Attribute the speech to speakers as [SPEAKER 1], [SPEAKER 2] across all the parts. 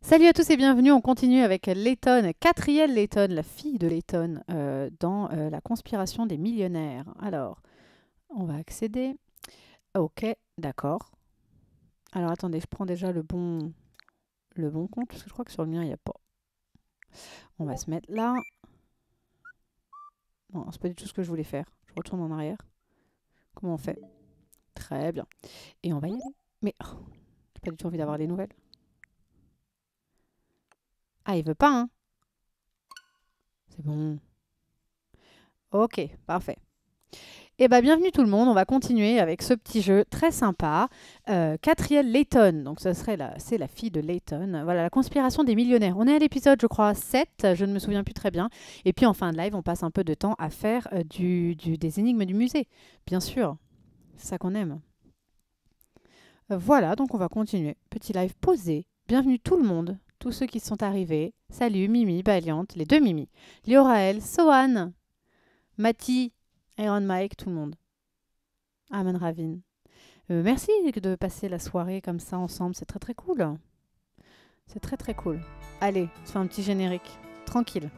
[SPEAKER 1] Salut à tous et bienvenue. On continue avec Layton, quatrième Layton, la fille de Layton, euh, dans euh, la conspiration des millionnaires. Alors, on va accéder. Ok, d'accord. Alors attendez, je prends déjà le bon, le bon compte, parce que je crois que sur le mien, il n'y a pas. On va se mettre là. Non, c'est pas du tout ce que je voulais faire. Je retourne en arrière. Comment on fait? Très bien. Et on va y aller. Mais oh, j'ai pas du tout envie d'avoir des nouvelles. Ah, il veut pas, hein C'est bon. Ok, parfait. Eh bien, bienvenue tout le monde. On va continuer avec ce petit jeu très sympa. Euh, Catriel Layton, donc ce serait la, c'est la fille de Layton. Voilà, la conspiration des millionnaires. On est à l'épisode, je crois, 7, je ne me souviens plus très bien. Et puis en fin de live, on passe un peu de temps à faire euh, des énigmes du musée. Bien sûr, c'est ça qu'on aime. Euh, Voilà, donc on va continuer. Petit live posé. Bienvenue tout le monde, tous ceux qui sont arrivés. Salut Mimi, Valiante, les deux Mimi. Lioraël, Sohan, Mati, Iron Mike, tout le monde. Amen Ravin. Euh, merci de passer la soirée comme ça ensemble, c'est très très cool. C'est très très cool. Allez, fait un petit générique. Tranquille.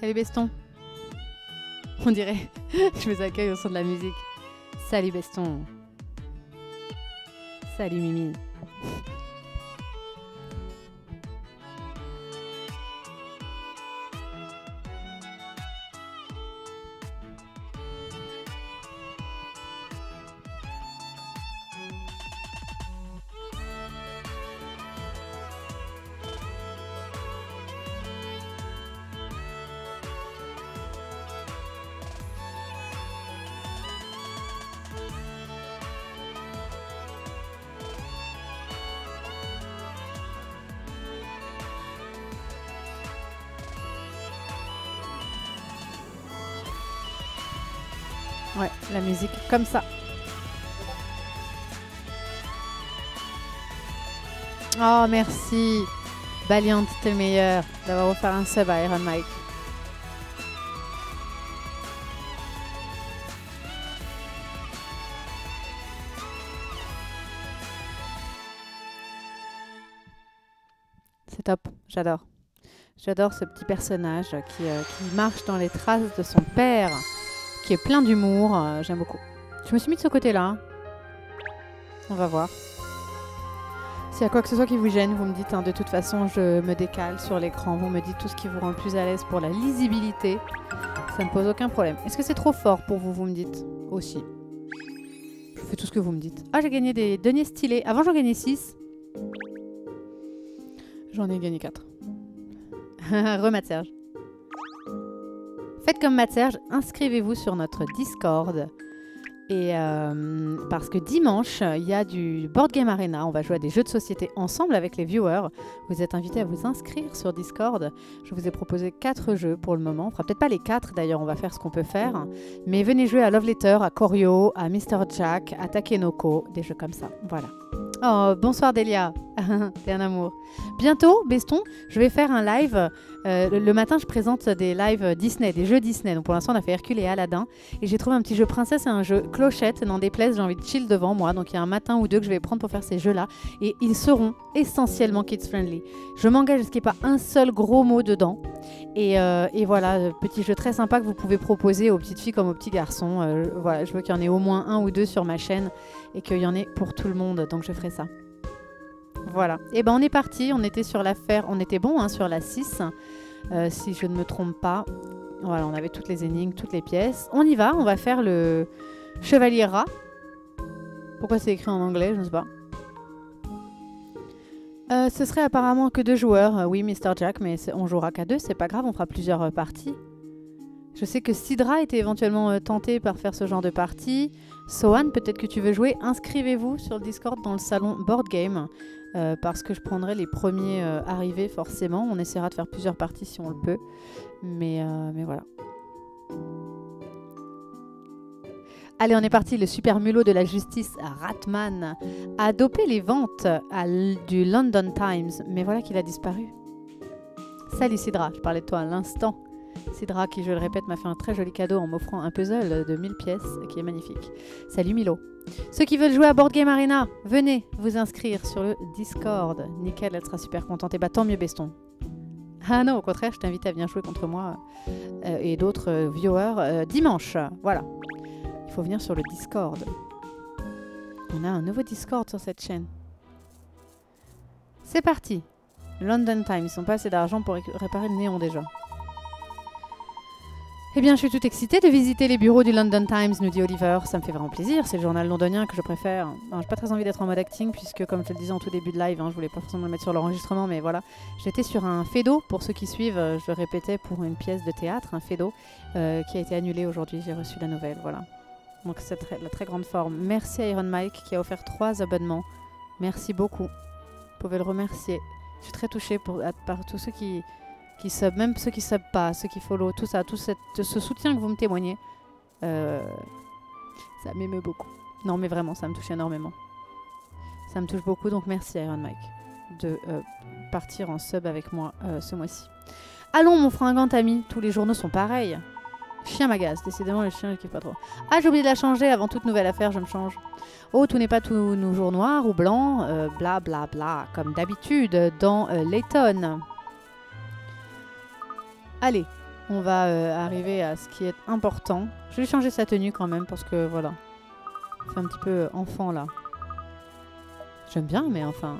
[SPEAKER 1] Salut Beston. On dirait, je vous accueille au son de la musique. Salut Beston. Salut Mimi. Comme ça. Oh, merci. Valiant, t'es le meilleur d'avoir offert un sub à Iron Mike. C'est top, j'adore. J'adore ce petit personnage qui, euh, marche dans les traces de son père, qui est plein d'humour. euh, J'aime beaucoup. Je me suis mis de ce côté-là. hein. On va voir. S'il y a quoi que ce soit qui vous gêne, vous me dites. hein. De toute façon, je me décale sur l'écran. Vous me dites tout ce qui vous rend plus à l'aise pour la lisibilité. Ça ne pose aucun problème. Est-ce que c'est trop fort pour vous Vous me dites? Aussi. Je fais tout ce que vous me dites. Ah, j'ai gagné des deniers stylés. Avant, j'en gagnais 6. J'en ai gagné 4. Remat Serge. Faites comme Matt Serge, inscrivez-vous sur notre Discord. Et euh, parce que dimanche, il y a du Board Game Arena. On va jouer à des jeux de société ensemble avec les viewers. Vous êtes invités à vous inscrire sur Discord. Je vous ai proposé quatre jeux pour le moment. On fera peut-être pas les quatre d'ailleurs, on va faire ce qu'on peut faire. Mais venez jouer à Love Letter, à Corio, à Mr. Jack, à Takenoko, des jeux comme ça. Voilà. Oh, bonsoir Delia. T'es un amour. Bientôt, Beston, je vais faire un live. Euh, le, matin, je présente des lives Disney, des jeux Disney. Donc pour l'instant, on a fait Hercule et Aladdin. Et j'ai trouvé un petit jeu princesse et un jeu clochette. N'en déplaise, j'ai envie de chill devant moi. Donc il y a un matin ou deux que je vais prendre pour faire ces jeux-là. Et ils seront essentiellement kids-friendly. Je m'engage à ce qu'il n'y ait pas un seul gros mot dedans. Et, euh, et voilà, petit jeu très sympa que vous pouvez proposer aux petites filles comme aux petits garçons. Euh, voilà, je veux qu'il y en ait au moins un ou deux sur ma chaîne et qu'il y en ait pour tout le monde. Donc je ferai ça. Voilà. Et ben on est parti. On était sur l'affaire. On était bon hein, sur la 6. euh, si je ne me trompe pas. Voilà, on avait toutes les énigmes, toutes les pièces. On y va. On va faire le chevalier rat. Pourquoi c'est écrit en anglais Je ne sais pas. Euh, ce serait apparemment que deux joueurs. Euh, oui, Mr. Jack, mais on jouera qu'à deux. C'est pas grave, on fera plusieurs parties. Je sais que Sidra était éventuellement euh, tenté par faire ce genre de partie. Sohan, peut-être que tu veux jouer. Inscrivez-vous sur le Discord dans le salon Board Game. euh, parce que je prendrai les premiers euh, arrivés forcément. On essaiera de faire plusieurs parties si on le peut. Mais, mais voilà. Allez, on est parti. Le super mulot de la justice, Ratman, a dopé les ventes du London Times. Mais voilà qu'il a disparu. Salut Sidra, je parlais de toi à l'instant. Sidra, qui je le répète, m'a fait un très joli cadeau en m'offrant un puzzle de 1000 pièces qui est magnifique. Salut Milo. Ceux qui veulent jouer à Board Game Arena, venez vous inscrire sur le Discord. Nickel, elle sera super contente. Et bah tant mieux Beston. Ah non, au contraire, je t'invite à venir jouer contre moi euh, et d'autres euh, viewers euh, dimanche. Voilà. Il faut venir sur le Discord. On a un nouveau Discord sur cette chaîne. C'est parti. London Times, ils n'ont pas assez d'argent pour réparer le néon déjà. Eh bien, je suis toute excitée de visiter les bureaux du London Times, nous dit Oliver. Ça me fait vraiment plaisir, c'est le journal londonien que je préfère. Je j'ai pas très envie d'être en mode acting, puisque, comme je te le disais en tout début de live, hein, je voulais pas forcément le mettre sur l'enregistrement, mais voilà. J'étais sur un Fedo, pour ceux qui suivent, euh, je le répétais, pour une pièce de théâtre, un Fedo, euh, qui a été annulé aujourd'hui. J'ai reçu la nouvelle, voilà. Donc, c'est la très grande forme. Merci à Iron Mike qui a offert trois abonnements. Merci beaucoup. Vous pouvez le remercier. Je suis très touchée par tous ceux qui, qui sub, même ceux qui sub pas, ceux qui follow, tout ça, tout ce soutien que vous me témoignez, euh, ça m'émeut beaucoup. Non, mais vraiment, ça me touche énormément. Ça me touche beaucoup, donc merci Iron Mike de euh, partir en sub avec moi euh, ce mois-ci. Allons, mon fringant ami, tous les journaux sont pareils. Chien m'agace, décidément le chien je kiffe pas trop. Ah j'ai oublié de la changer avant toute nouvelle affaire, je me change. Oh tout n'est pas tout jour noir ou blanc, bla bla bla, comme d'habitude dans Layton. Allez, on va euh, arriver à ce qui est important. Je vais changer sa tenue quand même parce que voilà. C'est un petit peu euh, enfant là. J'aime bien, mais enfin.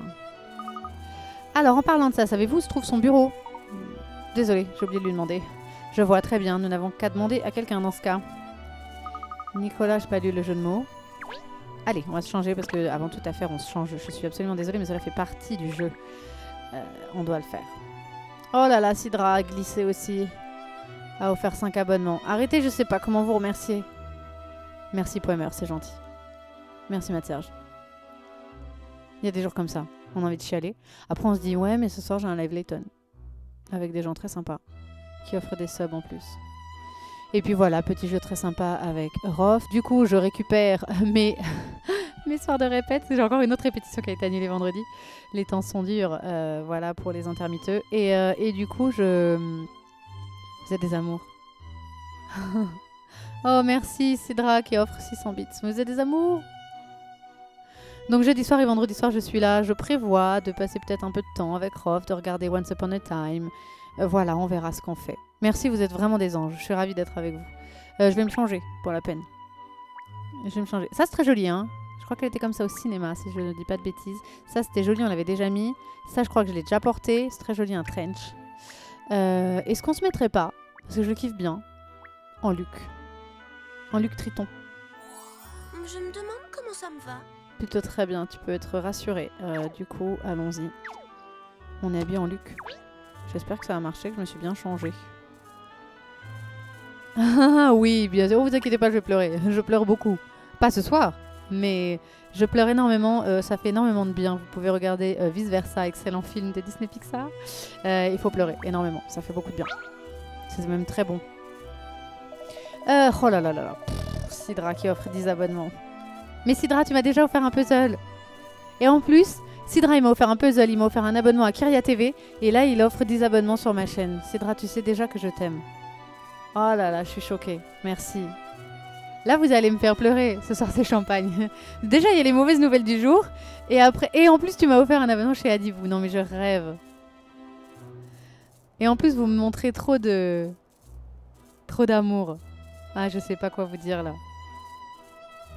[SPEAKER 1] Alors en parlant de ça, savez-vous où se trouve son bureau? Désolé, j'ai oublié de lui demander. Je vois très bien, nous n'avons qu'à demander à quelqu'un dans ce cas. Nicolas, je pas lu le jeu de mots. Allez, on va se changer parce que avant toute affaire, on se change. Je suis absolument désolée, mais cela fait partie du jeu. Euh, on doit le faire. Oh là là, Sidra a glissé aussi. A offert 5 abonnements. Arrêtez, je sais pas comment vous remercier. Merci Poemer, c'est gentil. Merci Matt Serge. Il y a des jours comme ça. On a envie de chialer. Après, on se dit, ouais, mais ce soir, j'ai un live Layton. Avec des gens très sympas. Qui offrent des subs en plus. Et puis voilà, petit jeu très sympa avec Rof. Du coup, je récupère mes mes soirs de répète. J'ai encore une autre répétition qui a été annulée vendredi. Les temps sont durs, euh, voilà, pour les intermitteux. Et, euh, et du coup, je... Vous êtes des amours. oh, merci, Cédra qui offre 600 bits. Vous êtes des amours donc jeudi soir et vendredi soir, je suis là. Je prévois de passer peut-être un peu de temps avec Rof, de regarder Once Upon a Time. Euh, voilà, on verra ce qu'on fait. Merci, vous êtes vraiment des anges. Je suis ravie d'être avec vous. je vais me changer, pour la peine. Je vais me changer. Ça, c'est très joli, hein je crois qu'elle était comme ça au cinéma, si je ne dis pas de bêtises. Ça, c'était joli, on l'avait déjà mis. Ça, je crois que je l'ai déjà porté. C'est très joli, un trench. Euh, Est-ce qu'on se mettrait pas, parce que je le kiffe bien, en Luc? En Luc Triton.
[SPEAKER 2] Je me demande comment ça me va.
[SPEAKER 1] Plutôt très bien, tu peux être rassuré. Euh, du coup, allons-y. On est habillé en Luc. J'espère que ça va marcher, que je me suis bien changée. Ah oui, bien sûr. Oh, vous inquiétez pas, je vais pleurer. Je pleure beaucoup. Pas ce soir, mais je pleure énormément, euh, ça fait énormément de bien. Vous pouvez regarder euh, Vice Versa, excellent film de Disney Pixar. Euh, il faut pleurer énormément, ça fait beaucoup de bien. C'est même très bon. oh là là là là. Sidra qui offre 10 abonnements. Mais Sidra, tu m'as déjà offert un puzzle. Et en plus, Sidra, il m'a offert un puzzle, il m'a offert un abonnement à Kyria TV. Et là, il offre 10 abonnements sur ma chaîne. Sidra, tu sais déjà que je t'aime. Oh là là, je suis choquée. Merci. Là, vous allez me faire pleurer. Ce soir, c'est champagne. Déjà, il y a les mauvaises nouvelles du jour. Et après, et en plus, tu m'as offert un abonnement chez Adibou. Non, mais je rêve. Et en plus, vous me montrez trop de. Trop d'amour. Ah, je sais pas quoi vous dire là.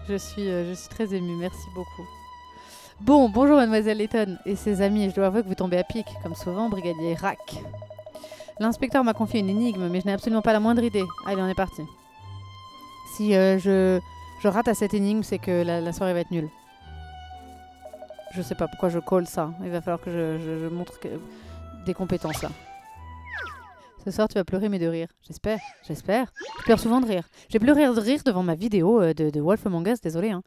[SPEAKER 1] Je suis, euh, je suis très émue. Merci beaucoup. Bon, bonjour Mademoiselle Letton et ses amis. Je dois avouer que vous tombez à pic, comme souvent, brigadier Rack. L'inspecteur m'a confié une énigme, mais je n'ai absolument pas la moindre idée. Allez, on est parti si euh, je, je, rate à cette énigme, c'est que la, soirée va être nulle. Je sais pas pourquoi je colle ça. Il va falloir que je, montre des compétences là. Ce soir, tu vas pleurer, mais de rire. J'espère, j'espère. Je pleure souvent de rire. J'ai pleuré de rire devant ma vidéo euh, de, Wolf Among Us, désolé. Hein.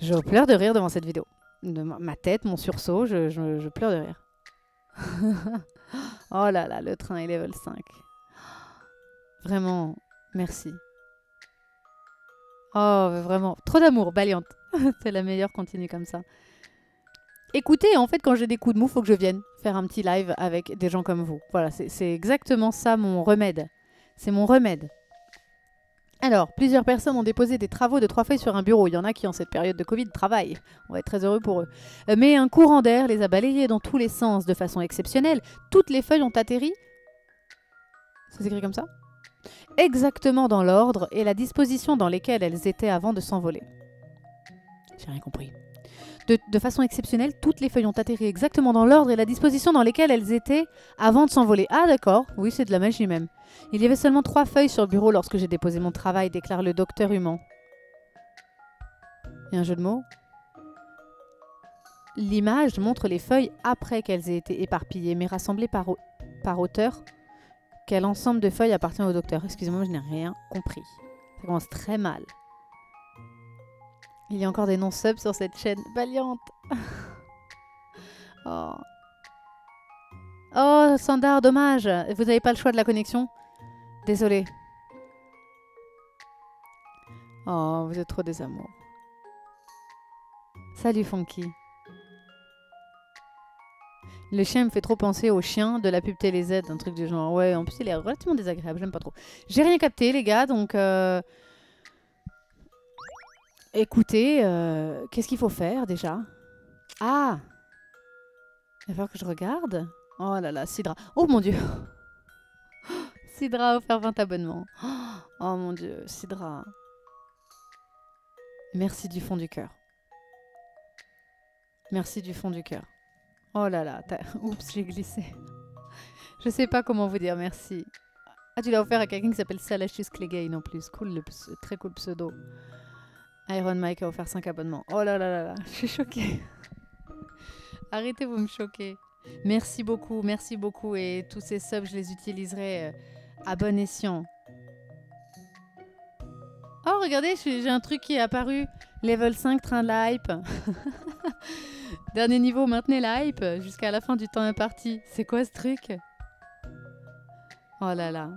[SPEAKER 1] Je pleure de rire devant cette vidéo. De ma tête, mon sursaut, je, je pleure de rire. oh là là, le train est level 5. Vraiment, merci. Oh, vraiment, trop d'amour, Baliante. c'est la meilleure, continue comme ça. écoutez, en fait, quand j'ai des coups de mou, faut que je vienne faire un petit live avec des gens comme vous. Voilà, c'est c'est exactement ça mon remède. C'est mon remède. Alors, plusieurs personnes ont déposé des travaux de trois feuilles sur un bureau. Il y en a qui, en cette période de Covid, travaillent. On va être très heureux pour eux. Euh, Mais un courant d'air les a balayés dans tous les sens de façon exceptionnelle. Toutes les feuilles ont atterri. Ça s'écrit comme ça Exactement dans l'ordre et la disposition dans lesquelles elles étaient avant de s'envoler. J'ai rien compris. De, façon exceptionnelle, toutes les feuilles ont atterri exactement dans l'ordre et la disposition dans lesquelles elles étaient avant de s'envoler. Ah d'accord, oui c'est de la magie même. Il y avait seulement trois feuilles sur le bureau lorsque j'ai déposé mon travail, déclare le docteur y a un jeu de mots L'image montre les feuilles après qu'elles aient été éparpillées, mais rassemblées par, par auteur. Quel ensemble de feuilles appartient au docteur? Excusez-moi, je n'ai rien compris. Ça commence très mal. Il y a encore des non-subs sur cette chaîne. Valiante Oh. Oh, Sandar, dommage. Vous n'avez pas le choix de la connexion Désolé. Oh, vous êtes trop des amours. Salut Funky. Le chien me fait trop penser au chien de la pub TéléZ, un truc du genre. Ouais, en plus il est relativement désagréable, j'aime pas trop. J'ai rien capté les gars, donc... euh, Écoutez, euh, qu'est-ce qu'il faut faire déjà? Ah Il va falloir que je regarde. Oh là là, Sidra. Oh mon dieu Sidra a offert 20 abonnements. Oh mon dieu, Sidra. Merci du fond du cœur. Merci du fond du cœur. Oh là là, oups, j'ai glissé. Je sais pas comment vous dire merci. Ah, tu l'as offert à quelqu'un qui s'appelle Salachus Clegane en plus. Cool, le très cool pseudo. Iron Mike a offert 5 abonnements. Oh là là là là, je suis choquée. Arrêtez, vous me choquez. Merci beaucoup, merci beaucoup. Et tous ces subs, je les utiliserai euh, à bon escient. Oh, regardez, j'ai un truc qui est apparu. Level 5, train de la hype. Dernier niveau, maintenez la hype jusqu'à la fin du temps imparti. C'est quoi ce truc? Oh là là.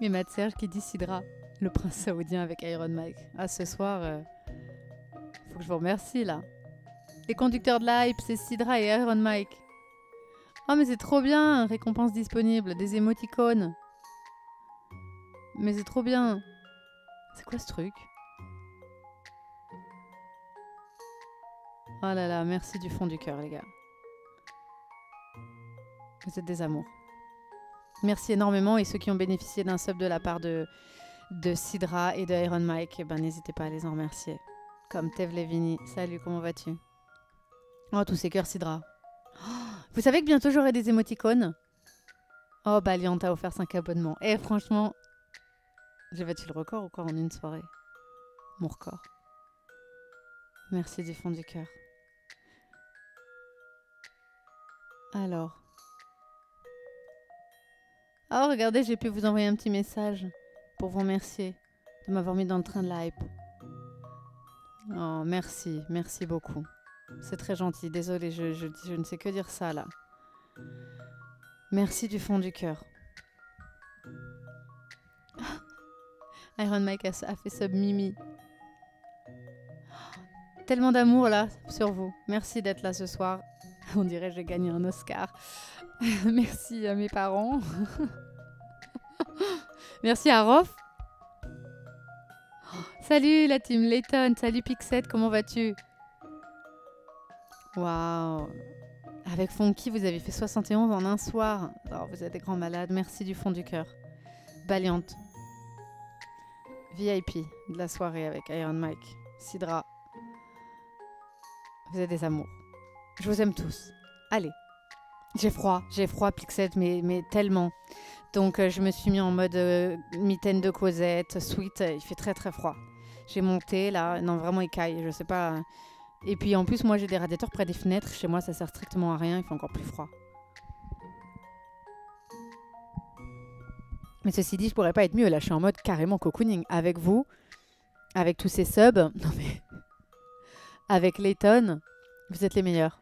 [SPEAKER 1] Et Matt Serge qui dit Sidra, le prince saoudien avec Iron Mike. Ah, ce soir, euh, faut que je vous remercie là. Les conducteurs de la hype, c'est Sidra et Iron Mike. Oh, mais c'est trop bien Récompense disponible, des émoticônes. Mais c'est trop bien. C'est quoi ce truc? Oh là là, merci du fond du cœur, les gars. Vous êtes des amours. Merci énormément et ceux qui ont bénéficié d'un sub de la part de, de Sidra et de Iron Mike, eh ben, n'hésitez pas à les en remercier. Comme Tev Levini. Salut, comment vas-tu? Oh, tous ces cœurs Sidra. Oh, vous savez que bientôt j'aurai des émoticônes? Oh, Baliant a offert 5 abonnements. Et franchement, j'ai battu le record ou quoi en une soirée? Mon record. Merci du fond du cœur. Alors. Oh, regardez, j'ai pu vous envoyer un petit message pour vous remercier de m'avoir mis dans le train de la hype. Oh, merci, merci beaucoup. C'est très gentil. Désolée, je, ne sais que dire ça là. Merci du fond du cœur. Iron Mike a, a fait sub Mimi. Tellement d'amour là sur vous. Merci d'être là ce soir. On dirait que j'ai gagné un Oscar. Merci à mes parents. Merci à Rof. Salut la team Layton. Salut Pixette, comment vas-tu? Waouh. Avec Funky, vous avez fait 71 en un soir. Oh, vous êtes des grands malades. Merci du fond du cœur. Valiante. VIP de la soirée avec Iron Mike. Sidra. Vous êtes des amours. Je vous aime tous. Allez. J'ai froid, j'ai froid, Pixette, mais tellement. Donc euh, je me suis mis en mode euh, mitaine de Cosette, sweet, euh, il fait très très froid. J'ai monté là, non vraiment il caille, je sais pas. Et puis en plus moi j'ai des radiateurs près des fenêtres, chez moi ça sert strictement à rien, il fait encore plus froid. Mais ceci dit, je pourrais pas être mieux, là je suis en mode carrément cocooning. Avec vous, avec tous ces subs, non mais... Avec Layton, vous êtes les meilleurs.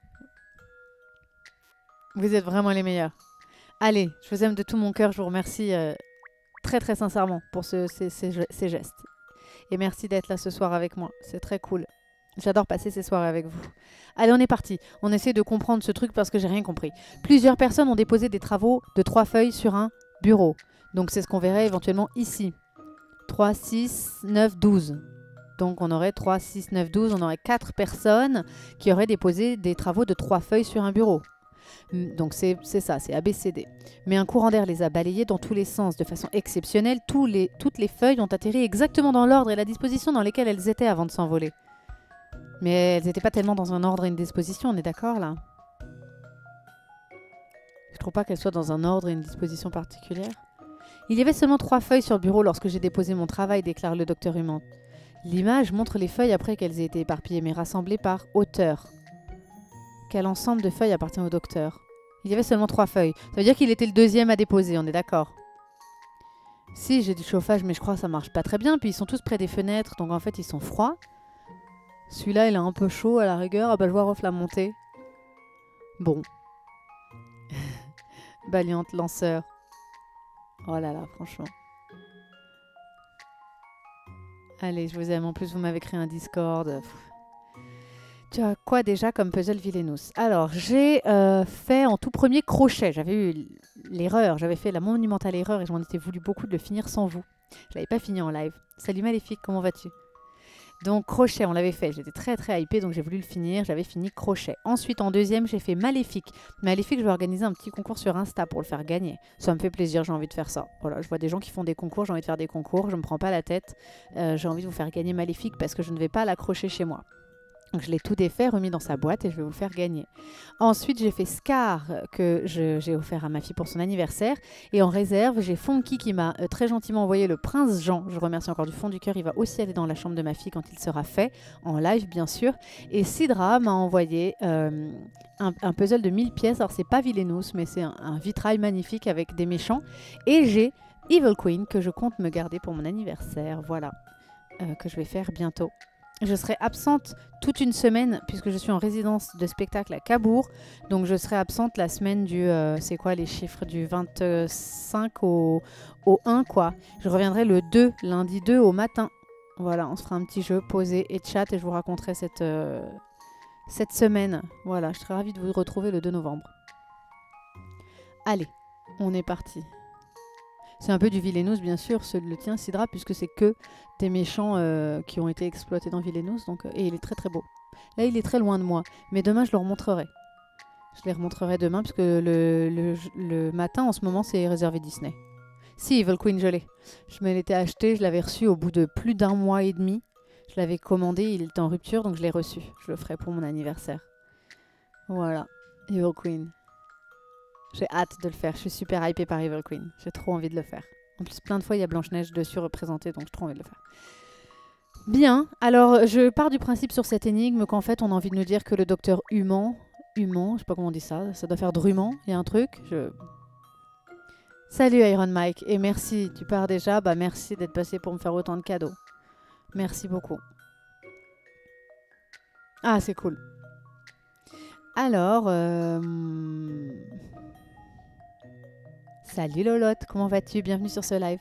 [SPEAKER 1] Vous êtes vraiment les meilleurs. Allez, je vous aime de tout mon cœur. Je vous remercie euh, très très sincèrement pour ce- ces, ces ge- ces gestes. Et merci d'être là ce soir avec moi. C'est très cool. J'adore passer ces soirées avec vous. Allez, on est parti. On essaie de comprendre ce truc parce que j'ai rien compris. Plusieurs personnes ont déposé des travaux de trois feuilles sur un bureau. Donc c'est ce qu'on verrait éventuellement ici. 3, 6, 9, 12. Donc on aurait 3, 6, 9, 12. On aurait 4 personnes qui auraient déposé des travaux de trois feuilles sur un bureau. Donc c'est ça, c'est ABCD. Mais un courant d'air les a balayés dans tous les sens de façon exceptionnelle. Toutes les feuilles ont atterri exactement dans l'ordre et la disposition dans lesquelles elles étaient avant de s'envoler. Mais elles n'étaient pas tellement dans un ordre et une disposition, on est d'accord là? Je trouve pas qu'elles soient dans un ordre et une disposition particulière? Il y avait seulement trois feuilles sur le bureau lorsque j'ai déposé mon travail, déclare le docteur Human. L'image montre les feuilles après qu'elles aient été éparpillées, mais rassemblées par hauteur. Quel ensemble de feuilles appartient au docteur Il y avait seulement trois feuilles. Ça veut dire qu'il était le deuxième à déposer, on est d'accord Si, j'ai du chauffage, mais je crois que ça marche pas très bien. Puis ils sont tous près des fenêtres, donc en fait ils sont froids. Celui-là, il est un peu chaud à la rigueur. Ah bah, je vois Rof la monter. Bon. Valiante lanceur. Oh là là, franchement. Allez, je vous aime. En plus, vous m'avez créé un Discord. Tu as quoi déjà comme puzzle Villainous Alors, j'ai euh, fait en tout premier crochet. J'avais eu l'erreur. J'avais fait la monumentale erreur et je m'en étais voulu beaucoup de le finir sans vous. Je l'avais pas fini en live. Salut Maléfique, comment vas-tu? Donc crochet, on l'avait fait. J'étais très très hypée, donc j'ai voulu le finir. J'avais fini crochet. Ensuite, en deuxième, j'ai fait maléfique. Maléfique, je vais organiser un petit concours sur Insta pour le faire gagner. Ça me fait plaisir, j'ai envie de faire ça. Voilà, je vois des gens qui font des concours, j'ai envie de faire des concours. Je me prends pas la tête. Euh, j'ai envie de vous faire gagner maléfique parce que je ne vais pas l'accrocher chez moi. Donc je l'ai tout défait, remis dans sa boîte et je vais vous le faire gagner. Ensuite, j'ai fait Scar que j'ai offert à ma fille pour son anniversaire. Et en réserve, j'ai Fonky qui m'a euh, très gentiment envoyé le Prince Jean. Je remercie encore du fond du cœur. Il va aussi aller dans la chambre de ma fille quand il sera fait, en live bien sûr. Et Sidra m'a envoyé euh, un, puzzle de 1000 pièces. Alors c'est pas Villainous, mais c'est un, un vitrail magnifique avec des méchants. Et j'ai Evil Queen que je compte me garder pour mon anniversaire. Voilà, Euh, que je vais faire bientôt. Je serai absente toute une semaine puisque je suis en résidence de spectacle à Cabourg. Donc je serai absente la semaine du... euh, c'est quoi les chiffres Du 25 au, au 1 quoi. Je reviendrai le 2, lundi 2 au matin. Voilà, on se fera un petit jeu posé et chat et je vous raconterai cette, euh, cette semaine. Voilà, je serai ravie de vous retrouver le 2 novembre. Allez, on est parti. C'est un peu du Villainous, bien sûr, ce, le tien, Sidra, puisque c'est que des méchants euh, qui ont été exploités dans Villainous. Donc, euh, et il est très très beau. Là, il est très loin de moi, mais demain, je le remontrerai. Je les remontrerai demain, parce que le, le, le matin, en ce moment, c'est réservé Disney. Si, Evil Queen, je l'ai. Je me l'étais acheté, je l'avais reçu au bout de plus d'un mois et demi. Je l'avais commandé, il était en rupture, donc je l'ai reçu. Je le ferai pour mon anniversaire. Voilà, Evil Queen. J'ai hâte de le faire. Je suis super hypée par Evil Queen. J'ai trop envie de le faire. En plus, plein de fois, il y a Blanche-Neige dessus représentée, donc j'ai trop envie de le faire. Bien, alors je pars du principe sur cette énigme qu'en fait, on a envie de nous dire que le docteur Human, Human, je sais pas comment on dit ça, ça doit faire Druman, il y a un truc. Je... Salut Iron Mike, et merci, tu pars déjà, bah merci d'être passé pour me faire autant de cadeaux. Merci beaucoup. Ah, c'est cool. Alors, euh, Salut Lolotte, comment vas-tu? Bienvenue sur ce live.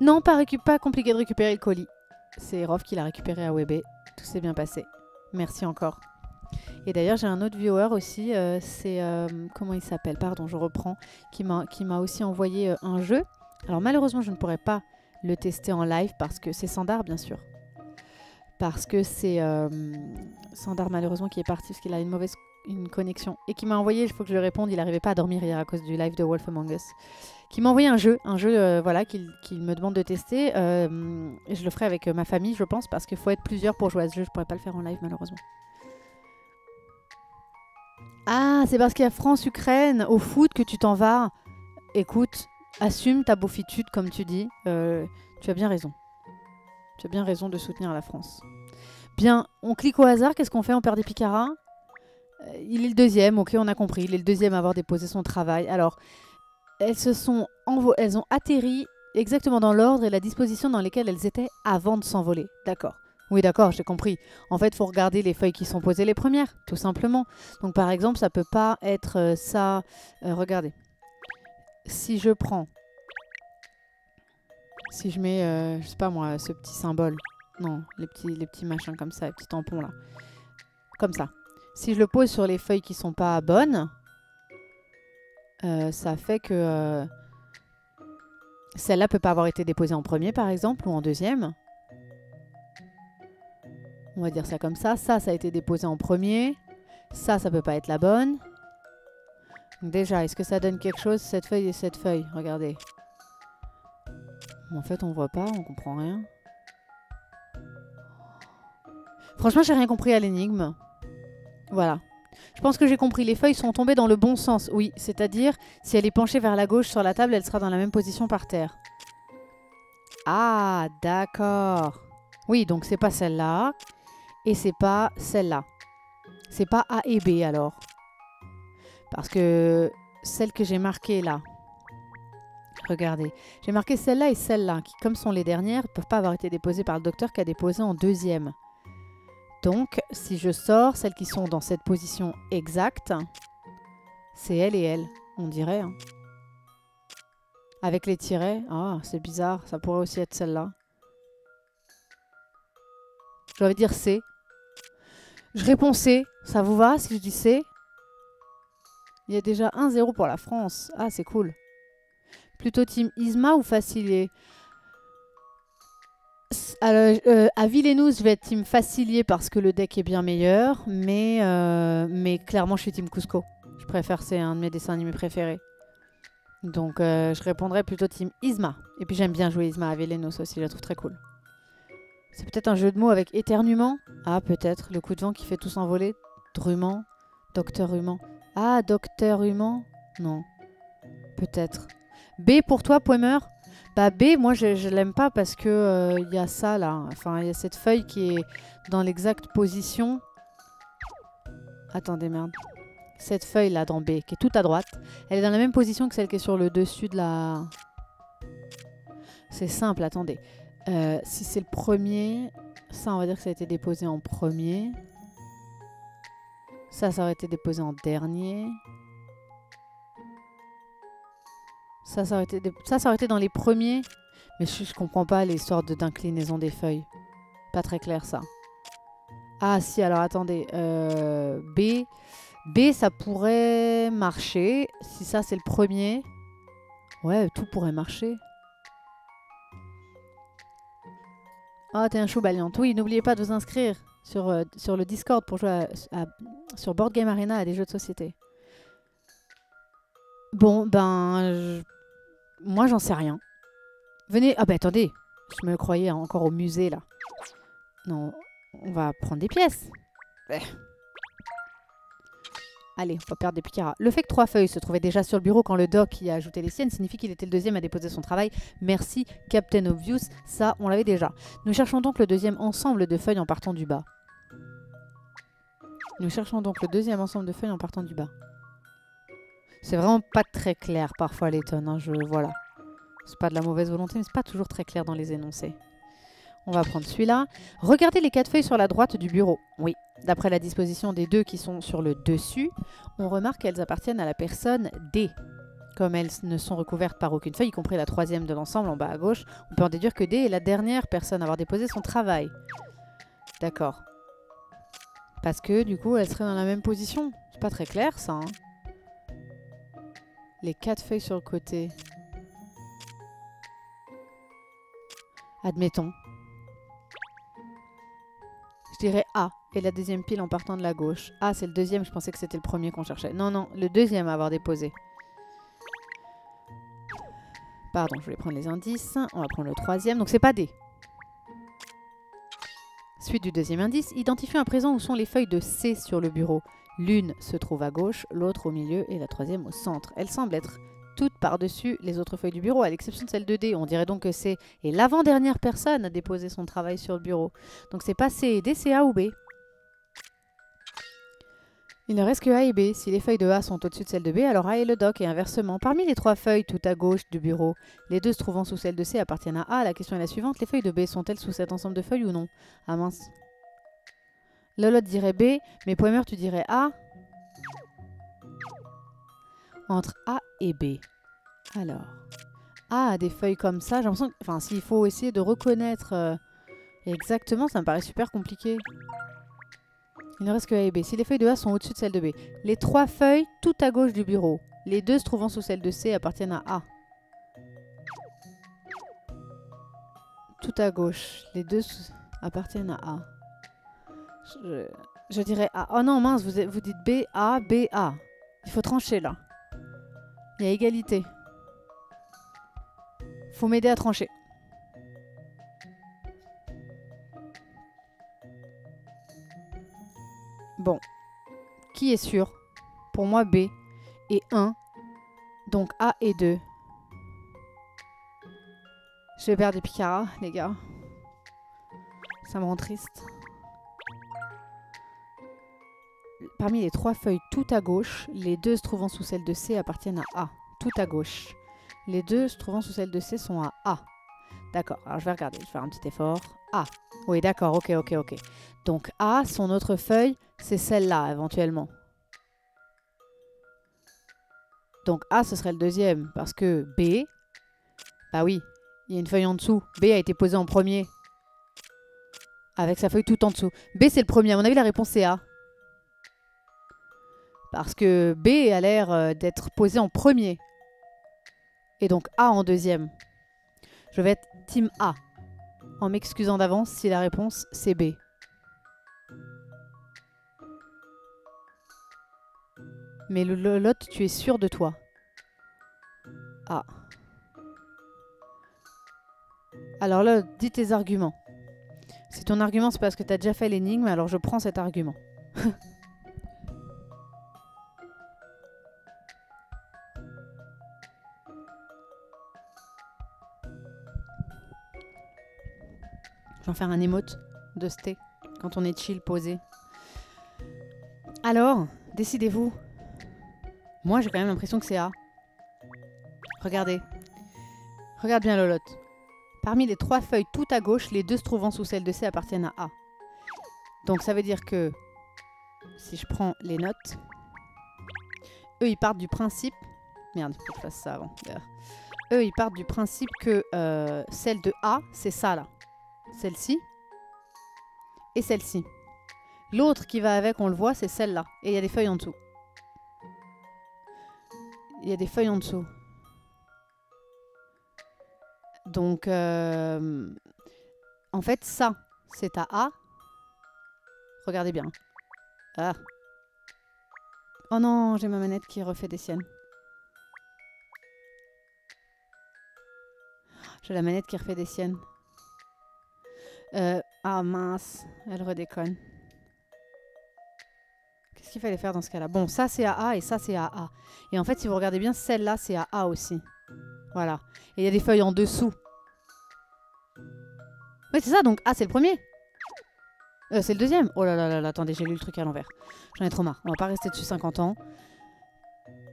[SPEAKER 1] Non, pas, compliqué de récupérer le colis. C'est Rof qui l'a récupéré à Webé. Tout s'est bien passé. Merci encore. Et d'ailleurs, j'ai un autre viewer aussi. euh, c'est. euh, comment il s'appelle? Pardon, je reprends. Qui m'a aussi envoyé euh, un jeu. Alors, malheureusement, je ne pourrais pas le tester en live parce que c'est Sandar, bien sûr. Parce que c'est Sandar, malheureusement, qui est parti parce qu'il a une mauvaise une connexion et qui m'a envoyé, il faut que je lui réponde, il n'arrivait pas à dormir hier à cause du live de Wolf Among Us, qui m'a envoyé un jeu, un jeu euh, voilà qu'il me demande de tester. Euh, je le ferai avec euh, ma famille, je pense, parce qu'il faut être plusieurs pour jouer à ce jeu. Je pourrais pas le faire en live malheureusement. Ah, c'est parce qu'il y a France-Ukraine au foot que tu t'en vas. Écoute, assume ta beaufitude comme tu dis. Tu as bien raison. Tu as bien raison de soutenir la France. Bien, on clique au hasard. Qu'est-ce qu'on fait? On perd des picaras? Il est le deuxième, ok, on a compris. Il est le deuxième à avoir déposé son travail. Alors, elles se sont elles ont atterri exactement dans l'ordre et la disposition dans lesquelles elles étaient avant de s'envoler. D'accord. Oui, d'accord, j'ai compris. En fait, faut regarder les feuilles qui sont posées les premières, tout simplement. Donc, par exemple, ça peut pas être euh, ça. Euh, regardez. Si je prends, si je mets, euh, je sais pas moi, ce petit symbole, Non, les petits, les petits machins comme ça, les petits tampons là. Comme ça. Si je le pose sur les feuilles qui sont pas bonnes, euh, ça fait que euh, celle-là peut pas avoir été déposée en premier par exemple ou en deuxième. On va dire ça comme ça. Ça, ça a été déposé en premier. Ça, ça peut pas être la bonne. déjà, est-ce que ça donne quelque chose cette feuille et cette feuille? Regardez. En fait, on voit pas, on comprend rien. Franchement, j'ai rien compris à l'énigme. Voilà. Je pense que j'ai compris. Les feuilles sont tombées dans le bon sens. Oui, c'est-à-dire, si elle est penchée vers la gauche sur la table, elle sera dans la même position par terre. Ah, d'accord. Oui, donc c'est pas celle-là. Et c'est pas celle-là. C'est pas A et B alors. Parce que celle que j'ai marquée là. Regardez. J'ai marqué celle-là et celle-là, qui, comme sont les dernières, ne peuvent pas avoir été déposées par le docteur qui a déposé en deuxième. Donc, si je sors celles qui sont dans cette position exacte, c'est elle et elle, on dirait. Hein. Avec les tirets, ah, c'est bizarre, ça pourrait aussi être celle-là. Je vais dire C. Je réponds C. Ça vous va si je dis C? Il y a déjà 1-0 pour la France. Ah, c'est cool. Plutôt team Isma ou Facilier? Alors, euh, à Villeneuve, je vais être team Facilier parce que le deck est bien meilleur, mais, euh, mais clairement, je suis team Cusco. Je préfère, c'est un de mes dessins animés préférés. Donc, euh, je répondrai plutôt team Isma. Et puis, j'aime bien jouer Isma à Villeneuve aussi, je la trouve très cool. C'est peut-être un jeu de mots avec éternuement Ah, peut-être. Le coup de vent qui fait tout s'envoler. Drument. Docteur Human. Ah, Docteur Human Non. Peut-être. B pour toi, Poemer bah B, moi je, je l'aime pas parce que il euh, y a ça là. Enfin, il y a cette feuille qui est dans l'exacte position. Attendez, merde. Cette feuille là dans B, qui est tout à droite, elle est dans la même position que celle qui est sur le dessus de la... C'est simple, attendez. Euh, si c'est le premier, ça on va dire que ça a été déposé en premier. Ça, ça aurait été déposé en dernier. Ça, ça aurait, été dans les premiers. Mais je, je comprends pas sortes d'inclinaison des feuilles. Pas très clair ça. Ah si, alors attendez. Euh, B. B, ça pourrait marcher. Si ça, c'est le premier. Ouais, tout pourrait marcher. Ah, oh, t'es un chou valiant. Oui, n'oubliez pas de vous inscrire sur, euh, sur le Discord pour jouer sur Board Game Arena à des jeux de société. Bon, ben... Moi, j'en sais rien. Venez... Ah bah attendez, je me croyais encore au musée, là. Non, on va prendre des pièces. Allez, on va perdre des picaras. Le fait que trois feuilles se trouvaient déjà sur le bureau quand le doc y a ajouté les siennes signifie qu'il était le deuxième à déposer son travail. Merci, Captain Obvious. Ça, on l'avait déjà. Nous cherchons donc le deuxième ensemble de feuilles en partant du bas. Nous cherchons donc le deuxième ensemble de feuilles en partant du bas. C'est vraiment pas très clair parfois les tonnes. Hein, je, voilà. C'est pas de la mauvaise volonté, mais c'est pas toujours très clair dans les énoncés. On va prendre celui-là. Regardez les quatre feuilles sur la droite du bureau. Oui, d'après la disposition des deux qui sont sur le dessus, on remarque qu'elles appartiennent à la personne D. Comme elles ne sont recouvertes par aucune feuille, y compris la troisième de l'ensemble en bas à gauche, on peut en déduire que D est la dernière personne à avoir déposé son travail. D'accord. Parce que du coup, elle serait dans la même position. C'est pas très clair ça. Hein les quatre feuilles sur le côté. Admettons. Je dirais A et la deuxième pile en partant de la gauche. A, c'est le deuxième, je pensais que c'était le premier qu'on cherchait. Non, non, le deuxième à avoir déposé. Pardon, je vais prendre les indices. On va prendre le troisième. Donc c'est pas D. Suite du deuxième indice, identifie un présent où sont les feuilles de C sur le bureau. L'une se trouve à gauche, l'autre au milieu et la troisième au centre. Elles semblent être toutes par-dessus les autres feuilles du bureau, à l'exception de celle de D. On dirait donc que c'est l'avant-dernière personne à déposer son travail sur le bureau. Donc c'est pas C et D, c'est A ou B. Il ne reste que A et B. Si les feuilles de A sont au-dessus de celles de B, alors A est le doc et inversement. Parmi les trois feuilles tout à gauche du bureau, les deux se trouvant sous celle de C appartiennent à A. La question est la suivante, les feuilles de B sont-elles sous cet ensemble de feuilles ou non? Ah mince. Lolotte dirait B, mais Poemer, tu dirais A. Entre A et B. Alors, A a des feuilles comme ça. J'ai l'impression Enfin, s'il faut essayer de reconnaître... Euh, Exactement, ça me paraît super compliqué. Il ne reste que A et B. Si les feuilles de A sont au-dessus de celles de B. Les trois feuilles tout à gauche du bureau. Les deux se trouvant sous celle de C appartiennent à A. Tout à gauche. Les deux appartiennent à A. Je, dirais A. Oh non, mince, vous dites B, A, B, A. Il faut trancher là. Il y a égalité. Faut m'aider à trancher. Bon. Qui est sûr? Pour moi, B et 1. Donc A et 2. Je vais perdre des picaras, les gars. Ça me rend triste. Parmi les trois feuilles tout à gauche, les deux se trouvant sous celle de C appartiennent à A. Tout à gauche. Les deux se trouvant sous celle de C sont à A. D'accord, alors je vais regarder, je vais faire un petit effort. A. Oui, d'accord, ok, ok, ok. Donc A, son autre feuille, c'est celle-là, éventuellement. Donc A, ce serait le deuxième, parce que B, bah oui, il y a une feuille en dessous. B a été posée en premier. Avec sa feuille tout en dessous. B, c'est le premier. À mon avis, la réponse, c'est A. Parce que B a l'air euh, d'être posé en premier. Et donc A en deuxième. Je vais être team A. En m'excusant d'avance si la réponse, c'est B. Mais le Lolotte, tu es sûr de toi? Ah. Alors là, dis tes arguments. Si ton argument c'est parce que tu as déjà fait l'énigme, alors je prends cet argument. Faire un émote de sté quand on est chill, posé. Alors, décidez-vous. Moi, j'ai quand même l'impression que c'est A. Regardez. Regarde bien Lolotte. Parmi les trois feuilles tout à gauche, les deux se trouvant sous celle de C appartiennent à A. Donc ça veut dire que si je prends les notes, eux ils partent du principe. Merde, faut que je fasse ça avant. Eux ils partent du principe que euh, celle de A, c'est ça là. Celle-ci. Et celle-ci. L'autre qui va avec, on le voit, c'est celle-là. Et il y a des feuilles en dessous. Il y a des feuilles en dessous. Donc, euh, en fait, ça, c'est à A. Regardez bien. Ah. Oh non, j'ai ma manette qui refait des siennes. J'ai la manette qui refait des siennes. Euh, ah mince, elle redéconne. Qu'est-ce qu'il fallait faire dans ce cas-là? Bon, ça c'est à A et ça c'est à A. Et en fait, si vous regardez bien, celle-là c'est à A aussi. Voilà. Et il y a des feuilles en dessous. Oui, c'est ça, donc A c'est le premier. Euh, c'est le deuxième. Oh là là là là, attendez, j'ai lu le truc à l'envers. J'en ai trop marre. On va pas rester dessus 50 ans.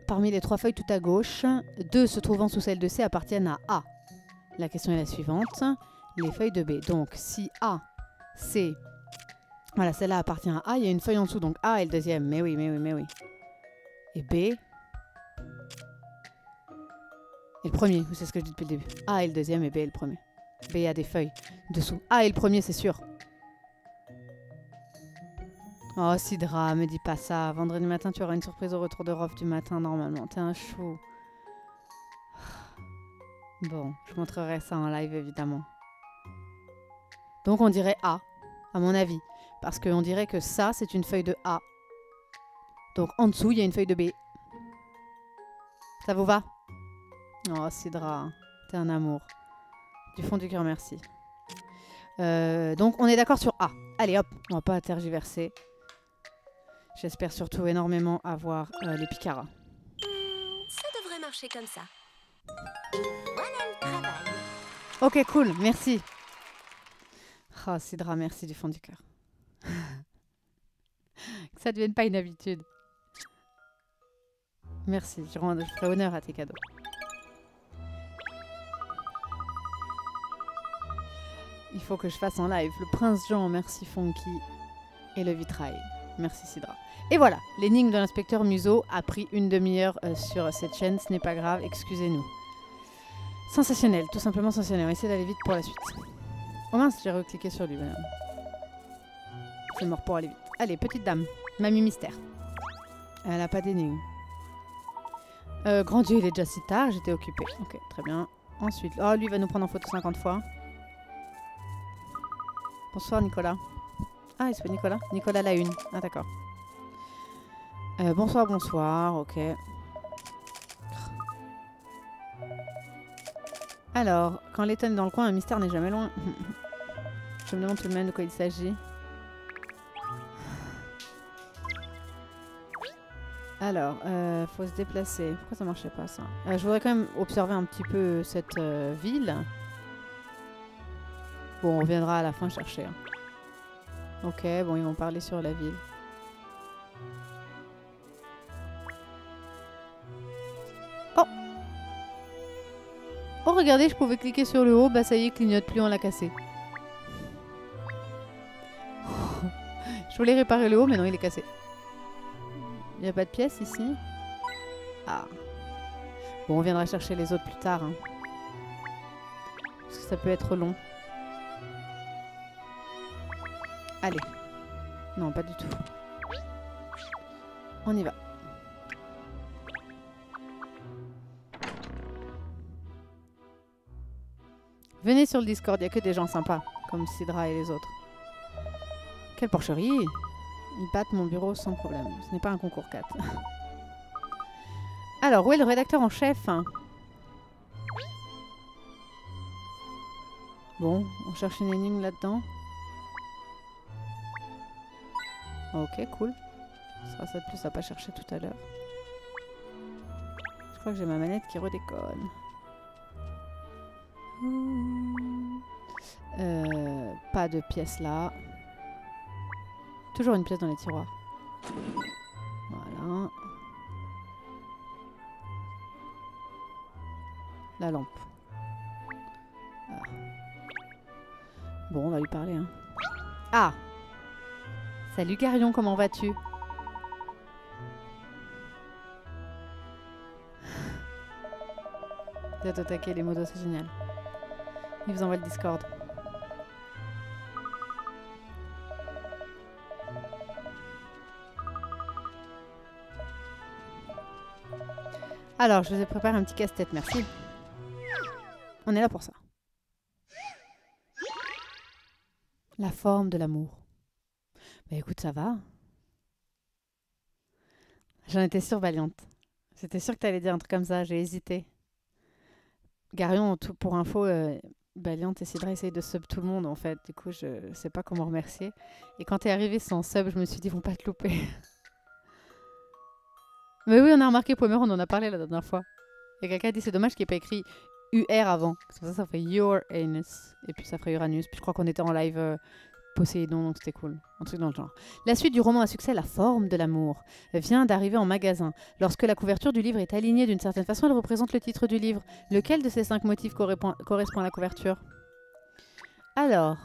[SPEAKER 1] Parmi les trois feuilles tout à gauche, deux se trouvant sous celle de C appartiennent à A. La question est la suivante. Les feuilles de B. Donc, si A, c'est... Voilà, celle-là appartient à A. Il y a une feuille en dessous, donc A est le deuxième. Mais oui, mais oui, mais oui. Et B... est le premier. C'est ce que je dis depuis le début. A est le deuxième et B est le premier. B a des feuilles dessous. A est le premier, c'est sûr. Oh, Sidra, me dis pas ça. Vendredi matin, tu auras une surprise au retour de Rof du matin, normalement. T'es un chou. Bon, je montrerai ça en live, évidemment. Donc, on dirait A, à mon avis. Parce qu'on dirait que ça, c'est une feuille de A. Donc, en dessous, il y a une feuille de B. Ça vous va? Oh, Sidra, t'es un amour. Du fond du cœur, merci. Euh, donc, on est d'accord sur A. Allez, hop, on va pas tergiverser. J'espère surtout énormément avoir euh, les picaras.
[SPEAKER 2] Ça devrait marcher comme ça. Et voilà le travail.
[SPEAKER 1] Ok, cool, merci. Oh, Sidra, merci du fond du cœur. que ça ne devienne pas une habitude. Merci, je, rends, ferai honneur à tes cadeaux. Il faut que je fasse en live le Prince Jean, merci Funky, et le vitrail. Merci Sidra. Et voilà, l'énigme de l'inspecteur Museau a pris une demi-heure euh, sur cette chaîne, ce n'est pas grave, excusez-nous. Sensationnel, tout simplement sensationnel. On va essayer d'aller vite pour la suite. Oh mince, j'ai recliqué sur lui. C'est mort pour aller vite. Allez, petite dame. Mamie mystère. Elle a pas d'énigme. Euh, grand Dieu, il est déjà si tard, j'étais occupée. Ok, très bien. Ensuite, oh, lui va nous prendre en photo 50 fois. Bonsoir Nicolas. Ah, il s'appelle Nicolas Nicolas la une. Ah, d'accord. Euh, bonsoir, bonsoir, ok. Alors, quand est dans le coin, un mystère n'est jamais loin. Je me demande tout de même de quoi il s'agit. Alors, euh, faut se déplacer. Pourquoi ça marchait pas ça Euh, Je voudrais quand même observer un petit peu cette euh, ville. Bon, on reviendra à la fin chercher. hein. Ok, bon, ils vont parler sur la ville. Oh, regardez, je pouvais cliquer sur le haut. Bah, ça y est, clignote plus, on l'a cassé. je voulais réparer le haut, mais non, il est cassé. Il n'y a pas de pièce ici? Ah. Bon, on viendra chercher les autres plus tard. hein. Parce que ça peut être long. Allez. Non, pas du tout. On y va. Venez sur le Discord, il n'y a que des gens sympas, comme Sidra et les autres. Quelle porcherie Ils battent mon bureau sans problème. Ce n'est pas un concours 4. Alors, où est le rédacteur en chef? Bon, on cherche une énigme là-dedans. Ok, cool. Ce sera ça de plus à pas chercher tout à l'heure. Je crois que j'ai ma manette qui redéconne. Euh, pas de pièce là. Toujours une pièce dans les tiroirs. Voilà. La lampe. Ah. Bon, on va lui parler. Hein. Ah Salut Garion, comment vas-tu? Êtes attaqué les modos, c'est génial. Il vous envoie le Discord. Alors, je vous ai préparé un petit casse-tête, merci. On est là pour ça. La forme de l'amour. Bah écoute, ça va. J'en étais sûre, Valiante. J'étais sûre que tu allais dire un truc comme ça, j'ai hésité. Garion, tout pour info, euh, Valiante et Sidra essayent de sub tout le monde en fait. Du coup, je sais pas comment remercier. Et quand t'es arrivé sans sub, je me suis dit, ils vont pas te louper. Mais oui, on a remarqué Pomer, on en a parlé la dernière fois. Et quelqu'un a dit, c'est dommage qu'il n'y ait pas écrit UR avant. Comme ça, ça ferait Your Anus. Et puis ça ferait Uranus. Puis je crois qu'on était en live euh, Poséidon, donc c'était cool. Un truc dans le genre. La suite du roman à succès, La forme de l'amour, vient d'arriver en magasin. Lorsque la couverture du livre est alignée d'une certaine façon, elle représente le titre du livre. Lequel de ces cinq motifs correspond à la couverture? Alors,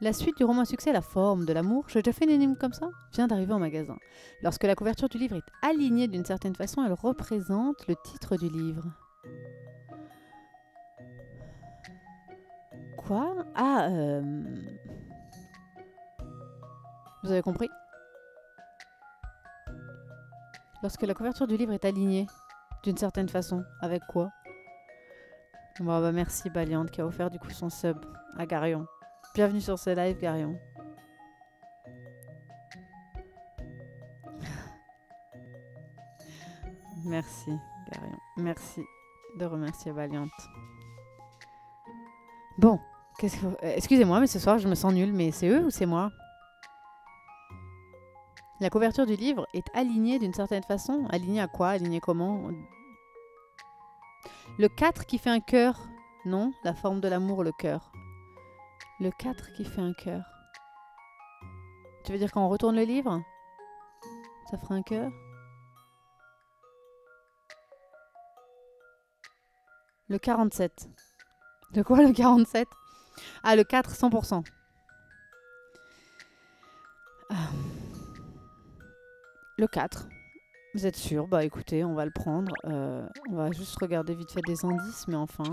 [SPEAKER 1] la suite du roman à succès, La forme de l'amour, j'ai déjà fait une énigme comme ça, vient d'arriver en magasin. Lorsque la couverture du livre est alignée d'une certaine façon, elle représente le titre du livre. Quoi? Ah, euh... Vous avez compris? Lorsque la couverture du livre est alignée, d'une certaine façon, avec quoi? Bon, bah merci Baliante qui a offert du coup son sub à Garion. Bienvenue sur ce live, Garion. Merci, Garion. Merci de remercier Valiante. Bon, que... euh, Excusez-moi, mais ce soir, je me sens nulle, mais c'est eux ou c'est moi? La couverture du livre est alignée d'une certaine façon. Alignée à quoi? Alignée comment? Le 4 qui fait un cœur. Non, la forme de l'amour, le cœur. Le 4 qui fait un cœur. Tu veux dire quand on retourne le livre? Ça fera un cœur? Le 47. De quoi le 47 Ah, le 4, 100%. Ah. Le 4. Vous êtes sûr? Bah écoutez, on va le prendre. Euh, on va juste regarder vite fait des indices, mais enfin,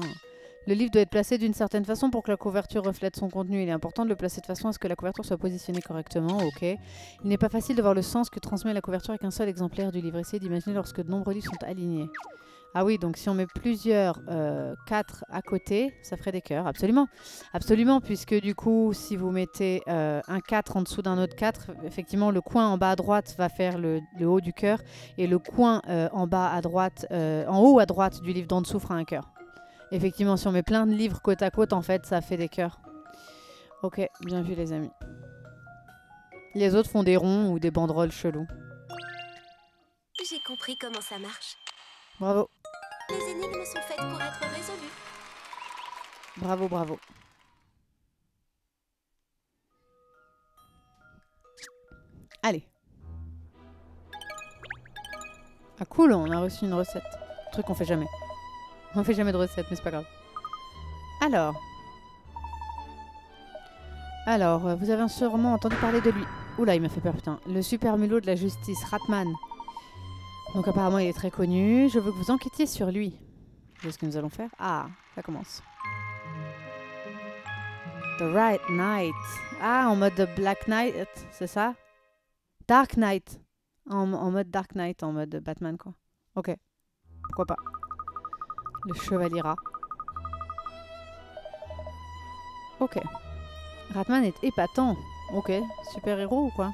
[SPEAKER 1] Le livre doit être placé d'une certaine façon pour que la couverture reflète son contenu. Il est important de le placer de façon à ce que la couverture soit positionnée correctement. Ok? Il n'est pas facile de voir le sens que transmet la couverture avec un seul exemplaire du livre. Essayez d'imaginer lorsque de nombreux livres sont alignés. Ah oui, donc si on met plusieurs euh, 4 à côté, ça ferait des cœurs, absolument. Absolument, puisque du coup, si vous mettez euh, un 4 en dessous d'un autre 4, effectivement, le coin en bas à droite va faire le, le haut du cœur, et le coin euh, en bas à droite, euh, en haut à droite du livre d'en dessous fera un cœur. Effectivement, si on met plein de livres côte à côte, en fait, ça fait des cœurs. Ok, bien vu les amis. Les autres font des ronds ou des banderoles chelous.
[SPEAKER 2] J'ai compris comment ça marche.
[SPEAKER 1] Bravo,
[SPEAKER 2] Les énigmes sont faites pour être résolues.
[SPEAKER 1] bravo, bravo. Allez. Ah cool, on a reçu une recette. Un truc qu'on fait jamais. On fait jamais de recette, mais c'est pas grave. Alors. Alors, euh, vous avez sûrement entendu parler de lui. Oula, il m'a fait peur, putain. Le super mulot de la justice, Ratman. Donc apparemment, il est très connu. Je veux que vous enquêtiez sur lui. C'est ce que nous allons faire. Ah, ça commence. The Right Knight. Ah, en mode Black Knight, c'est ça? Dark Knight. En, en mode Dark Knight, en mode Batman, quoi. Ok. Pourquoi pas Le Chevalier Rat. Ok. Ratman est épatant. Ok. Super héros ou quoi?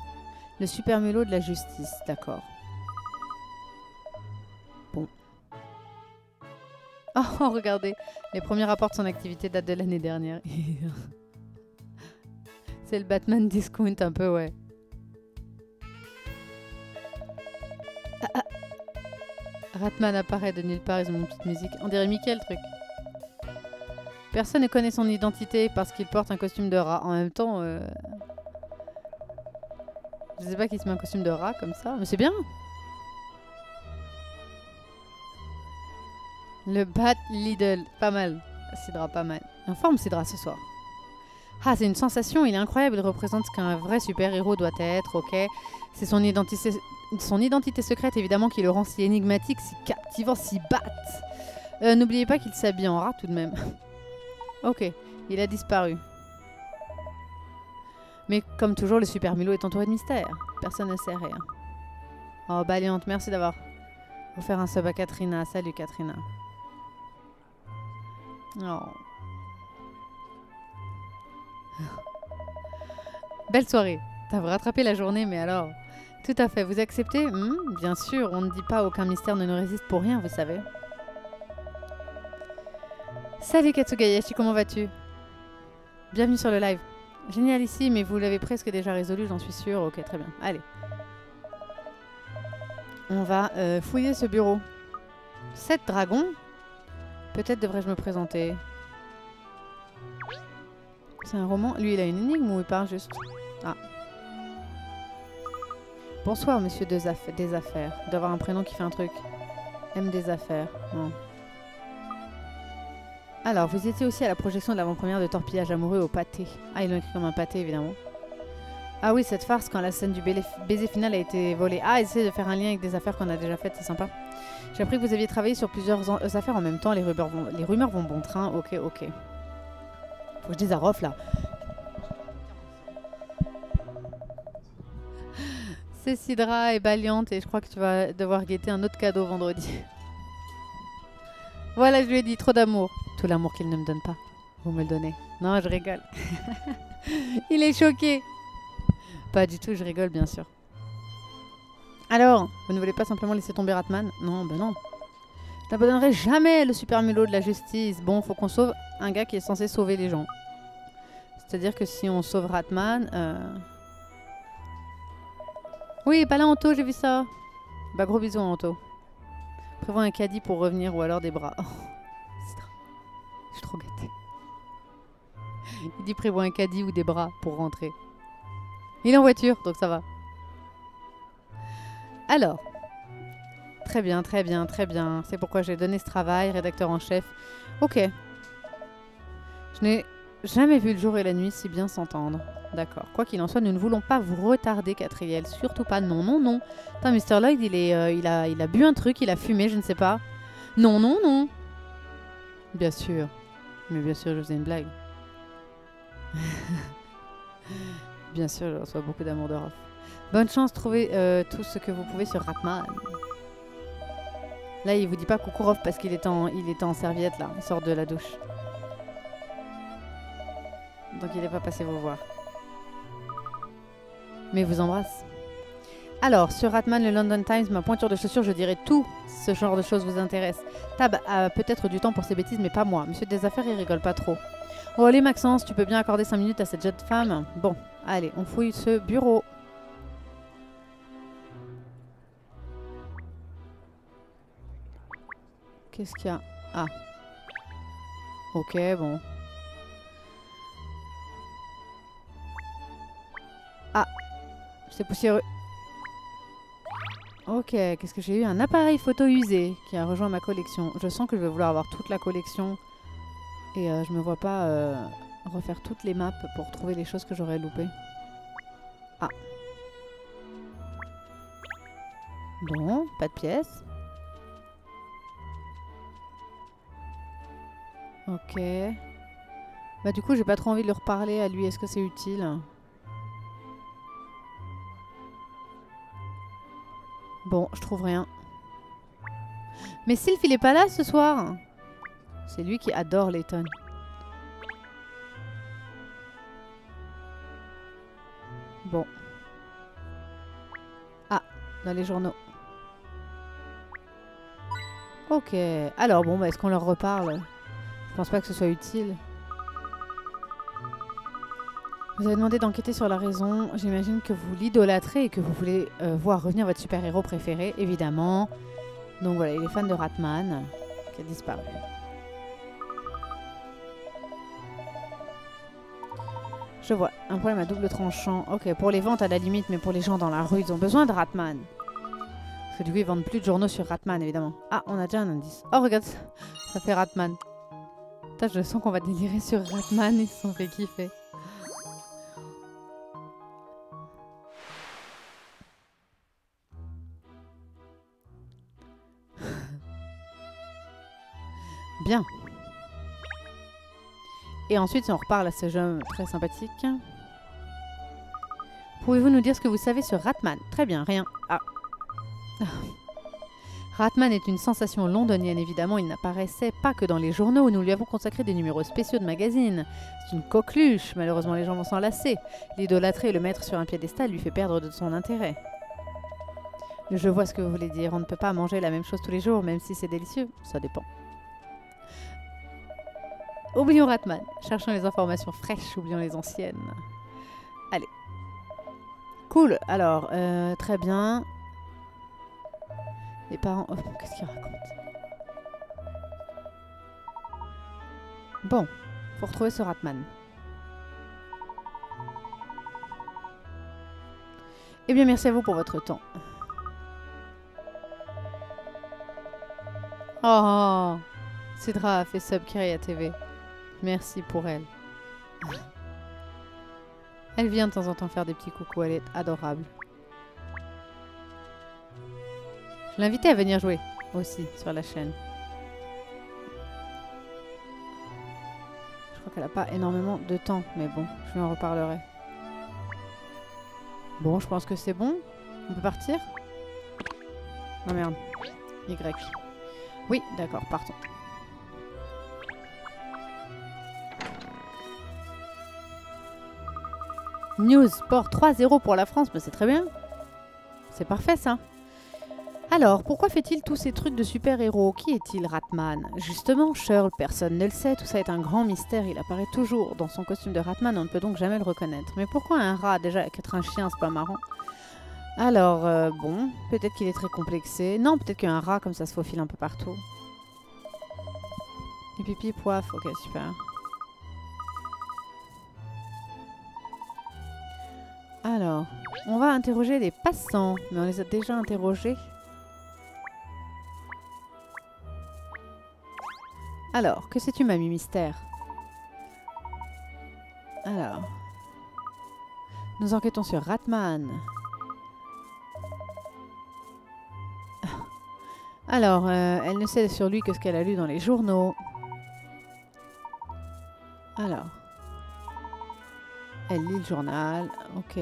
[SPEAKER 1] Le super mélo de la justice, d'accord. Oh, regardez. Les premiers rapports de son activité datent de l'année dernière. C'est le Batman discount un peu, ouais. Ah, ah. Ratman apparaît de nulle part, ils ont une petite musique. On dirait Mickey le truc. Personne ne connaît son identité parce qu'il porte un costume de rat. En même temps, euh... je sais pas qui se met un costume de rat comme ça, mais c'est bien. Le Bat Lidl, pas mal. Sidra, pas mal. En forme, Sidra, ce soir. Ah, c'est une sensation, il est incroyable, il représente ce qu'un vrai super-héros doit être, ok? C'est son identité, son identité secrète, évidemment, qui le rend si énigmatique, si captivant, si bat. Euh, N'oubliez pas qu'il s'habille en rat, tout de même. ok, il a disparu. Mais comme toujours, le super Milo est entouré de mystères. Personne ne sait rien. Oh, Baliante, merci d'avoir offert un sub à Katrina. Salut, Katrina. Oh. Belle soirée. T'as rattrapé la journée, mais alors? Tout à fait. Vous acceptez? Hmm, Bien sûr, on ne dit pas aucun mystère ne nous résiste pour rien, vous savez. Salut Katsugayashi, comment vas-tu? Bienvenue sur le live. Génial ici, mais vous l'avez presque déjà résolu, j'en suis sûre. Ok, très bien. Allez. On va euh, fouiller ce bureau. Sept dragons Peut-être devrais-je me présenter. C'est un roman Lui, il a une énigme ou il parle juste? Ah. Bonsoir, monsieur des, aff- des affaires. D'avoir un prénom qui fait un truc. M des affaires. Non. Alors, vous étiez aussi à la projection de l'avant-première de Torpillage amoureux au pâté. Ah, ils l'ont écrit comme un pâté, évidemment. Ah oui, cette farce quand la scène du baiser final a été volée. Ah, essayez de faire un lien avec des affaires qu'on a déjà faites, c'est sympa. J'ai appris que vous aviez travaillé sur plusieurs euh, affaires en même temps. Les rumeurs vont, les rumeurs vont bon train. Ok, ok. Faut que je dise à Rof, là. C'est Sidra et Baliante et je crois que tu vas devoir guetter un autre cadeau vendredi. voilà, je lui ai dit trop d'amour. Tout l'amour qu'il ne me donne pas. Vous me le donnez. Non, je rigole. Il est choqué. Pas du tout, je rigole bien sûr. Alors, vous ne voulez pas simplement laisser tomber Ratman Non, ben non. Je n'abandonnerai jamais le super mulot de la justice. Bon, faut qu'on sauve un gars qui est censé sauver les gens. C'est-à-dire que si on sauve Ratman... euh, Oui, pas là, Anto, j'ai vu ça. Bah, gros bisous, Anto. Prévois un caddie pour revenir ou alors des bras. Oh, Je suis trop gâtée. Il dit prévois un caddie ou des bras pour rentrer. Il est en voiture, donc ça va. Alors, très bien, très bien, très bien. C'est pourquoi j'ai donné ce travail, rédacteur en chef. Ok. Je n'ai jamais vu le jour et la nuit si bien s'entendre. D'accord. Quoi qu'il en soit, nous ne voulons pas vous retarder, Catriel. Surtout pas. Non, non, non. Putain, Mr. Lloyd, il, est, euh, il, a, il a bu un truc, il a fumé, je ne sais pas. Non, non, non. Bien sûr. Mais bien sûr, je faisais une blague. bien sûr, je reçois beaucoup d'amour de. Bonne chance, trouvez euh, tout ce que vous pouvez sur Ratman. Là, il vous dit pas Ruff parce qu'il est, en, est en serviette là. Il sort de la douche. Donc il n'est pas passé vous voir. Mais il vous embrasse. Alors, sur Ratman, le London Times, ma pointure de chaussure, je dirais tout ce genre de choses vous intéresse. Tab a peut-être du temps pour ses bêtises, mais pas moi. Monsieur des affaires, il rigole pas trop. Oh, allez, Maxence, tu peux bien accorder 5 minutes à cette jeune femme? Bon, allez, on fouille ce bureau. Qu'est-ce qu'il y a? Ah. Ok, bon. Ah. C'est poussiéreux. Ok, qu'est-ce que j'ai eu? Un appareil photo usé qui a rejoint ma collection. Je sens que je vais vouloir avoir toute la collection. Et euh, je me vois pas euh, refaire toutes les maps pour trouver les choses que j'aurais loupées. Ah. Bon, pas de pièces. Ok. Bah du coup, j'ai pas trop envie de lui reparler à lui. Est-ce que c'est utile? Bon, je trouve rien. Mais Sylph, il est pas là ce soir C'est lui qui adore Layton. Bon. Ah, dans les journaux. Ok. Alors bon, bah, est-ce qu'on leur reparle? Je pense pas que ce soit utile. Vous avez demandé d'enquêter sur la raison. J'imagine que vous l'idolâtrez et que vous voulez euh, voir revenir votre super-héros préféré, évidemment. Donc voilà, il est fan de Ratman, qui a disparu. Je vois, un problème à double tranchant. Ok, pour les ventes à la limite, mais pour les gens dans la rue, ils ont besoin de Ratman. Parce que du coup, ils vendent plus de journaux sur Ratman, évidemment. Ah, on a déjà un indice. Oh, regarde, ça fait Ratman. Je sens qu'on va délirer sur Ratman, ils se sont fait kiffer. Bien. Et ensuite, on reparle à ce jeune très sympathique. Pouvez-vous nous dire ce que vous savez sur Ratman? Très bien, rien. Ah. Ratman est une sensation londonienne, évidemment. Il n'apparaissait pas que dans les journaux. Nous lui avons consacré des numéros spéciaux de magazines. C'est une coqueluche. Malheureusement, les gens vont s'en lasser. L'idolâtrer et le mettre sur un piédestal lui fait perdre de son intérêt. Je vois ce que vous voulez dire. On ne peut pas manger la même chose tous les jours, même si c'est délicieux. Ça dépend. Oublions Ratman. Cherchons les informations fraîches, oublions les anciennes. Allez. Cool. Alors, euh, très bien. Parents... Oh, Qu'est-ce qu'ils racontent Bon. Faut retrouver ce Ratman. Eh bien, merci à vous pour votre temps. Oh Cédra a fait sub à TV. Merci pour elle. Elle vient de temps en temps faire des petits coucou, elle est adorable. Je l'invitais à venir jouer aussi sur la chaîne. Je crois qu'elle n'a pas énormément de temps, mais bon, je lui en reparlerai. Bon, je pense que c'est bon. On peut partir? Non merde. Y. Oui, d'accord, partons. News Sport 3-0 pour la France, mais c'est très bien. C'est parfait ça. Alors, pourquoi fait-il tous ces trucs de super-héros? Qui est-il, Ratman? Justement, Shirl, personne ne le sait, tout ça est un grand mystère, il apparaît toujours. Dans son costume de Ratman, on ne peut donc jamais le reconnaître. Mais pourquoi un rat? Déjà, qu'être un chien, c'est pas marrant. Alors, euh, bon, peut-être qu'il est très complexé. Non, peut-être qu'un rat, comme ça, se faufile un peu partout. Et pipi, poif, ok, super. Alors, on va interroger les passants, mais on les a déjà interrogés. Alors, que sais-tu, mamie mystère? Alors, nous enquêtons sur Ratman. Alors, euh, elle ne sait sur lui que ce qu'elle a lu dans les journaux. Alors. Elle lit le journal. Ok.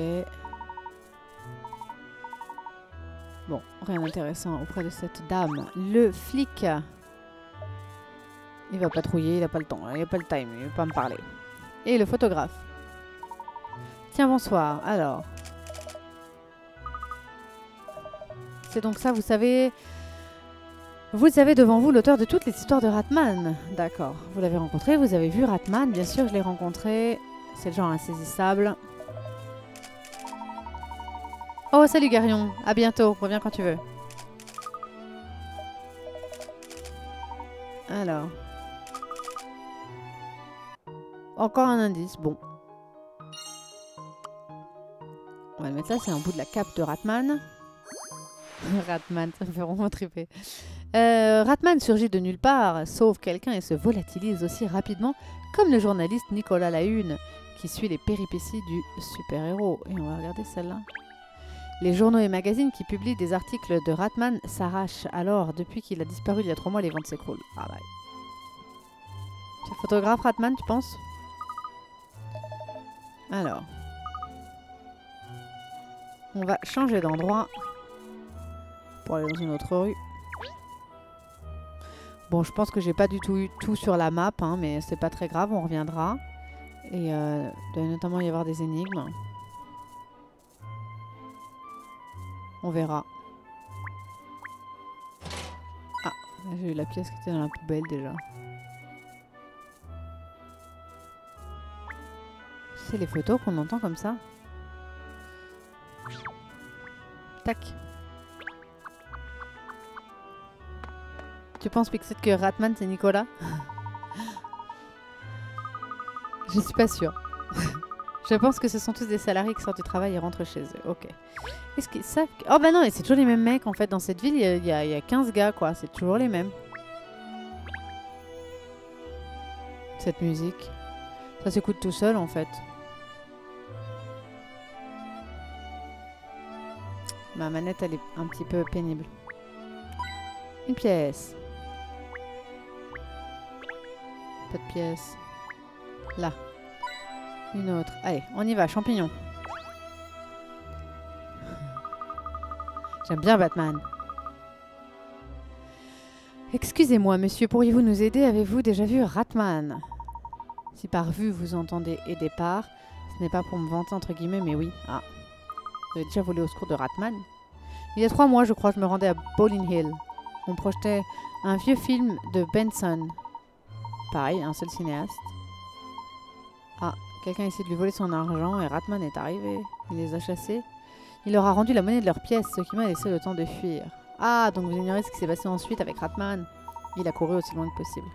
[SPEAKER 1] Bon, rien d'intéressant auprès de cette dame. Le flic. Il va patrouiller, il n'a pas le temps, il n'a pas le time, il ne va pas me parler. Et le photographe. Tiens, bonsoir. Alors. C'est donc ça, vous savez... Vous avez devant vous l'auteur de toutes les histoires de Ratman. D'accord. Vous l'avez rencontré, vous avez vu Ratman. Bien sûr, je l'ai rencontré. C'est le genre insaisissable. Oh, salut Garion. À bientôt. Reviens quand tu veux. Alors. Encore un indice. Bon. On va le mettre là. C'est un bout de la cape de Ratman. Ratman, ça me fait vraiment triper. Euh, Ratman surgit de nulle part, sauve quelqu'un et se volatilise aussi rapidement comme le journaliste Nicolas Lahune qui suit les péripéties du super-héros. Et on va regarder celle-là. Les journaux et magazines qui publient des articles de Ratman s'arrachent alors. Depuis qu'il a disparu il y a trois mois, les ventes s'écroulent. Ah bah. Tu es photographe Ratman, tu penses? Alors. On va changer d'endroit pour aller dans une autre rue. Bon, je pense que j'ai pas du tout eu tout sur la map, hein, mais c'est pas très grave, on reviendra. Et euh, il doit notamment y avoir des énigmes. On verra. Ah, j'ai eu la pièce qui était dans la poubelle déjà. C'est les photos qu'on entend comme ça. Tac. Tu penses Pixet que Ratman c'est Nicolas? Je suis pas sûre. Je pense que ce sont tous des salariés qui sortent du travail et rentrent chez eux. Ok. Est-ce qu'ils savent Oh bah non, c'est toujours les mêmes mecs en fait. Dans cette ville, il y, a 15 gars quoi. C'est toujours les mêmes. Cette musique. Ça s'écoute tout seul en fait. Ma manette elle est un petit peu pénible. Une pièce. Pas de pièce. Là. Une autre. Allez, on y va, champignon. J'aime bien Batman. Excusez-moi, monsieur, pourriez-vous nous aider? Avez-vous déjà vu Ratman? Si par vue vous entendez et départ, ce n'est pas pour me vanter entre guillemets, mais oui. Ah, avez déjà volé au secours de Ratman Il y a trois mois, je crois, je me rendais à Bowling Hill. On projetait un vieux film de Benson, Pareil, un seul cinéaste. Ah, quelqu'un essaie de lui voler son argent et Ratman est arrivé. Il les a chassés. Il leur a rendu la monnaie de leurs pièces, ce qui m'a laissé le temps de fuir. Ah, donc vous ignorez ce qui s'est passé ensuite avec Ratman. Il a couru aussi loin que possible.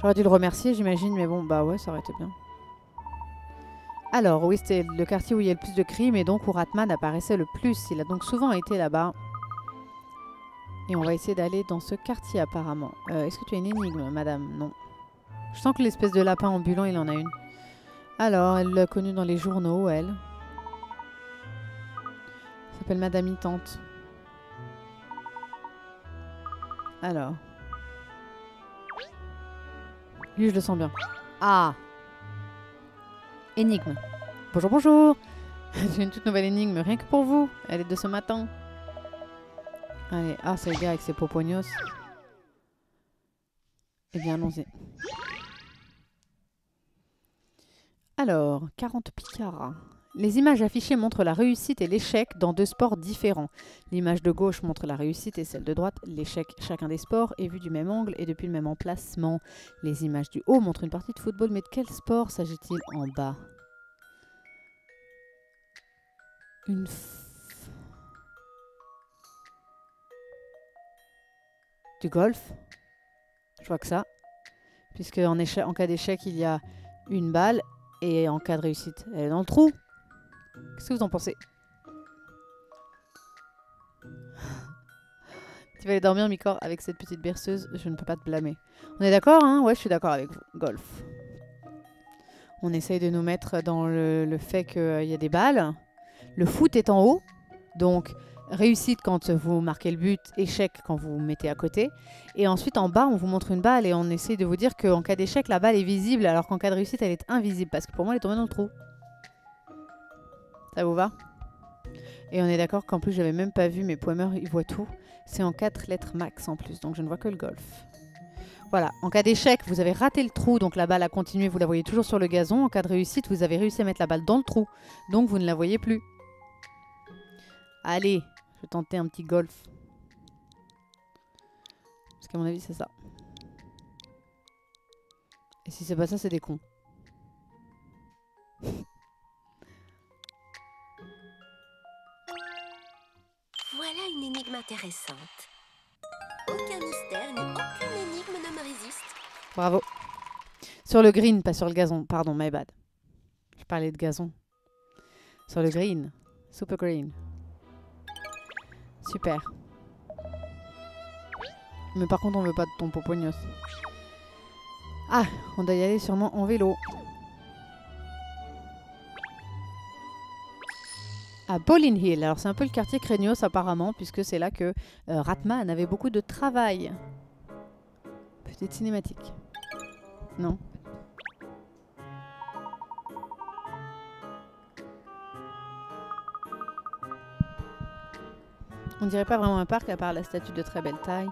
[SPEAKER 1] J'aurais dû le remercier, j'imagine, mais bon, bah ouais, ça aurait été bien. Alors, oui, c'était le quartier où il y a le plus de crimes et donc où Ratman apparaissait le plus. Il a donc souvent été là-bas. Et on va essayer d'aller dans ce quartier apparemment. Euh, est-ce que tu as une énigme, madame? Non. Je sens que l'espèce de lapin ambulant, il en a une. Alors, elle l'a connue dans les journaux, elle. Elle s'appelle Madame Itante. Alors. Lui, je le sens bien. Ah Énigme. Bonjour, bonjour J'ai une toute nouvelle énigme, rien que pour vous. Elle est de ce matin. Allez, ah, c'est le gars avec ses popognos. Eh bien, allons-y. Alors, 40 picards. Les images affichées montrent la réussite et l'échec dans deux sports différents. L'image de gauche montre la réussite et celle de droite l'échec. Chacun des sports est vu du même angle et depuis le même emplacement. Les images du haut montrent une partie de football, mais de quel sport s'agit-il en bas? Une du golf? Je vois que ça. Puisque en, en cas d'échec, il y a une balle et en cas de réussite, elle est dans le trou. Qu'est-ce que vous en pensez? Tu vas aller dormir, Micor, avec cette petite berceuse. Je ne peux pas te blâmer. On est d'accord, hein? Ouais, je suis d'accord avec vous. Golf. On essaye de nous mettre dans le, fait qu'il y a des balles. Le foot est en haut. Donc, réussite quand vous marquez le but, échec quand vous vous mettez à côté. Et ensuite, en bas, on vous montre une balle et on essaie de vous dire qu'en cas d'échec, la balle est visible, alors qu'en cas de réussite, elle est invisible. Parce que pour moi, elle est tombée dans le trou. Ça vous va? Et on est d'accord qu'en plus, j'avais même pas vu, mes poemeurs, ils voient tout. C'est en 4 lettres max en plus, donc je ne vois que le golf. Voilà, en cas d'échec, vous avez raté le trou, donc la balle a continué, vous la voyez toujours sur le gazon. En cas de réussite, vous avez réussi à mettre la balle dans le trou, donc vous ne la voyez plus. Allez, je vais tenter un petit golf. Parce qu'à mon avis, c'est ça. Et si c'est pas ça, c'est des cons.
[SPEAKER 2] Une énigme intéressante.
[SPEAKER 1] Bravo. Sur le green, pas sur le gazon. Pardon, my bad. Je parlais de gazon. Sur le green. Super green. Super. Mais par contre, on veut pas de ton popognos. Ah, on doit y aller sûrement en vélo. À Bowling Hill. Alors, c'est un peu le quartier craignos apparemment, puisque c'est là que euh, Ratman avait beaucoup de travail. Petite cinématique. Non. On dirait pas vraiment un parc à part la statue de très belle taille.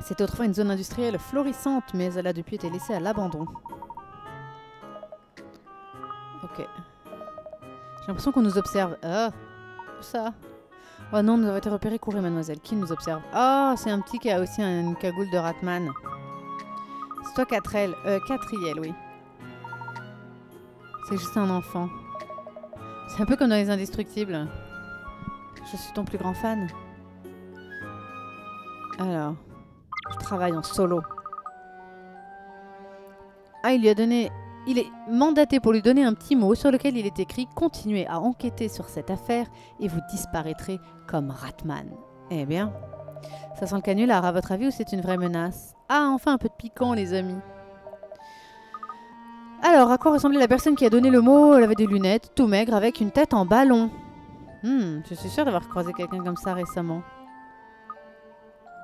[SPEAKER 1] C'était autrefois une zone industrielle florissante, mais elle a depuis été laissée à l'abandon. Ok. L'impression qu'on nous observe. Ah, ça Oh non, nous avons été repérés. Courez, mademoiselle. Qui nous observe? Oh, c'est un petit qui a aussi une cagoule de Ratman. C'est toi, Catrel. Euh, oui. C'est juste un enfant. C'est un peu comme dans Les Indestructibles. Je suis ton plus grand fan. Alors, je travaille en solo. Ah, il lui a donné... Il est mandaté pour lui donner un petit mot sur lequel il est écrit « Continuez à enquêter sur cette affaire et vous disparaîtrez comme Ratman ». Eh bien, ça sent le canular à votre avis ou c'est une vraie menace? Ah, enfin un peu de piquant les amis. Alors, à quoi ressemblait la personne qui a donné le mot? Elle avait des lunettes, tout maigre, avec une tête en ballon. Hmm, je suis sûre d'avoir croisé quelqu'un comme ça récemment.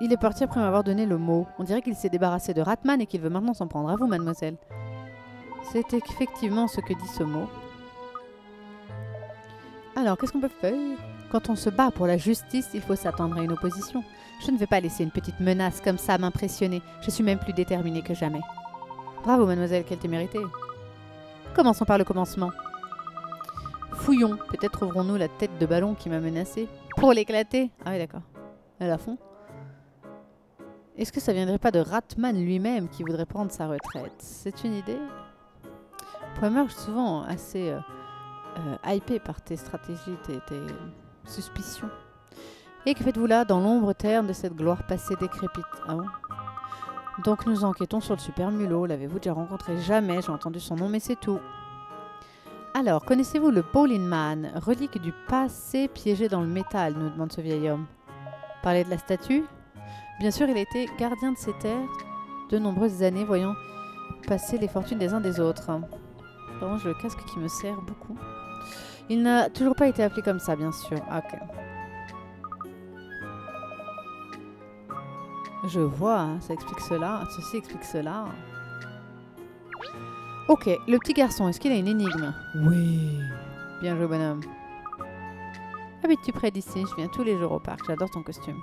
[SPEAKER 1] Il est parti après m'avoir donné le mot. On dirait qu'il s'est débarrassé de Ratman et qu'il veut maintenant s'en prendre à vous, mademoiselle. C'est effectivement ce que dit ce mot. Alors, qu'est-ce qu'on peut faire? Quand on se bat pour la justice, il faut s'attendre à une opposition. Je ne vais pas laisser une petite menace comme ça m'impressionner. Je suis même plus déterminée que jamais. Bravo, mademoiselle, quelle témérité. Commençons par le commencement. Fouillons. Peut-être trouverons-nous la tête de ballon qui m'a menacée. Pour l'éclater Ah oui, d'accord. Elle a fond. Est-ce que ça viendrait pas de Ratman lui-même qui voudrait prendre sa retraite? C'est une idée? Poimer, souvent assez euh, euh, hypé par tes stratégies, tes, suspicions. Et que faites-vous là, dans l'ombre terne de cette gloire passée décrépite? Ah bon? Donc nous enquêtons sur le super mulot. L'avez-vous déjà rencontré? Jamais, j'ai entendu son nom, mais c'est tout. Alors, connaissez-vous le Bowling Man, relique du passé piégé dans le métal? Nous demande ce vieil homme. Parlez de la statue? Bien sûr, il a été gardien de ces terres de nombreuses années, voyant passer les fortunes des uns des autres. Vraiment, j'ai le casque qui me sert beaucoup. Il n'a toujours pas été appelé comme ça, bien sûr. Ah, ok. Je vois, hein, ça explique cela. Ceci explique cela. Ok, le petit garçon, est-ce qu'il a une énigme? Oui. Bien joué, bonhomme. Habites-tu près d'ici? Je viens tous les jours au parc. J'adore ton costume.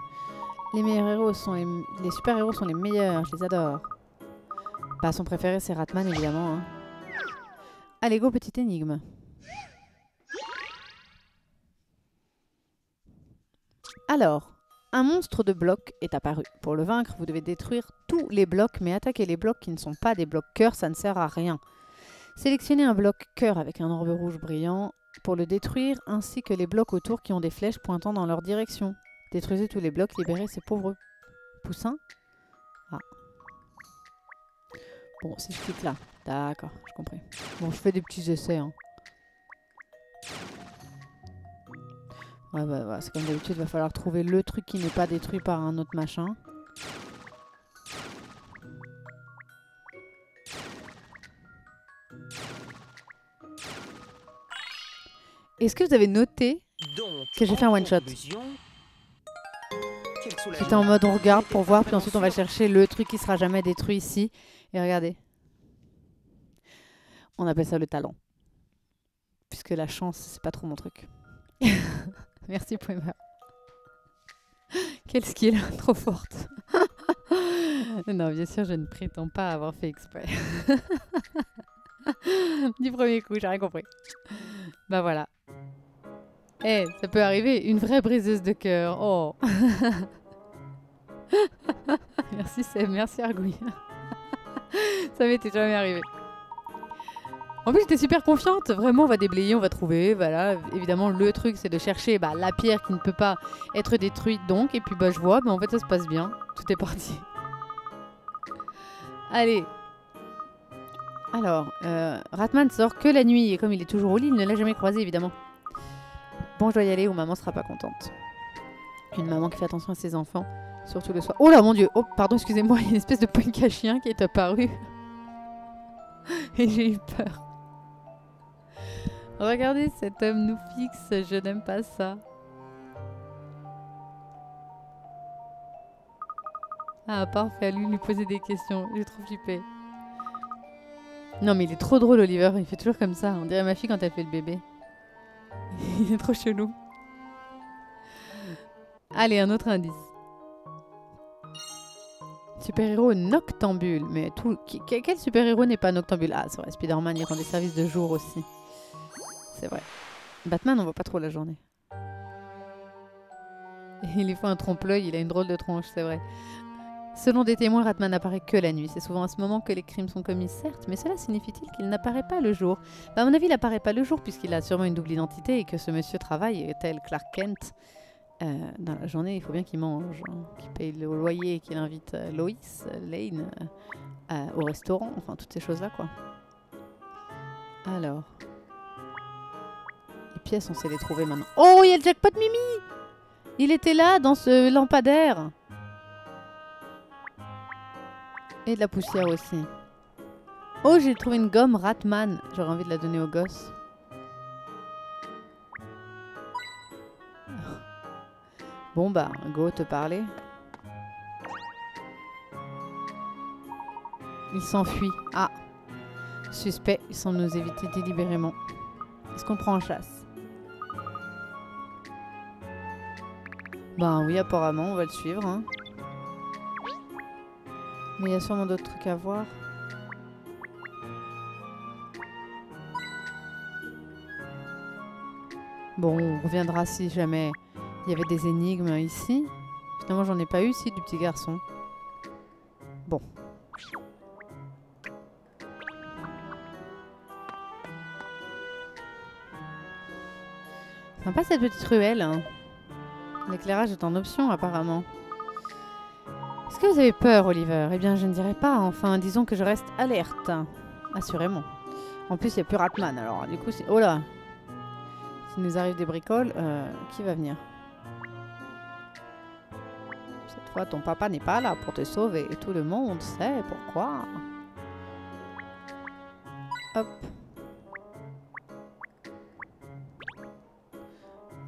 [SPEAKER 1] Les meilleurs héros sont les, les super-héros sont les meilleurs. Je les adore. Bah, son préféré, c'est Ratman, évidemment. hein. Allez, go, petite énigme. Alors, un monstre de blocs est apparu. Pour le vaincre, vous devez détruire tous les blocs, mais attaquer les blocs qui ne sont pas des blocs cœur, ça ne sert à rien. Sélectionnez un bloc cœur avec un orbe rouge brillant pour le détruire, ainsi que les blocs autour qui ont des flèches pointant dans leur direction. Détruisez tous les blocs, libérez ces pauvres poussins. Ah. Bon, c'est ce truc-là. D'accord, je comprends. Bon, je fais des petits essais. Hein. Ouais, bah, bah, c'est comme d'habitude, il va falloir trouver le truc qui n'est pas détruit par un autre machin. Est-ce que vous avez noté
[SPEAKER 3] Donc,
[SPEAKER 1] que j'ai fait un one J'étais en mode on regarde pour voir, puis ensuite on va chercher le truc qui sera jamais détruit ici. Et regardez. On appelle ça le talent. Puisque la chance, c'est pas trop mon truc. Merci Poema. Quel skill, trop forte. non, bien sûr, je ne prétends pas avoir fait exprès. du premier coup, j'ai rien compris. Bah voilà. Eh, ça peut arriver, une vraie briseuse de cœur. Oh. merci Seb, merci Argouille. ça m'était jamais arrivé. En plus, j'étais super confiante. Vraiment, on va déblayer, on va trouver. Voilà. Évidemment, le truc, c'est de chercher bah, la pierre qui ne peut pas être détruite. Donc, et puis, bah, je vois, mais en fait, ça se passe bien. Tout est parti. Allez. Alors, euh, Ratman sort que la nuit. Et comme il est toujours au lit, il ne l'a jamais croisé, évidemment. Bon, je dois y aller ou maman sera pas contente. Une maman qui fait attention à ses enfants, surtout le soir. Oh là, mon Dieu. Oh, pardon, excusez-moi. Il y a une espèce de punk à chien qui est apparu. et j'ai eu peur. Regardez, cet homme nous fixe, je n'aime pas ça. Ah, parfait, lui lui poser des questions. J'ai trop flippé. Non, mais il est trop drôle, Oliver. Il fait toujours comme ça. On dirait ma fille quand elle fait le bébé. il est trop chelou. Allez, un autre indice. Super-héros noctambule. Mais tout... Quel super-héros n'est pas noctambule? Ah, c'est vrai, Spider-Man, il rend des services de jour aussi. C'est vrai. Batman, on voit pas trop la journée. Il lui faut un trompe-l'œil, il a une drôle de tronche, c'est vrai. Selon des témoins, Ratman n'apparaît que la nuit. C'est souvent à ce moment que les crimes sont commis, certes, mais cela signifie-t-il qu'il n'apparaît pas le jour? Bah, À mon avis, il n'apparaît pas le jour puisqu'il a sûrement une double identité et que ce monsieur travaille, tel Clark Kent. Euh, dans la journée, il faut bien qu'il mange, hein, qu'il paye le loyer, qu'il invite euh, Loïs, Lane euh, au restaurant, enfin toutes ces choses-là, quoi. Alors. Les pièces, on sait les trouver maintenant. Oh, il y a le jackpot Mimi Il était là, dans ce lampadaire et de la poussière aussi. Oh, j'ai trouvé une gomme Ratman. J'aurais envie de la donner au gosse. Bon bah, go te parler. Il s'enfuit. Ah. Suspect, il semble nous éviter délibérément. Est-ce qu'on prend en chasse? Ben oui, apparemment, on va le suivre. Hein. Mais il y a sûrement d'autres trucs à voir. Bon, on reviendra si jamais il y avait des énigmes ici. Finalement, j'en ai pas eu ici du petit garçon. Bon. Sympa cette petite ruelle. Hein. L'éclairage est en option apparemment. Est-ce que vous avez peur, Oliver? Eh bien, je ne dirais pas. Enfin, disons que je reste alerte. Assurément. En plus, il n'y a plus Ratman. Alors, du coup, c'est... Oh là S'il nous arrive des bricoles, euh, qui va venir? Fois, ton papa n'est pas là pour te sauver. Et tout le monde sait pourquoi. Hop.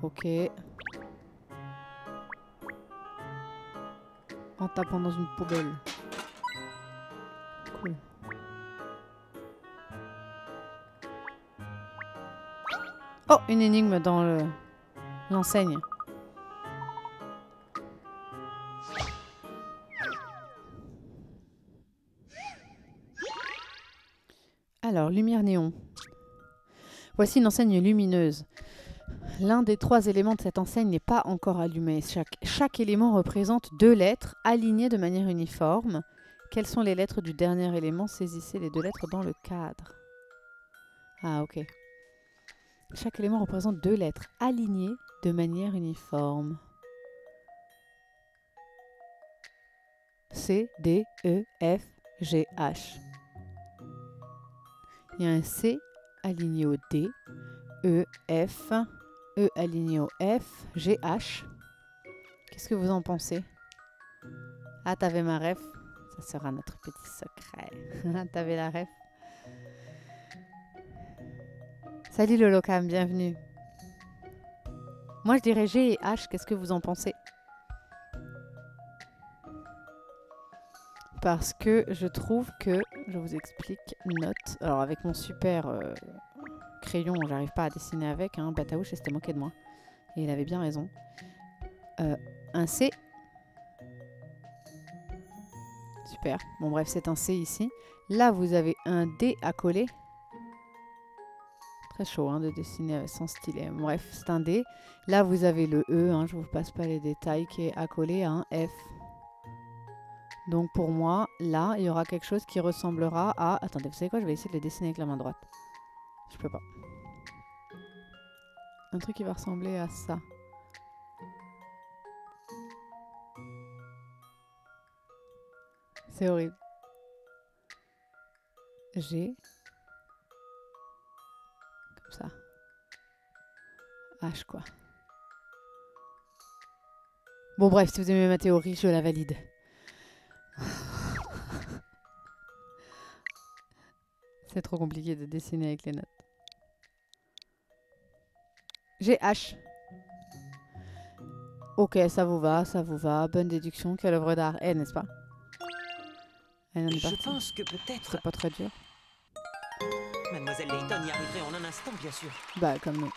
[SPEAKER 1] Ok. en tapant dans une poubelle. Cool. Oh, une énigme dans l'enseigne. Lumière néon. Voici une enseigne lumineuse. L'un des trois éléments de cette enseigne n'est pas encore allumé. Chaque, chaque élément représente deux lettres alignées de manière uniforme. Quelles sont les lettres du dernier élément? Saisissez les deux lettres dans le cadre. Ah, ok. Chaque élément représente deux lettres alignées de manière uniforme. C, D, E, F, G, H. Il y a un C aligné au D, E, F, E aligné au F, G, H. Qu'est-ce que vous en pensez? Ah, t'avais ma ref Ça sera notre petit secret. t'avais la ref Salut Lolocam, bienvenue. Moi, je dirais G et H. Qu'est-ce que vous en pensez? Parce que je trouve que, je vous explique, note. Alors, avec mon super euh, crayon, j'arrive pas à dessiner avec. Hein. Bataouche s'était moqué de moi. Et il avait bien raison. Euh, un C. Super. Bon, bref, c'est un C ici. Là, vous avez un D à coller. Très chaud hein, de dessiner sans stylet. Bref, c'est un D. Là, vous avez le E. Hein, je vous passe pas les détails qui est à coller à un F. Donc pour moi, là, il y aura quelque chose qui ressemblera à... Attendez, vous savez quoi Je vais essayer de le dessiner avec la main droite. Je peux pas. Un truc qui va ressembler à ça. C'est horrible. G. Comme ça. H, quoi. Bon, bref, si vous aimez ma théorie, je la valide. C'est trop compliqué de dessiner avec les notes. J'ai H. Ok, ça vous va, ça vous va. Bonne déduction. Quelle œuvre d'art est, n'est-ce pas?
[SPEAKER 3] Je pense que peut-être...
[SPEAKER 1] C'est pas très dur.
[SPEAKER 3] Mademoiselle Layton y arriverait en un instant, bien sûr.
[SPEAKER 1] Bah, comme nous.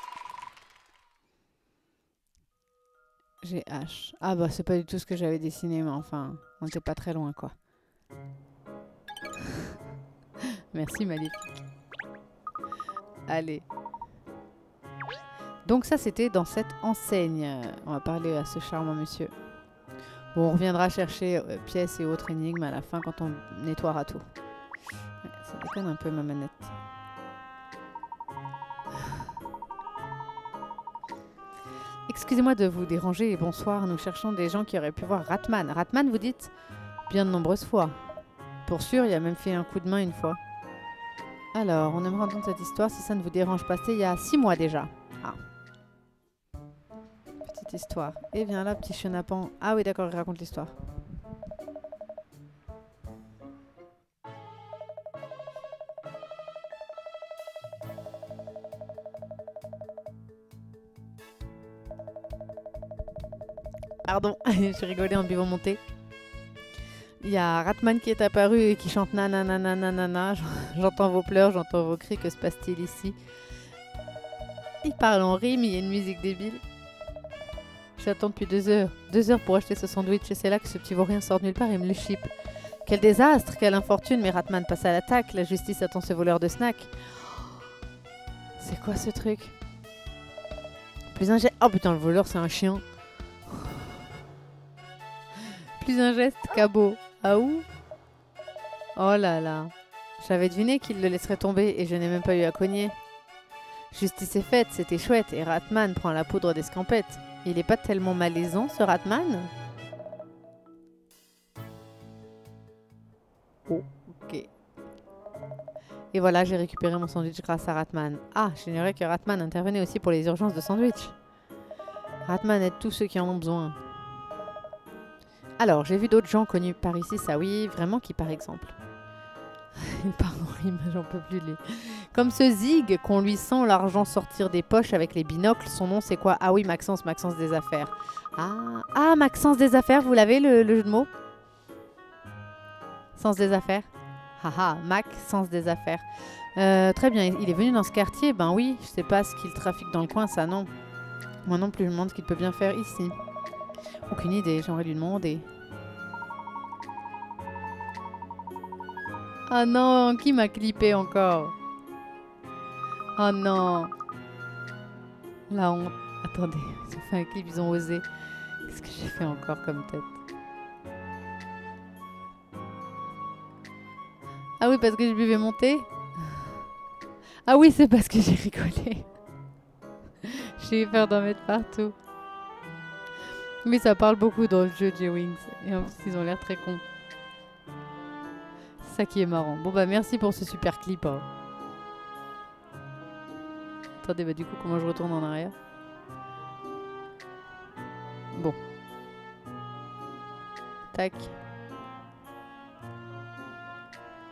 [SPEAKER 1] J'ai H. Ah bah, c'est pas du tout ce que j'avais dessiné, mais enfin, on était pas très loin, quoi. Merci, Maléfique. Allez. Donc ça, c'était dans cette enseigne. On va parler à ce charmant monsieur. Bon, on reviendra chercher euh, pièces et autres énigmes à la fin quand on nettoiera tout. Ça déconne un peu ma manette. Excusez-moi de vous déranger et bonsoir. Nous cherchons des gens qui auraient pu voir Ratman. Ratman, vous dites Bien de nombreuses fois. Pour sûr, il a même fait un coup de main une fois. Alors, on aimerait entendre cette histoire si ça ne vous dérange pas. C'était il y a six mois déjà. Ah. Petite histoire. Et viens là, petit chenapan. Ah oui, d'accord, il raconte l'histoire. Pardon, j'ai rigolé en buvant mon thé. Il y a Ratman qui est apparu et qui chante nanana nanana. J'entends vos pleurs, j'entends vos cris. Que se passe-t-il ici? Il parle en rime, il y a une musique débile. J'attends depuis deux heures. Deux heures pour acheter ce sandwich et c'est là que ce petit vaurien sort de nulle part et me le chip. Quel désastre, quelle infortune, mais Ratman passe à l'attaque. La justice attend ce voleur de snack. C'est quoi ce truc? Plus un geste. Oh putain, le voleur, c'est un chien. Plus un geste, cabot. Ah où Oh là là. J'avais deviné qu'il le laisserait tomber et je n'ai même pas eu à cogner. Justice est faite, c'était chouette, et Ratman prend la poudre d'escampette. Il est pas tellement malaisant, ce Ratman? Oh, ok. Et voilà, j'ai récupéré mon sandwich grâce à Ratman. Ah, j'ignorais que Ratman intervenait aussi pour les urgences de sandwich. Ratman aide tous ceux qui en ont besoin. Alors, j'ai vu d'autres gens connus par ici, ça oui, vraiment qui par exemple. Rime, j'en peux plus les... Comme ce Zig qu'on lui sent l'argent sortir des poches avec les binocles, son nom c'est quoi? Ah oui, Maxence, Maxence des affaires. Ah, ah Maxence des affaires, vous l'avez le, le jeu de mots? Sens des affaires? Haha, Mac, sens des affaires. Euh, très bien, il est venu dans ce quartier? Ben oui, je sais pas ce qu'il trafique dans le coin, ça non. Moi non plus, je me demande ce qu'il peut bien faire ici. Aucune idée, j'aimerais lui demander. Oh non, qui m'a clippé encore? Oh non La honte. Attendez, ils ont fait un clip, ils ont osé. Qu'est-ce que j'ai fait encore comme tête? Ah oui, parce que je buvais mon thé? Ah oui, c'est parce que j'ai rigolé. j'ai eu peur d'en mettre partout. Mais ça parle beaucoup dans le jeu J-Wings. Et en plus, ils ont l'air très cons. C'est ça qui est marrant. Bon, bah merci pour ce super clip. hein. Attendez, bah du coup, comment je retourne en arrière? Bon. Tac.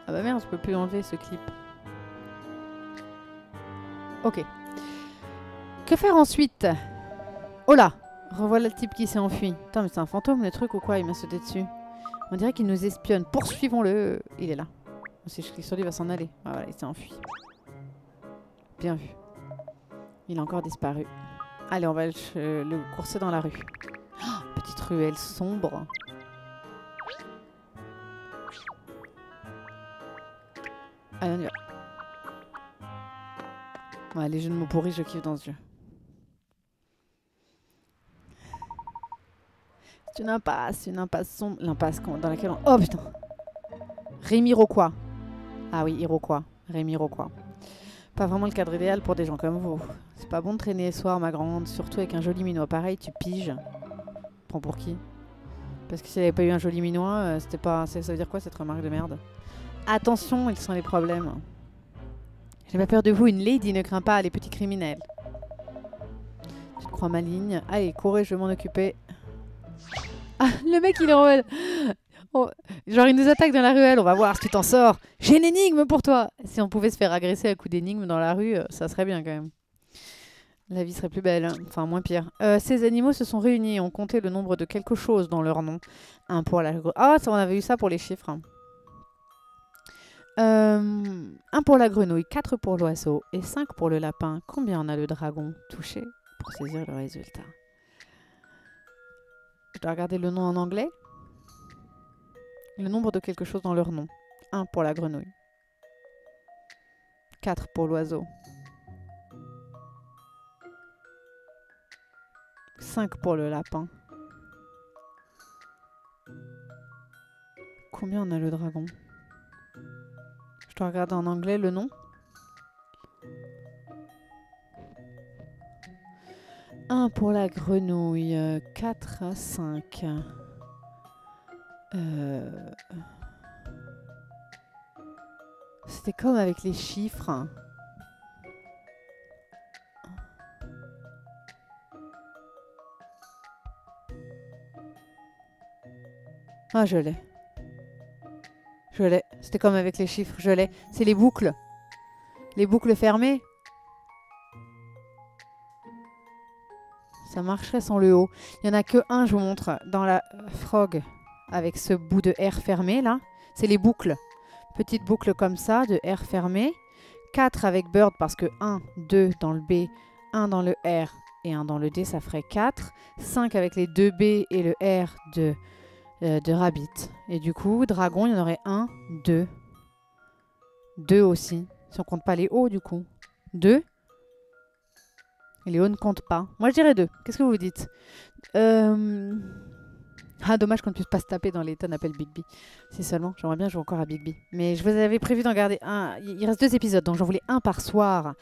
[SPEAKER 1] Ah bah merde, je peux plus enlever ce clip. Ok. Que faire ensuite? Oh là Revoilà le type qui s'est enfui. Attends, mais c'est un fantôme le truc ou quoi? Il m'a sauté dessus. On dirait qu'il nous espionne. Poursuivons-le. Il est là. Si je clique sur lui, il va s'en aller. Ah, voilà, il s'est enfui. Bien vu. Il a encore disparu. Allez, on va le, courser dans la rue. Oh, petite ruelle sombre. Allez, on y va. Ouais, les jeux de pourris, je kiffe dans ce jeu. C'est une impasse, une impasse sombre. L'impasse dans laquelle on... Oh putain Rémi Iroquois. Ah oui, Iroquois. Rémi Iroquois. Pas vraiment le cadre idéal pour des gens comme vous. C'est pas bon de traîner soir, ma grande, surtout avec un joli minois pareil, tu piges. Prends pour qui? Parce que s'il avait pas eu un joli minois, euh, c'était pas. Ça ça veut dire quoi cette remarque de merde? Attention, ils sont les problèmes. J'ai pas peur de vous, une lady ne craint pas les petits criminels. Tu te crois maligne? Allez, courez, je vais m'en occuper. Ah, le mec il est en mode. Oh, genre il nous attaque dans la ruelle, on va voir si tu t'en sors. J'ai une énigme pour toi. Si on pouvait se faire agresser à coups d'énigme dans la rue, euh, ça serait bien quand même. La vie serait plus belle, hein. enfin moins pire. Euh, ces animaux se sont réunis et ont compté le nombre de quelque chose dans leur nom. Un pour la... Ah, on avait eu ça pour les chiffres. hein. Euh, un pour la grenouille, quatre pour l'oiseau et cinq pour le lapin. Combien en a le dragon Touché pour saisir le résultat? Je dois regarder le nom en anglais? Le nombre de quelque chose dans leur nom. 1 pour la grenouille. 4 pour l'oiseau. 5 pour le lapin. Combien en a le dragon? Je dois regarder en anglais le nom. 1 pour la grenouille. 4 à 5. Euh, C'était comme avec les chiffres. Ah, je l'ai. Je l'ai. C'était comme avec les chiffres, je l'ai. C'est les boucles. Les boucles fermées. Ça marcherait sans le haut. Il n'y en a que un, je vous montre, dans la frog, avec ce bout de R fermé là. C'est les boucles. Petite boucle comme ça, de R fermé. 4 avec bird parce que 1, 2 dans le B, 1 dans le R et 1 dans le D, ça ferait 4. 5 avec les deux B et le R de, euh, de rabbit. Et du coup, dragon, il y en aurait 1, 2. 2 aussi. Si on compte pas les hauts du coup. 2. Et les hauts ne comptent pas. Moi, je dirais 2. Qu'est-ce que vous dites? Euh, Ah, dommage qu'on ne puisse pas se taper dans les tonnes appel Big B. Si seulement, j'aimerais bien jouer encore à Big B. Mais je vous avais prévu d'en garder un. Il reste deux épisodes, donc j'en voulais un par soir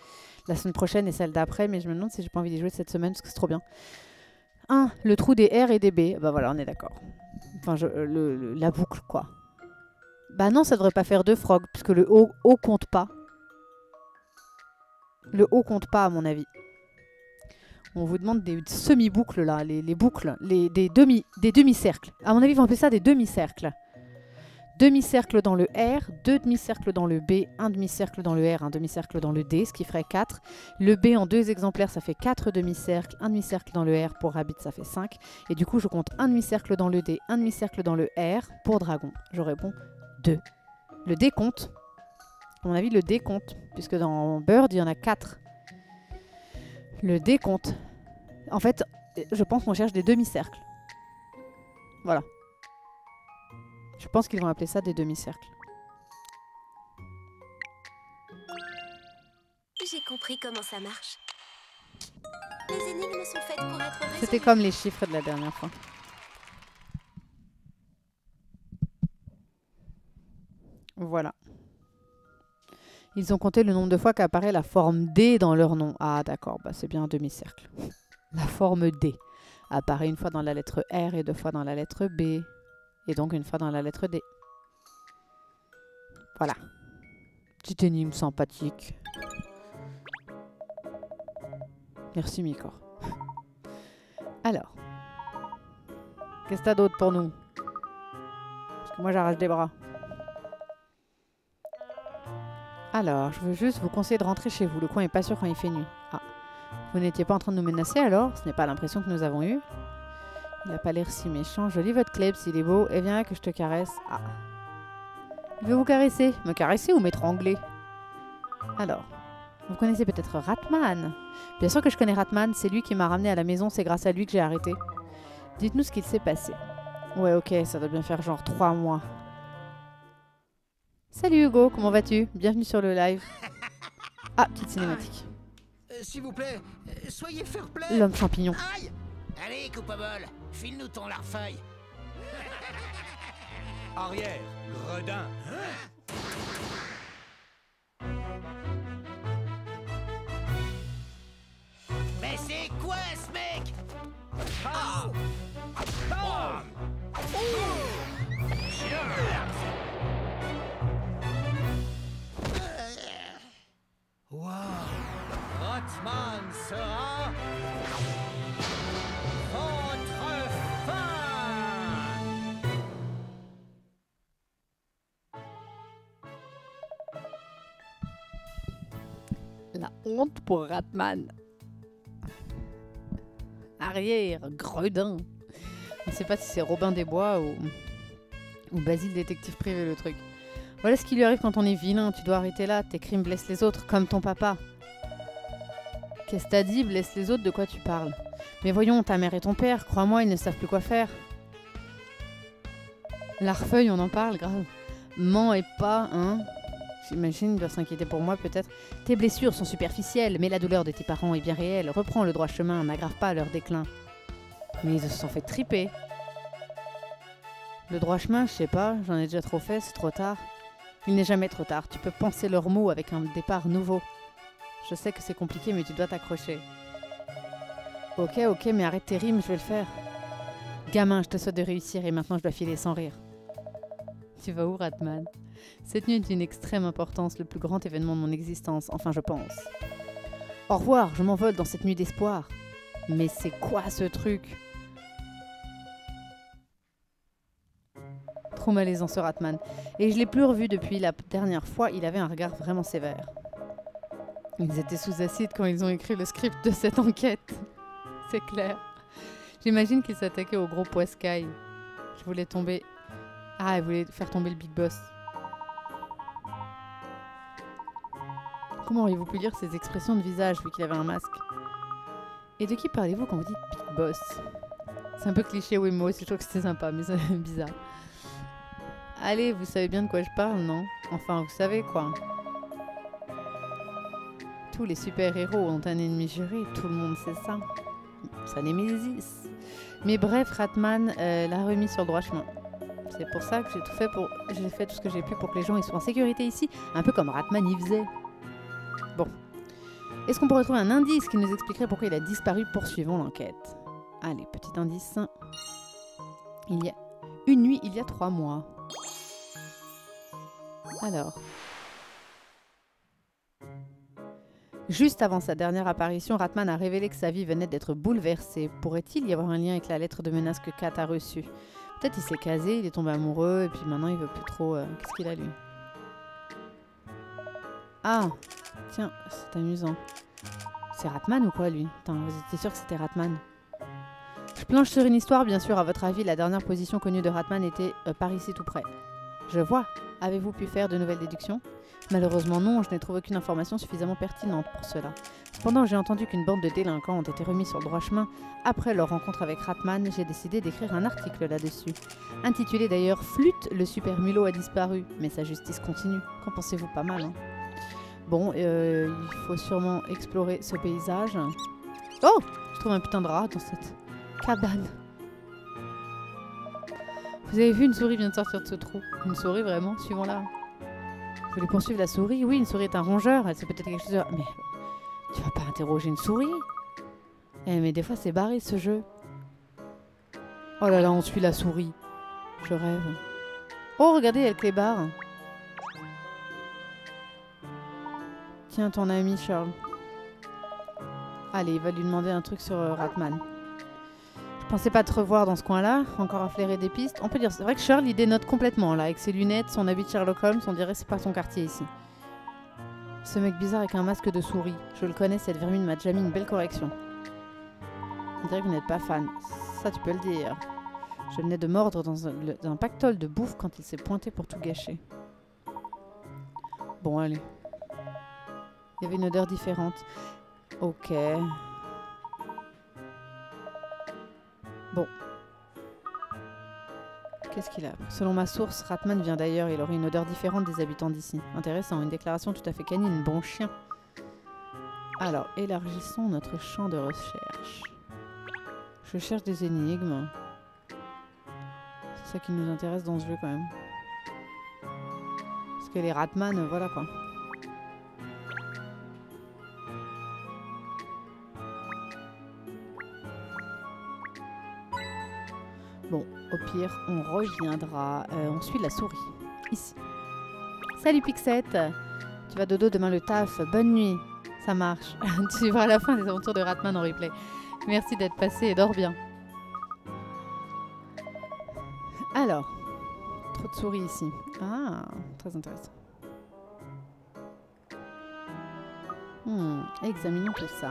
[SPEAKER 1] la semaine prochaine et celle d'après. Mais je me demande si j'ai pas envie d'y jouer cette semaine parce que c'est trop bien. Un, le trou des R et des B. Bah voilà, on est d'accord. Enfin, je- le- le- la boucle, quoi. Bah non, ça devrait pas faire deux frogs, puisque le haut, haut compte pas. Le haut compte pas, à mon avis. On vous demande des semi-boucles là, les, les boucles, les, des demi, des demi-cercles. À mon avis, ils vont appeler ça des demi-cercles. Demi-cercle dans le R, deux demi-cercles dans le B, un demi-cercle dans le R, un demi-cercle dans le D, ce qui ferait 4. Le B en deux exemplaires, ça fait 4 demi-cercles, un demi-cercle dans le R, pour Rabbit, ça fait 5. Et du coup, je compte un demi-cercle dans le D, un demi-cercle dans le R, pour Dragon. Je réponds 2. Le D compte. À mon avis, le D compte, puisque dans Bird, il y en a 4. Le D compte. En fait, je pense qu'on cherche des demi-cercles. Voilà. Je pense qu'ils vont appeler ça des demi-cercles.
[SPEAKER 2] J'ai compris comment ça marche. Les énigmes sont faites pour être.
[SPEAKER 1] C'était comme les chiffres de la dernière fois. Voilà. Ils ont compté le nombre de fois qu'apparaît la forme D dans leur nom. Ah d'accord, bah c'est bien un demi-cercle. La forme D apparaît une fois dans la lettre R et deux fois dans la lettre B. Et donc une fois dans la lettre D. Voilà. Petite énigme sympathique. Merci Micor. Alors. Qu'est-ce que t'as d'autre pour nous? Parce que moi j'arrache des bras. Alors, je veux juste vous conseiller de rentrer chez vous. Le coin est pas sûr quand il fait nuit. Ah. Vous n'étiez pas en train de nous menacer alors? Ce n'est pas l'impression que nous avons eue. Il n'a pas l'air si méchant. Je lis votre Klebs, il est beau. Et viens que je te caresse. Ah. Il veut vous caresser. Me caresser ou m'étrangler? Alors, vous connaissez peut-être Ratman Bien sûr que je connais Ratman. C'est lui qui m'a ramené à la maison. C'est grâce à lui que j'ai arrêté. Dites-nous ce qu'il s'est passé. Ouais, ok, ça doit bien faire genre trois mois. Salut Hugo, comment vas-tu? Bienvenue sur le live. Ah, petite cinématique.
[SPEAKER 4] Euh, S'il vous plaît, euh, soyez fair play.
[SPEAKER 1] L'homme champignon.
[SPEAKER 4] Aïe Allez, coupable, file-nous ton larfeuille.
[SPEAKER 3] Arrière, gredin.
[SPEAKER 4] Mais c'est quoi ce mec?
[SPEAKER 3] Ah Bam
[SPEAKER 4] Wow
[SPEAKER 3] Rotman sera votre fin
[SPEAKER 1] La honte pour Ratman. Arrière, gredin. On ne sait pas si c'est Robin des Bois ou, ou Basile détective privé le truc. Voilà ce qui lui arrive quand on est vilain. Tu dois arrêter là. Tes crimes blessent les autres, comme ton papa. Qu'est-ce que t'as dit? Blesse les autres, de quoi tu parles? Mais voyons, ta mère et ton père, crois-moi, ils ne savent plus quoi faire. Larfeuille, on en parle, grave. Ment et pas, hein? J'imagine, il doit s'inquiéter pour moi peut-être. Tes blessures sont superficielles, mais la douleur de tes parents est bien réelle. Reprends le droit chemin, n'aggrave pas leur déclin. Mais ils se sont fait triper. Le droit chemin, je sais pas, j'en ai déjà trop fait, c'est trop tard. Il n'est jamais trop tard, tu peux penser leurs mots avec un départ nouveau. Je sais que c'est compliqué, mais tu dois t'accrocher. Ok, ok, mais arrête tes rimes, je vais le faire. Gamin, je te souhaite de réussir et maintenant je dois filer sans rire. Tu vas où, Ratman? Cette nuit est d'une extrême importance, le plus grand événement de mon existence, enfin je pense. Au revoir, je m'envole dans cette nuit d'espoir. Mais c'est quoi ce truc? Trop malaisant ce Ratman. Et je l'ai plus revu depuis la dernière fois, il avait un regard vraiment sévère. Ils étaient sous acide quand ils ont écrit le script de cette enquête. C'est clair. J'imagine qu'ils s'attaquaient au gros poiscaille. Je voulais tomber. Ah, ils voulaient faire tomber le Big Boss. Comment auriez-vous pu lire ces expressions de visage vu qu'il avait un masque? Et de qui parlez-vous quand vous dites Big Boss? C'est un peu cliché, oui, je trouve que c'était sympa, mais c'est bizarre. Allez, vous savez bien de quoi je parle, non? Enfin, vous savez quoi. Tous les super-héros ont un ennemi juré, tout le monde sait ça. Ça Némésis. Mais bref, Ratman euh, l'a remis sur le droit chemin. C'est pour ça que j'ai tout fait pour. J'ai fait tout ce que j'ai pu pour que les gens soient en sécurité ici, un peu comme Ratman y faisait. Bon. Est-ce qu'on pourrait trouver un indice qui nous expliquerait pourquoi il a disparu Poursuivons l'enquête? Allez, petit indice. Il y a une nuit, il y a trois mois. Alors. Juste avant sa dernière apparition, Ratman a révélé que sa vie venait d'être bouleversée. Pourrait-il y avoir un lien avec la lettre de menace que Kat a reçue? Peut-être il s'est casé, il est tombé amoureux, et puis maintenant il veut plus trop... euh, Qu'est-ce qu'il a lui Ah Tiens, c'est amusant. C'est Ratman ou quoi lui? Attends, vous étiez sûr que c'était Ratman? Je planche sur une histoire, bien sûr. À votre avis, la dernière position connue de Ratman était euh, par ici tout près. Je vois. Avez-vous pu faire de nouvelles déductions? Malheureusement non, je n'ai trouvé aucune information suffisamment pertinente pour cela. Cependant, j'ai entendu qu'une bande de délinquants ont été remis sur le droit chemin. Après leur rencontre avec Ratman, j'ai décidé d'écrire un article là-dessus. Intitulé d'ailleurs Flûte, le super mulot a disparu, mais sa justice continue. Qu'en pensez-vous Pas mal, hein? Bon, euh, il faut sûrement explorer ce paysage. Oh Je trouve un putain de rat dans cette cabane. Vous avez vu, une souris vient de sortir de ce trou. Une souris, vraiment Suivons-la. Vous voulez poursuivre la souris Oui, une souris est un rongeur. Elle c'est peut-être quelque chose. Mais tu vas pas interroger une souris? Eh, mais des fois, c'est barré, ce jeu. Oh là là, on suit la souris. Je rêve. Oh, regardez, il y a le clébard. Tiens, ton ami, Charles. Allez, il va lui demander un truc sur euh, Ratman. Je pensais pas te revoir dans ce coin-là, encore à flairer des pistes. On peut dire, c'est vrai que Charles, il dénote complètement, là, avec ses lunettes, son habit de Sherlock Holmes, on dirait que c'est pas son quartier ici. Ce mec bizarre avec un masque de souris. Je le connais, cette vermine m'a déjà mis une belle correction. On dirait que vous n'êtes pas fan. Ça, tu peux le dire. Je venais de mordre dans un, un pactole de bouffe quand il s'est pointé pour tout gâcher. Bon, allez. Il y avait une odeur différente. Ok. Bon. Qu'est-ce qu'il a? Selon ma source, Ratman vient d'ailleurs. Il aurait une odeur différente des habitants d'ici. Intéressant, une déclaration tout à fait canine. Bon chien. Alors, élargissons notre champ de recherche. Je cherche des énigmes. C'est ça qui nous intéresse dans ce jeu quand même. Parce que les Ratman, voilà quoi. Bon, au pire, on reviendra. Euh, on suit la souris. Ici. Salut Pixette Tu vas dodo demain le taf. Bonne nuit. Ça marche. tu verras la fin des aventures de Ratman en replay. Merci d'être passé et dors bien. Alors, trop de souris ici. Ah, très intéressant. Hmm, examinons tout ça.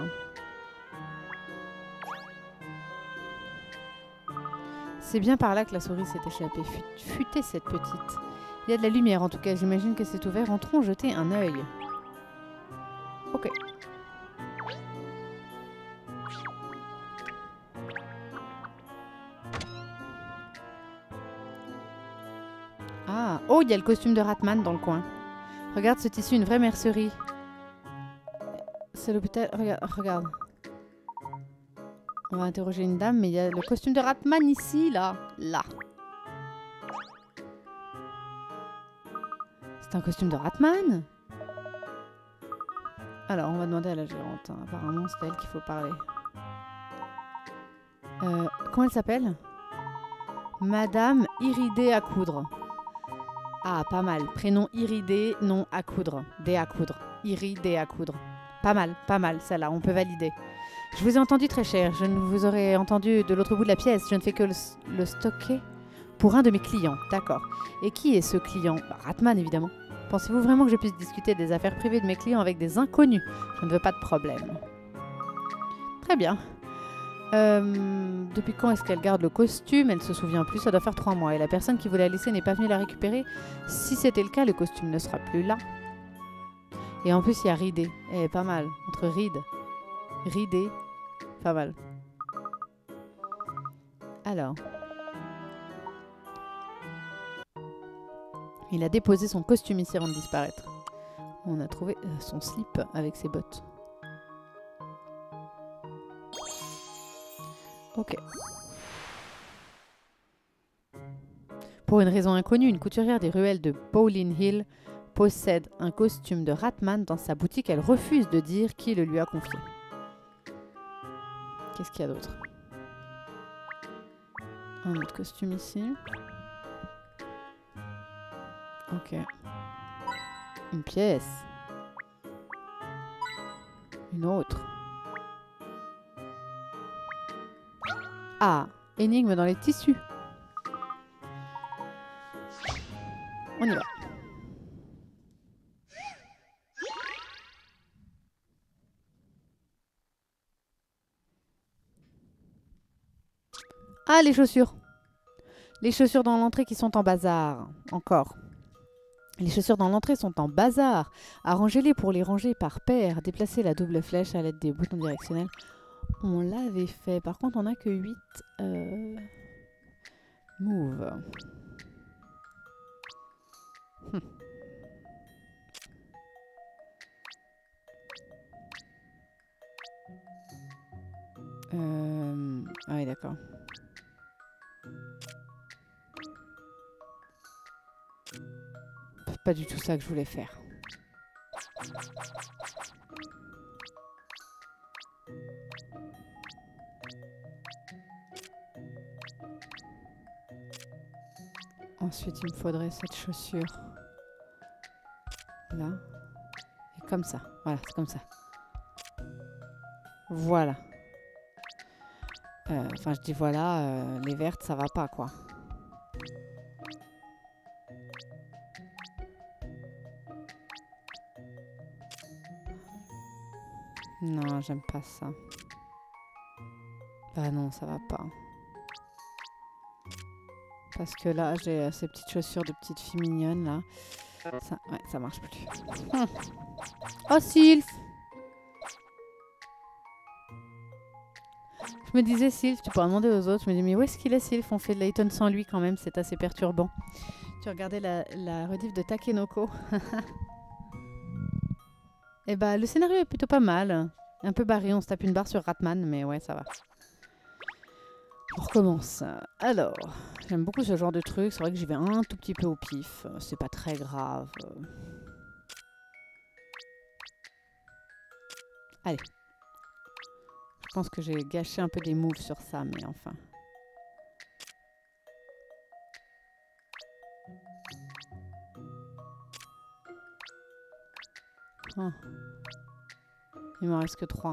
[SPEAKER 1] C'est bien par là que la souris s'est échappée. Fut- Futée cette petite. Il y a de la lumière en tout cas, j'imagine que c'est ouvert. Entrons jeter un œil. Ok. Ah, oh, il y a le costume de Ratman dans le coin. Regarde ce tissu, une vraie mercerie. C'est l'hôpital. Regarde, regarde. On va interroger une dame, mais il y a le costume de Ratman ici, là. Là. C'est un costume de Ratman? Alors, on va demander à la gérante. hein. Apparemment, c'est elle qu'il faut parler. Euh, comment elle s'appelle? Madame Iridée à coudre. Ah, pas mal. Prénom Iridée, nom à coudre. Dé à coudre. Iridée à coudre. Pas mal, pas mal, celle-là, on peut valider. Je vous ai entendu très cher, je ne vous aurais entendu de l'autre bout de la pièce, je ne fais que le, stocker pour un de mes clients, d'accord. Et qui est ce client? Bah, Ratman, évidemment. Pensez-vous vraiment que je puisse discuter des affaires privées de mes clients avec des inconnus? Je ne veux pas de problème. Très bien. Euh, depuis quand est-ce qu'elle garde le costume? Elle se souvient plus, ça doit faire trois mois. Et la personne qui voulait la laisser n'est pas venue la récupérer. Si c'était le cas, le costume ne sera plus là. Et en plus, il y a Ridé. Eh, pas mal. Entre Ride, Ridé, pas mal. Alors. Il a déposé son costume ici avant de disparaître. On a trouvé euh, son slip avec ses bottes. Ok. Pour une raison inconnue, une couturière des ruelles de Bowling Hill possède un costume de Ratman dans sa boutique. Elle refuse de dire qui le lui a confié. Qu'est-ce qu'il y a d'autre Un autre costume ici. Ok. Une pièce. Une autre. Ah, énigme dans les tissus. On y va. Ah, les chaussures. Les chaussures dans l'entrée qui sont en bazar. Encore. Les chaussures dans l'entrée sont en bazar. Arrangez-les pour les ranger par paire. Déplacez la double flèche à l'aide des boutons directionnels. On l'avait fait. Par contre, on n'a que 8 euh... move. Hmm. Euh, Ah oui, d'accord. Pas du tout ça que je voulais faire. Ensuite, il me faudrait cette chaussure. Là. Et comme ça. Voilà, c'est comme ça. Voilà. Euh, Enfin, je dis voilà, euh, les vertes, ça va pas, quoi. Non, j'aime pas ça. Bah non, ça va pas. Parce que là, j'ai euh, ces petites chaussures de petite fille mignonne, là. Ça, ouais, ça marche plus. Oh, Sylph Je me disais, Sylph, tu pourras demander aux autres. Je me dis, mais où est-ce qu'il est, Sylph? On fait de Layton sans lui, quand même. C'est assez perturbant. Tu regardais la, la rediff de Takenoko. Eh bah, le scénario est plutôt pas mal. Un peu barré, on se tape une barre sur Ratman, mais ouais, ça va. On recommence. Alors, j'aime beaucoup ce genre de truc. C'est vrai que j'y vais un tout petit peu au pif. C'est pas très grave. Allez. Je pense que j'ai gâché un peu des moves sur ça, mais enfin. Oh. Il m'en reste que 3.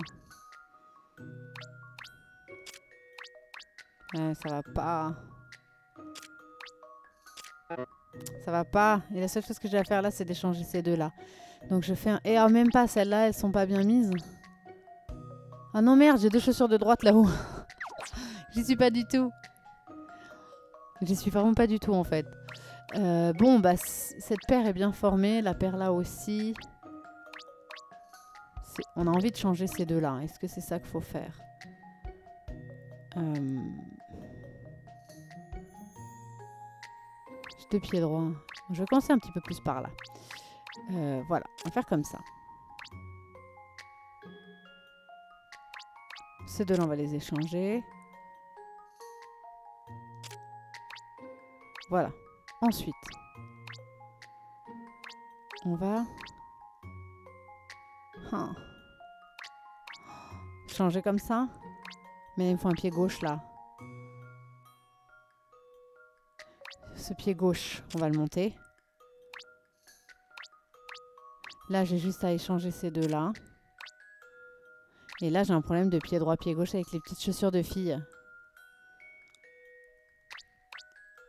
[SPEAKER 1] Ouais, ça va pas. Ça va pas. Et la seule chose que j'ai à faire là, c'est d'échanger ces deux-là. Donc je fais un... Et ah, même pas, celles-là, elles sont pas bien mises. Ah non, merde, j'ai deux chaussures de droite là-haut. J'y suis pas du tout. J'y suis vraiment pas du tout, en fait. Euh, bon, bah, cette paire est bien formée. La paire là aussi. On a envie de changer ces deux-là. Est-ce que c'est ça qu'il faut faire euh... Deux pieds droits. Je vais commencer un petit peu plus par là. Euh, voilà, on va faire comme ça. Ces deux-là, on va les échanger. Voilà. Ensuite, on va... Hein changer comme ça? Mais il me faut un pied gauche là. Ce pied gauche, on va le monter. Là, j'ai juste à échanger ces deux-là. Et là, j'ai un problème de pied droit, pied gauche avec les petites chaussures de fille.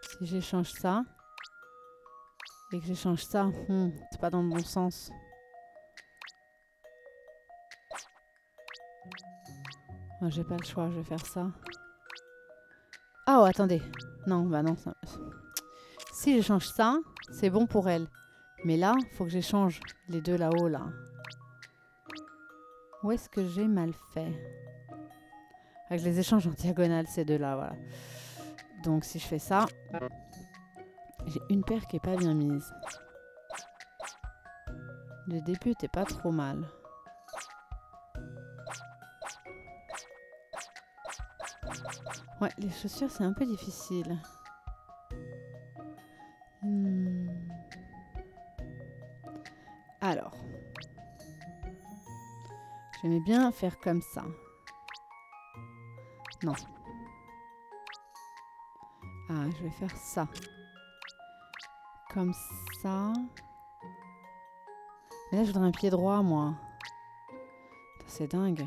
[SPEAKER 1] Si j'échange ça et que j'échange ça, hmm, c'est pas dans le bon sens. J'ai pas le choix, je vais faire ça. Ah, oh, attendez. Non, bah non. Ça... Si j'échange ça, c'est bon pour elle. Mais là, faut que j'échange les deux là-haut, là. Où est-ce que j'ai mal fait? Ah, Je les échange en diagonale, ces deux-là, voilà. Donc, si je fais ça, j'ai une paire qui est pas bien mise. Le début était pas trop mal. Ouais, les chaussures, c'est un peu difficile. Hmm. Alors. J'aimais bien faire comme ça. Non. Ah, je vais faire ça. Comme ça. Mais là, je voudrais un pied droit, moi. C'est dingue.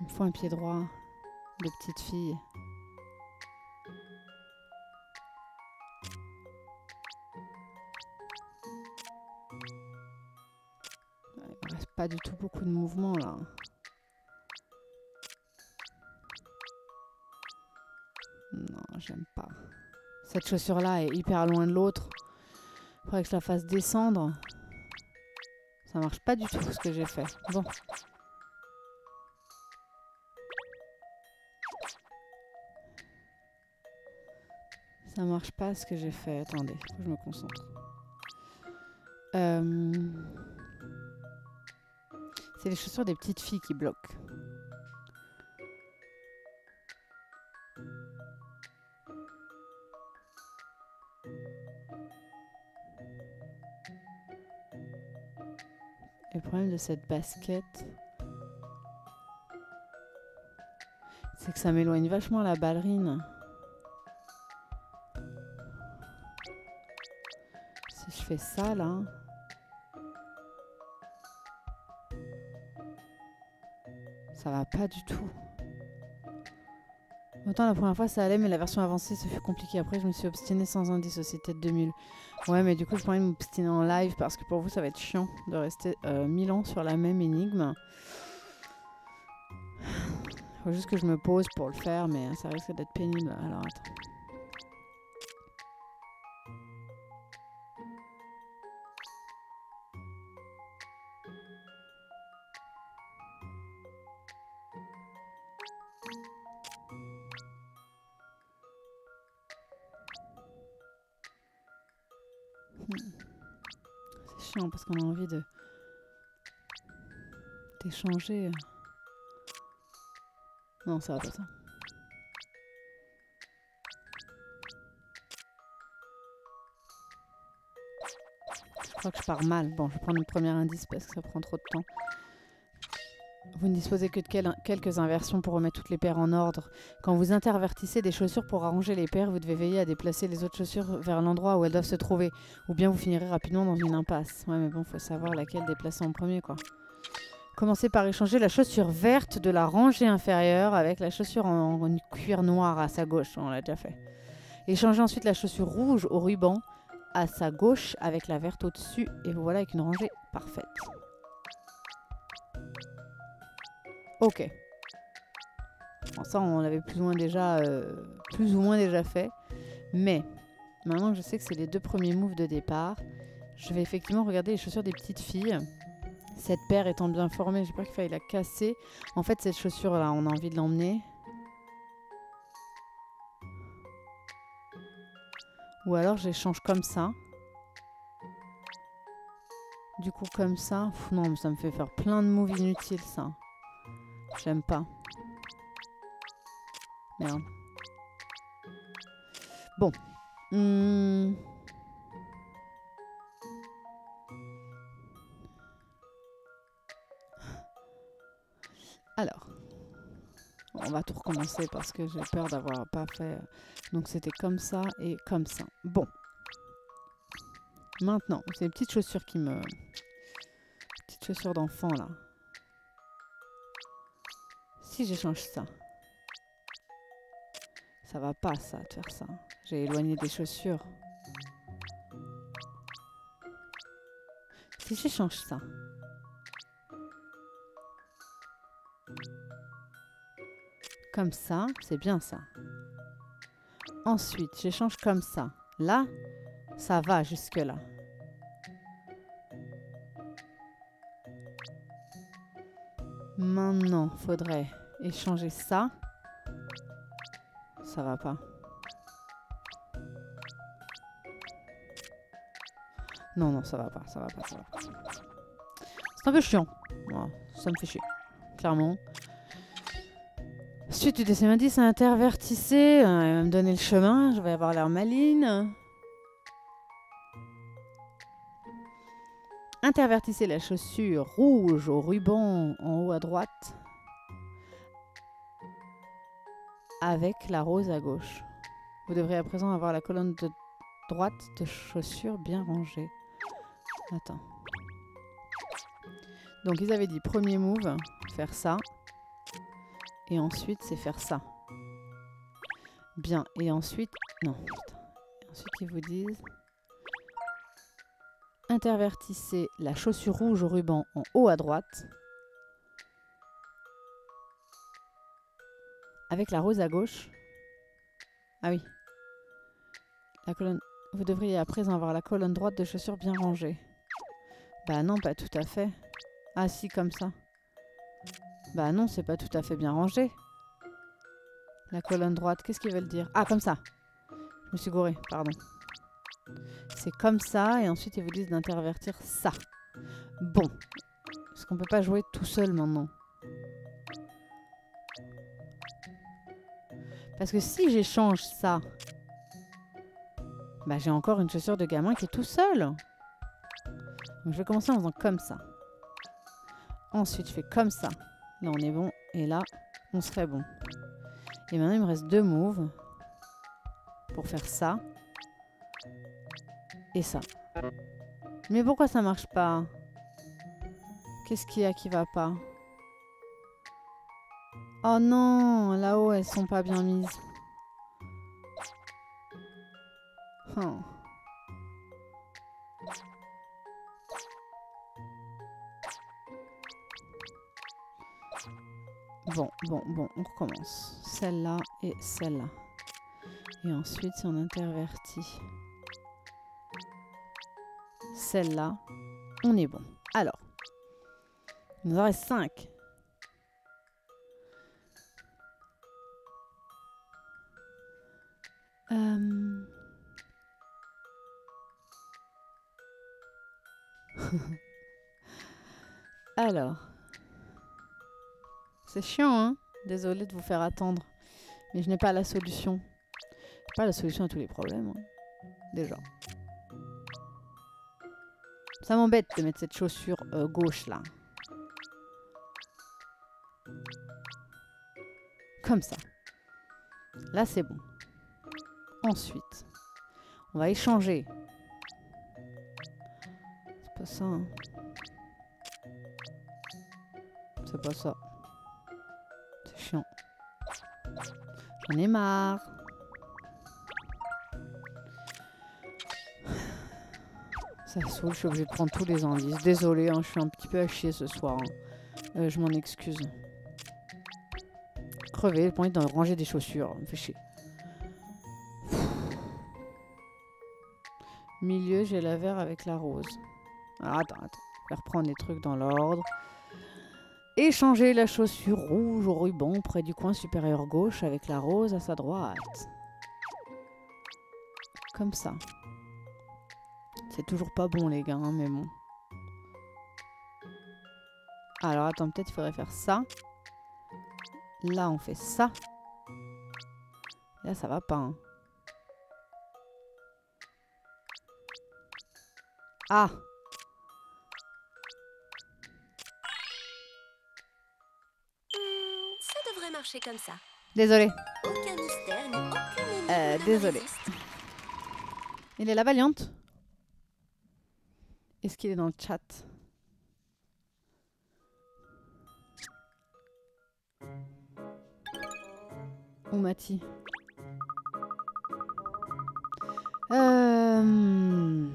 [SPEAKER 1] Il me faut un pied droit de petite fille. Il reste pas du tout beaucoup de mouvement là. Non, j'aime pas. Cette chaussure là est hyper loin de l'autre. Faudrait que je la fasse descendre. Ça marche pas du tout ce que j'ai fait. Bon, Ça marche pas ce que j'ai fait. Attendez, faut que je me concentre. Euh, c'est les chaussures des petites filles qui bloquent. le problème de cette basket, c'est que ça m'éloigne vachement la ballerine. Ça là. Ça va pas du tout. Autant la première fois ça allait, mais la version avancée ça fait compliqué. Après, je me suis obstinée sans indice au CT de 2000. Ouais, mais du coup, je pourrais m'obstiner en live parce que pour vous, ça va être chiant de rester euh, 1000 ans sur la même énigme. Faut juste que je me pose pour le faire, mais ça risque d'être pénible. Alors attends. Qu'on a envie de d'échanger. Non, ça va pas ça. Je crois que je pars mal. Bon, je vais prendre le premier indice parce que ça prend trop de temps. Vous ne disposez que de quel- quelques inversions pour remettre toutes les paires en ordre. Quand vous intervertissez des chaussures pour arranger les paires, vous devez veiller à déplacer les autres chaussures vers l'endroit où elles doivent se trouver. Ou bien vous finirez rapidement dans une impasse. Ouais, mais bon, faut savoir laquelle déplacer en premier, quoi. Commencez par échanger la chaussure verte de la rangée inférieure avec la chaussure en, en cuir noir à sa gauche. On l'a déjà fait. Échangez ensuite la chaussure rouge au ruban à sa gauche avec la verte au-dessus. Et vous voilà avec une rangée parfaite. Ok. Bon, ça, on l'avait plus ou moins déjà, euh, plus ou moins déjà fait. Mais maintenant que je sais que c'est les deux premiers moves de départ, je vais effectivement regarder les chaussures des petites filles. Cette paire étant bien formée, j'ai peur qu'il faille la casser. En fait, cette chaussure-là, on a envie de l'emmener. Ou alors j'échange comme ça. Du coup, comme ça. Non, mais ça me fait faire plein de moves inutiles, ça. J'aime pas. Merde. Bon. Hmm. Alors. On va tout recommencer parce que j'ai peur d'avoir pas fait. Donc c'était comme ça et comme ça. Bon. Maintenant, c'est les petites chaussures qui me. Petites chaussures d'enfant là. Si j'échange ça. Ça va pas ça de faire ça. J'ai éloigné des chaussures. Si j'échange ça. Comme ça, c'est bien ça. Ensuite, j'échange comme ça. Là, ça va jusque-là. Maintenant, faudrait échanger ça. Ça va pas. Non, non, ça va pas, ça va pas, ça va pas. C'est un peu chiant. Ça me fait chier. Clairement. Suite du deuxième indice, intervertissez. Euh, il va me donner le chemin. Je vais avoir l'air maline. Intervertissez la chaussure rouge au ruban en haut à droite avec la rose à gauche. Vous devrez à présent avoir la colonne de droite de chaussures bien rangée. Attends. Donc ils avaient dit premier move, faire ça. Et ensuite c'est faire ça. Bien. Et ensuite... Non. ensuite ils vous disent... Intervertissez la chaussure rouge au ruban en haut à droite. Avec la rose à gauche. Ah oui. La colonne... Vous devriez à présent avoir la colonne droite de chaussures bien rangée. Bah non, pas tout à fait. Ah si, comme ça. Bah non, c'est pas tout à fait bien rangé. La colonne droite, qu'est-ce qu'ils veulent dire? Ah, comme ça. Je me suis gourée, pardon. C'est comme ça, et ensuite ils vous disent d'intervertir ça. Bon. Est-ce qu'on peut pas jouer tout seul maintenant Parce que si j'échange ça, bah j'ai encore une chaussure de gamin qui est tout seul. Donc je vais commencer en faisant comme ça. Ensuite, je fais comme ça. Là, on est bon. Et là, on serait bon. Et maintenant, il me reste deux moves pour faire ça et ça. Mais pourquoi ça marche pas? Qu'est-ce qu'il y a qui va pas? Oh non, là-haut, elles sont pas bien mises. Oh. Bon, bon, bon, on recommence. Celle-là et celle-là. Et ensuite, si on intervertit celle-là, on est bon. Alors, il nous en reste 5. Euh... Alors, c'est chiant, hein Désolée de vous faire attendre, mais je n'ai pas la solution. Pas la solution à tous les problèmes, hein. déjà. Ça m'embête de mettre cette chaussure euh, gauche là. Comme ça. Là, c'est bon. Ensuite, on va échanger. C'est pas ça. hein. C'est pas ça. C'est chiant. J'en ai marre. Ça saoule, je suis obligée de prendre tous les indices. Désolée, hein, je suis un petit peu à chier ce soir. hein. Euh, je m'en excuse. Crever, j'ai pas envie de ranger des chaussures. Me fait chier. Milieu, j'ai la vert avec la rose. Alors, attends, attends. Je vais reprendre les trucs dans l'ordre. Échanger la chaussure rouge au ruban près du coin supérieur gauche avec la rose à sa droite. Comme ça. C'est toujours pas bon, les gars, hein, mais bon. Alors, attends, peut-être il faudrait faire ça. Là, on fait ça. Là, ça va pas. hein. Ah
[SPEAKER 2] Hmm, ça devrait marcher comme ça.
[SPEAKER 1] Désolé.
[SPEAKER 2] Aucun mystère ni aucune énigme
[SPEAKER 1] Euh,
[SPEAKER 2] résiste.
[SPEAKER 1] Il est la valiante Est-ce qu'il est dans le chat? Ou Mati Euh,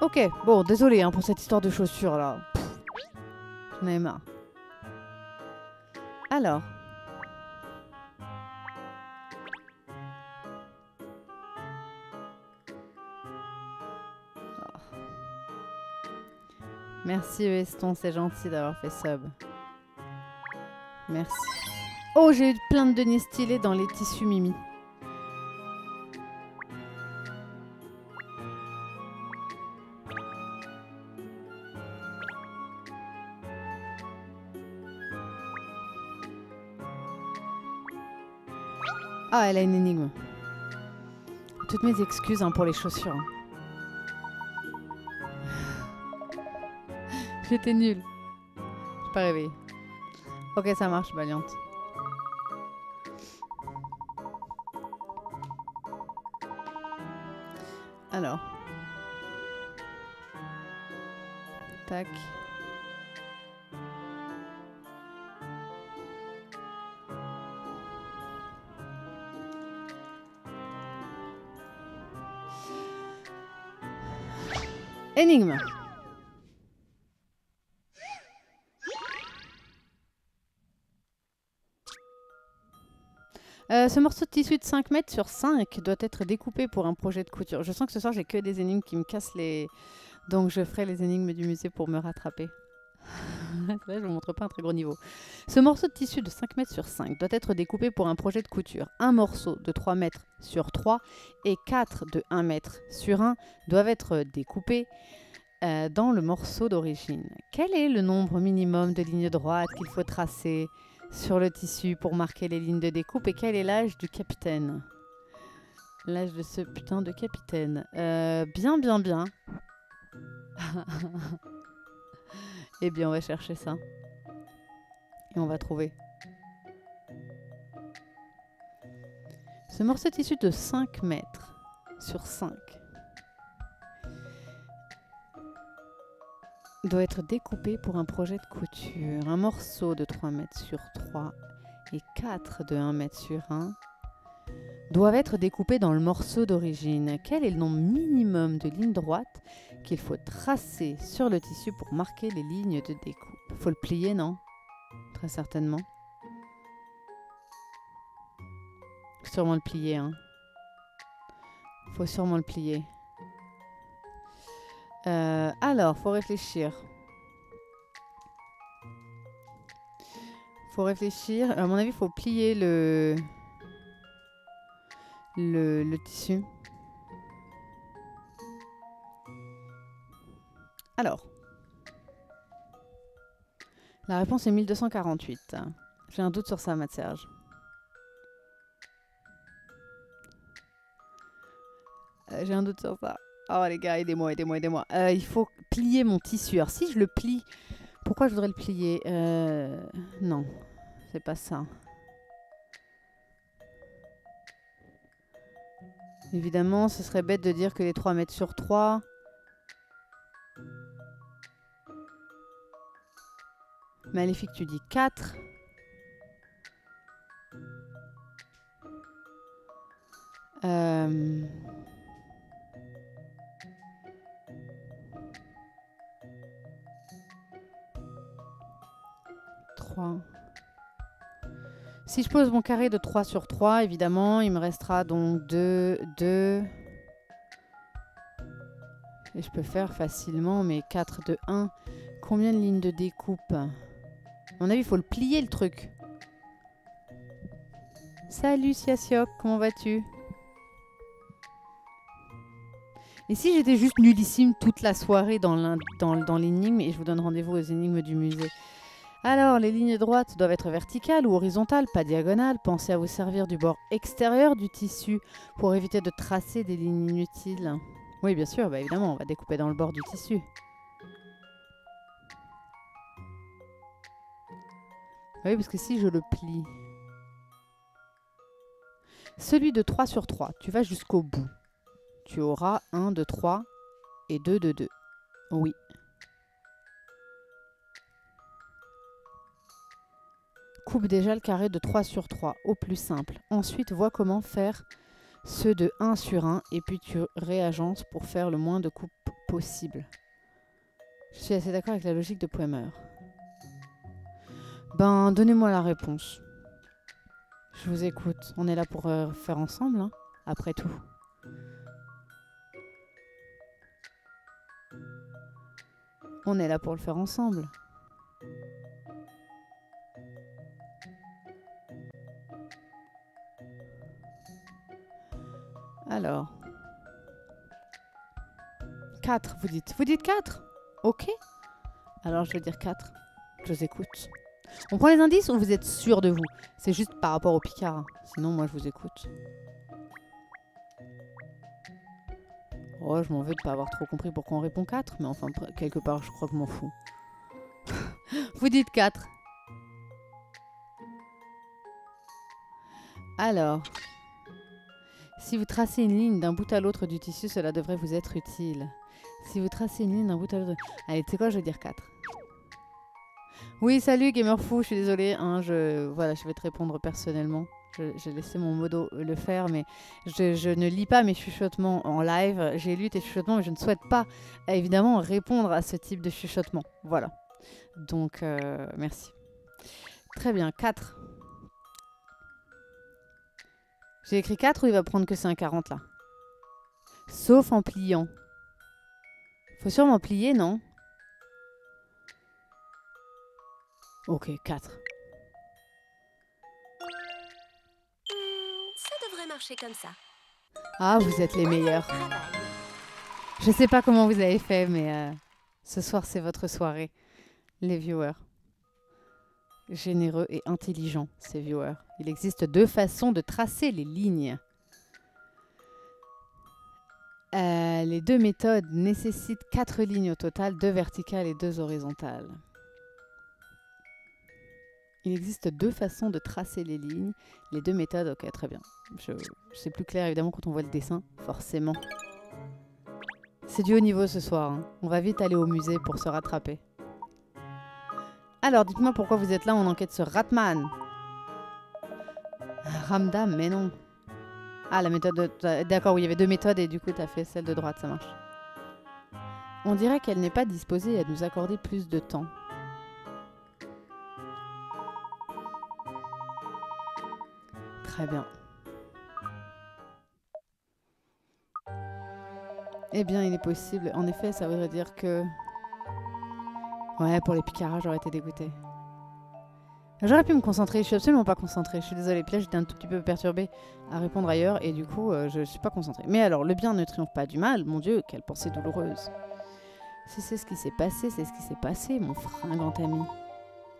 [SPEAKER 1] Ok, bon, désolé hein, pour cette histoire de chaussures là. J'en avais marre. Alors. Merci Veston, c'est gentil d'avoir fait sub. Merci. Oh, j'ai eu plein de deniers stylés dans les tissus Mimi. Ah, elle a une énigme. Toutes mes excuses hein, pour les chaussures. hein. J'étais nulle. Je suis pas réveillée. Ok, ça marche, Valiante. Alors. Tac. Énigme. Euh, ce morceau de tissu de 5 mètres sur 5 doit être découpé pour un projet de couture. Je sens que ce soir, j'ai que des énigmes qui me cassent les... Donc, je ferai les énigmes du musée pour me rattraper. Je vous montre pas un très gros niveau. Ce morceau de tissu de 5 mètres sur 5 doit être découpé pour un projet de couture. Un morceau de 3 mètres sur 3 et 4 de 1 mètre sur 1 doivent être découpés euh, dans le morceau d'origine. Quel est le nombre minimum de lignes droites qu'il faut tracer sur le tissu pour marquer les lignes de découpe et quel est l'âge du capitaine? L'âge de ce putain de capitaine. Euh, bien, bien, bien. eh bien, on va chercher ça. Et on va trouver. Ce morceau de tissu de 5 mètres sur 5 doit être découpé pour un projet de couture. Un morceau de 3 mètres sur 3 et 4 de 1 mètre sur 1 doivent être découpés dans le morceau d'origine. Quel est le nombre minimum de lignes droites qu'il faut tracer sur le tissu pour marquer les lignes de découpe Faut le plier, non? Très certainement. Sûrement le plier, hein. Faut sûrement le plier. Euh, alors, faut réfléchir. Faut réfléchir. À mon avis, faut plier le le, le tissu. Alors, la réponse est 1248. J'ai un doute sur ça, Matt Serge. Euh, J'ai un doute sur ça. Oh les gars, aidez-moi, aidez-moi, aidez-moi. Euh, il faut plier mon tissu. Alors si je le plie, pourquoi je voudrais le plier? Euh, Non, c'est pas ça. Évidemment, ce serait bête de dire que les 3 mètres sur 3... Maléfique, tu dis 4. Euh... 3. Si je pose mon carré de 3 sur 3, évidemment, il me restera donc 2, 2. Et je peux faire facilement mes 4 de 1. Combien de lignes de découpe? Mon avis, il faut le plier le truc. Salut Siasiok, comment vas-tu? Et si j'étais juste nullissime toute la soirée dans l'énigme et je vous donne rendez-vous aux énigmes du musée alors, les lignes droites doivent être verticales ou horizontales, pas diagonales. Pensez à vous servir du bord extérieur du tissu pour éviter de tracer des lignes inutiles. Oui, bien sûr, bah évidemment, on va découper dans le bord du tissu. Oui, parce que si je le plie... Celui de 3 sur 3, tu vas jusqu'au bout. Tu auras 1 de 3 et 2 de 2. Oui. Coupe déjà le carré de 3 sur 3 au plus simple. Ensuite, vois comment faire ceux de 1 sur 1 et puis tu réagences pour faire le moins de coupes possible. Je suis assez d'accord avec la logique de Poemer. Ben, donnez-moi la réponse. Je vous écoute. On est là pour euh, faire ensemble, hein, après tout. On est là pour le faire ensemble. Alors. 4, vous dites. Vous dites 4 Ok. Alors je vais dire 4. Je vous écoute. On prend les indices ou vous êtes sûr de vous? C'est juste par rapport au Picard. Sinon, moi, je vous écoute. Oh, je m'en veux de pas avoir trop compris pourquoi on répond 4, mais enfin, quelque part, je crois que m'en fous. vous dites 4. Alors, si vous tracez une ligne d'un bout à l'autre du tissu, cela devrait vous être utile. Si vous tracez une ligne d'un bout à l'autre... Allez, tu sais quoi, je vais dire 4. Oui, salut Gamerfou, je suis désolée. hein, je, voilà, je vais te répondre personnellement. J'ai laissé mon modo le faire, mais je, ne lis pas mes chuchotements en live. J'ai lu tes chuchotements, mais je ne souhaite pas, évidemment, répondre à ce type de chuchotement. Voilà. Donc, euh, merci. Très bien, 4. J'ai écrit 4 ou il va prendre que c'est un 40 là? Sauf en pliant. Faut sûrement plier, non? Ok, 4.
[SPEAKER 2] Hmm, ça devrait marcher comme ça.
[SPEAKER 1] Ah, vous êtes les meilleurs. Je sais pas comment vous avez fait, mais euh, ce soir, c'est votre soirée, les viewers. Généreux et intelligents, ces viewers. Il existe deux façons de tracer les lignes. Euh, les deux méthodes nécessitent quatre lignes au total, deux verticales et deux horizontales. Il existe deux façons de tracer les lignes. Les deux méthodes, ok, très bien. Je, c'est plus clair évidemment quand on voit le dessin, forcément. C'est du haut niveau ce soir. hein. On va vite aller au musée pour se rattraper. Alors, dites-moi pourquoi vous êtes là en enquête sur Ratman. Ramdam, mais non. Ah, la méthode de... t'as- D'accord, oui, il y avait deux méthodes et du coup, tu as fait celle de droite, ça marche. On dirait qu'elle n'est pas disposée à nous accorder plus de temps. Très bien. Eh bien, il est possible. En effet, ça voudrait dire que... Ouais, pour les picards, j'aurais été dégoûtée. J'aurais pu me concentrer, je suis absolument pas concentrée. Je suis désolée, puis là j'étais un tout petit peu perturbée à répondre ailleurs et du coup euh, je suis pas concentrée. Mais alors, le bien ne triomphe pas du mal, mon Dieu, quelle pensée douloureuse. Si c'est ce qui s'est passé, c'est ce qui s'est passé, mon fringant ami.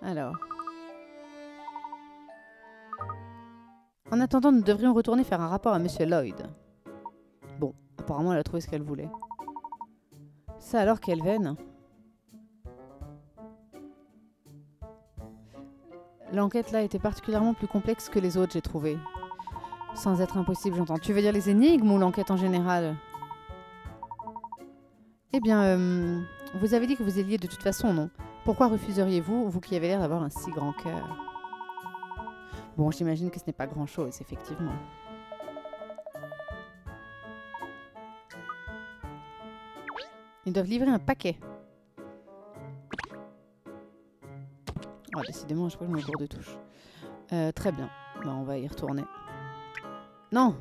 [SPEAKER 1] Alors. En attendant, nous devrions retourner faire un rapport à Monsieur Lloyd. Bon, apparemment elle a trouvé ce qu'elle voulait. Ça alors, quelle veine L'enquête là était particulièrement plus complexe que les autres, j'ai trouvé. Sans être impossible, j'entends. Tu veux dire les énigmes ou l'enquête en général? Eh bien, euh, vous avez dit que vous alliez de toute façon, non? Pourquoi refuseriez-vous, vous qui avez l'air d'avoir un si grand cœur? Bon, j'imagine que ce n'est pas grand-chose, effectivement. Ils doivent livrer un paquet. Oh, décidément, je crois que je me de touche. Euh, très bien. Bah, on va y retourner. Non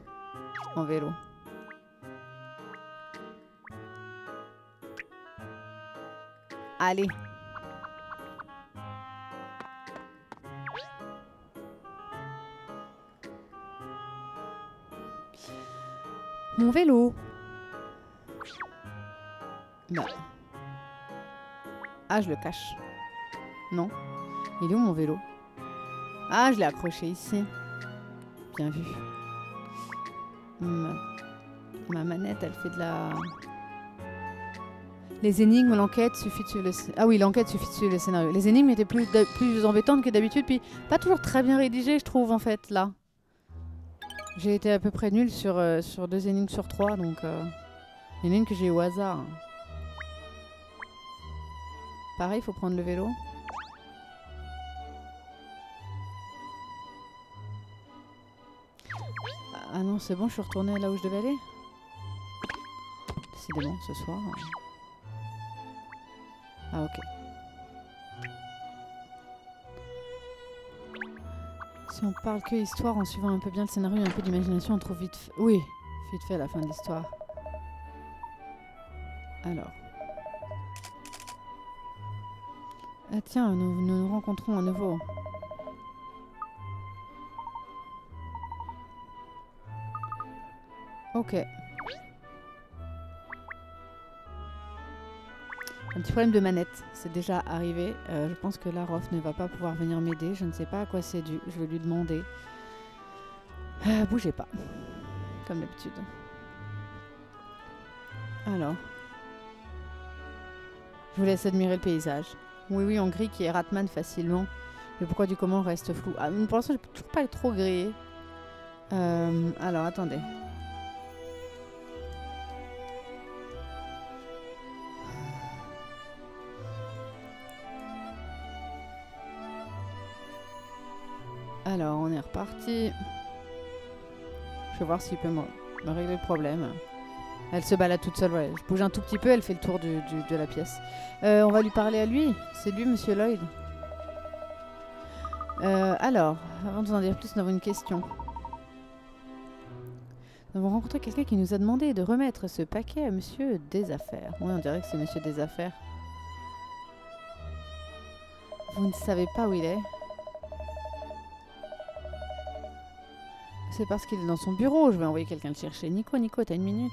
[SPEAKER 1] En vélo. Allez. Mon vélo. Bah. Ah, je le cache. Non. Il est où mon vélo? Ah, je l'ai accroché ici. Bien vu. Ma... ma manette, elle fait de la... Les énigmes, l'enquête, suffit de suivre le... Ah oui, l'enquête suffit de suivre le scénario. Les énigmes étaient plus, plus embêtantes que d'habitude, puis pas toujours très bien rédigées, je trouve, en fait, là. J'ai été à peu près nulle sur, euh, sur deux énigmes sur trois, donc... euh, Il y que j'ai au hasard. Pareil, il faut prendre le vélo. Ah non, c'est bon, je suis retournée là où je devais aller. Décidément, ce soir. Ah ok. Si on parle que histoire en suivant un peu bien le scénario et un peu d'imagination, on trouve vite fait... Oui, vite fait la fin de l'histoire. Alors. Ah tiens, nous nous, nous rencontrons à nouveau. Ok. Un petit problème de manette, c'est déjà arrivé. Euh, je pense que la Rof ne va pas pouvoir venir m'aider. Je ne sais pas à quoi c'est dû. Je vais lui demander. Euh, bougez pas. Comme d'habitude. Alors. Je vous laisse admirer le paysage. Oui, oui, on grille qui est Ratman facilement. Le pourquoi du comment reste flou? Ah, pour l'instant, je peux toujours pas trop griller. Euh, alors, attendez. Alors, on est reparti. Je vais voir s'il peut me, me régler le problème. Elle se balade toute seule, ouais. Je bouge un tout petit peu, elle fait le tour du- de la pièce. Euh, on va lui parler à lui. C'est lui, Monsieur Lloyd. Euh, alors, avant de vous en dire plus, nous avons une question. Nous avons rencontré quelqu'un qui nous a demandé de remettre ce paquet à Monsieur Desaffaires. Oui, on dirait que c'est Monsieur Desaffaires. Vous ne savez pas où il est C'est parce qu'il est dans son bureau. Je vais envoyer quelqu'un le chercher. Nico, Nico, t'as une minute?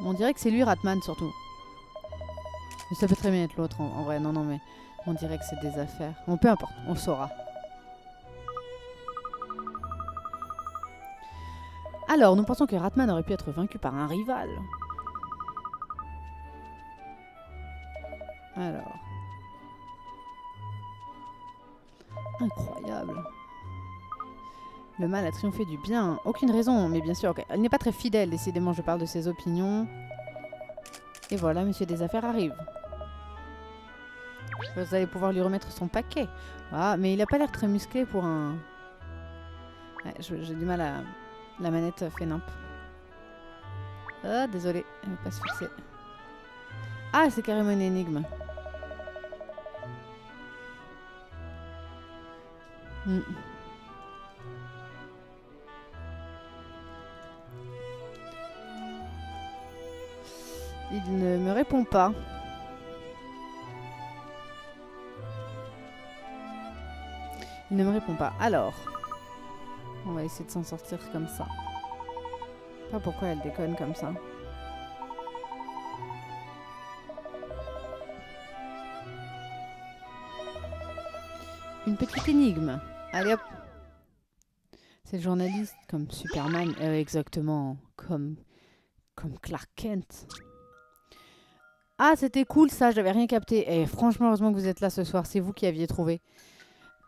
[SPEAKER 1] On dirait que c'est lui, Ratman, surtout. Mais ça peut très bien être l'autre, en, vrai. Non, non, mais on dirait que c'est des affaires. Bon, peu importe, on saura. Alors, nous pensons que Ratman aurait pu être vaincu par un rival. Alors. Incroyable. Le mal a triomphé du bien. Aucune raison, mais bien sûr. Elle n'est pas très fidèle, décidément, je parle de ses opinions. Et voilà, monsieur des affaires arrive. Vous allez pouvoir lui remettre son paquet. Ah, mais il a pas l'air très musclé pour un... Ouais, j'ai du mal à... La manette fait. Ah, désolé, elle va pas se fixer. Ah, c'est carrément une énigme. Hmm. Il ne me répond pas. Il ne me répond pas. Alors, on va essayer de s'en sortir comme ça. Pas pourquoi elle déconne comme ça. Une petite énigme. Allez hop. C'est le journaliste comme Superman, euh, exactement comme comme Clark Kent. Ah, c'était cool ça, j'avais rien capté. Et franchement, heureusement que vous êtes là ce soir, c'est vous qui aviez trouvé.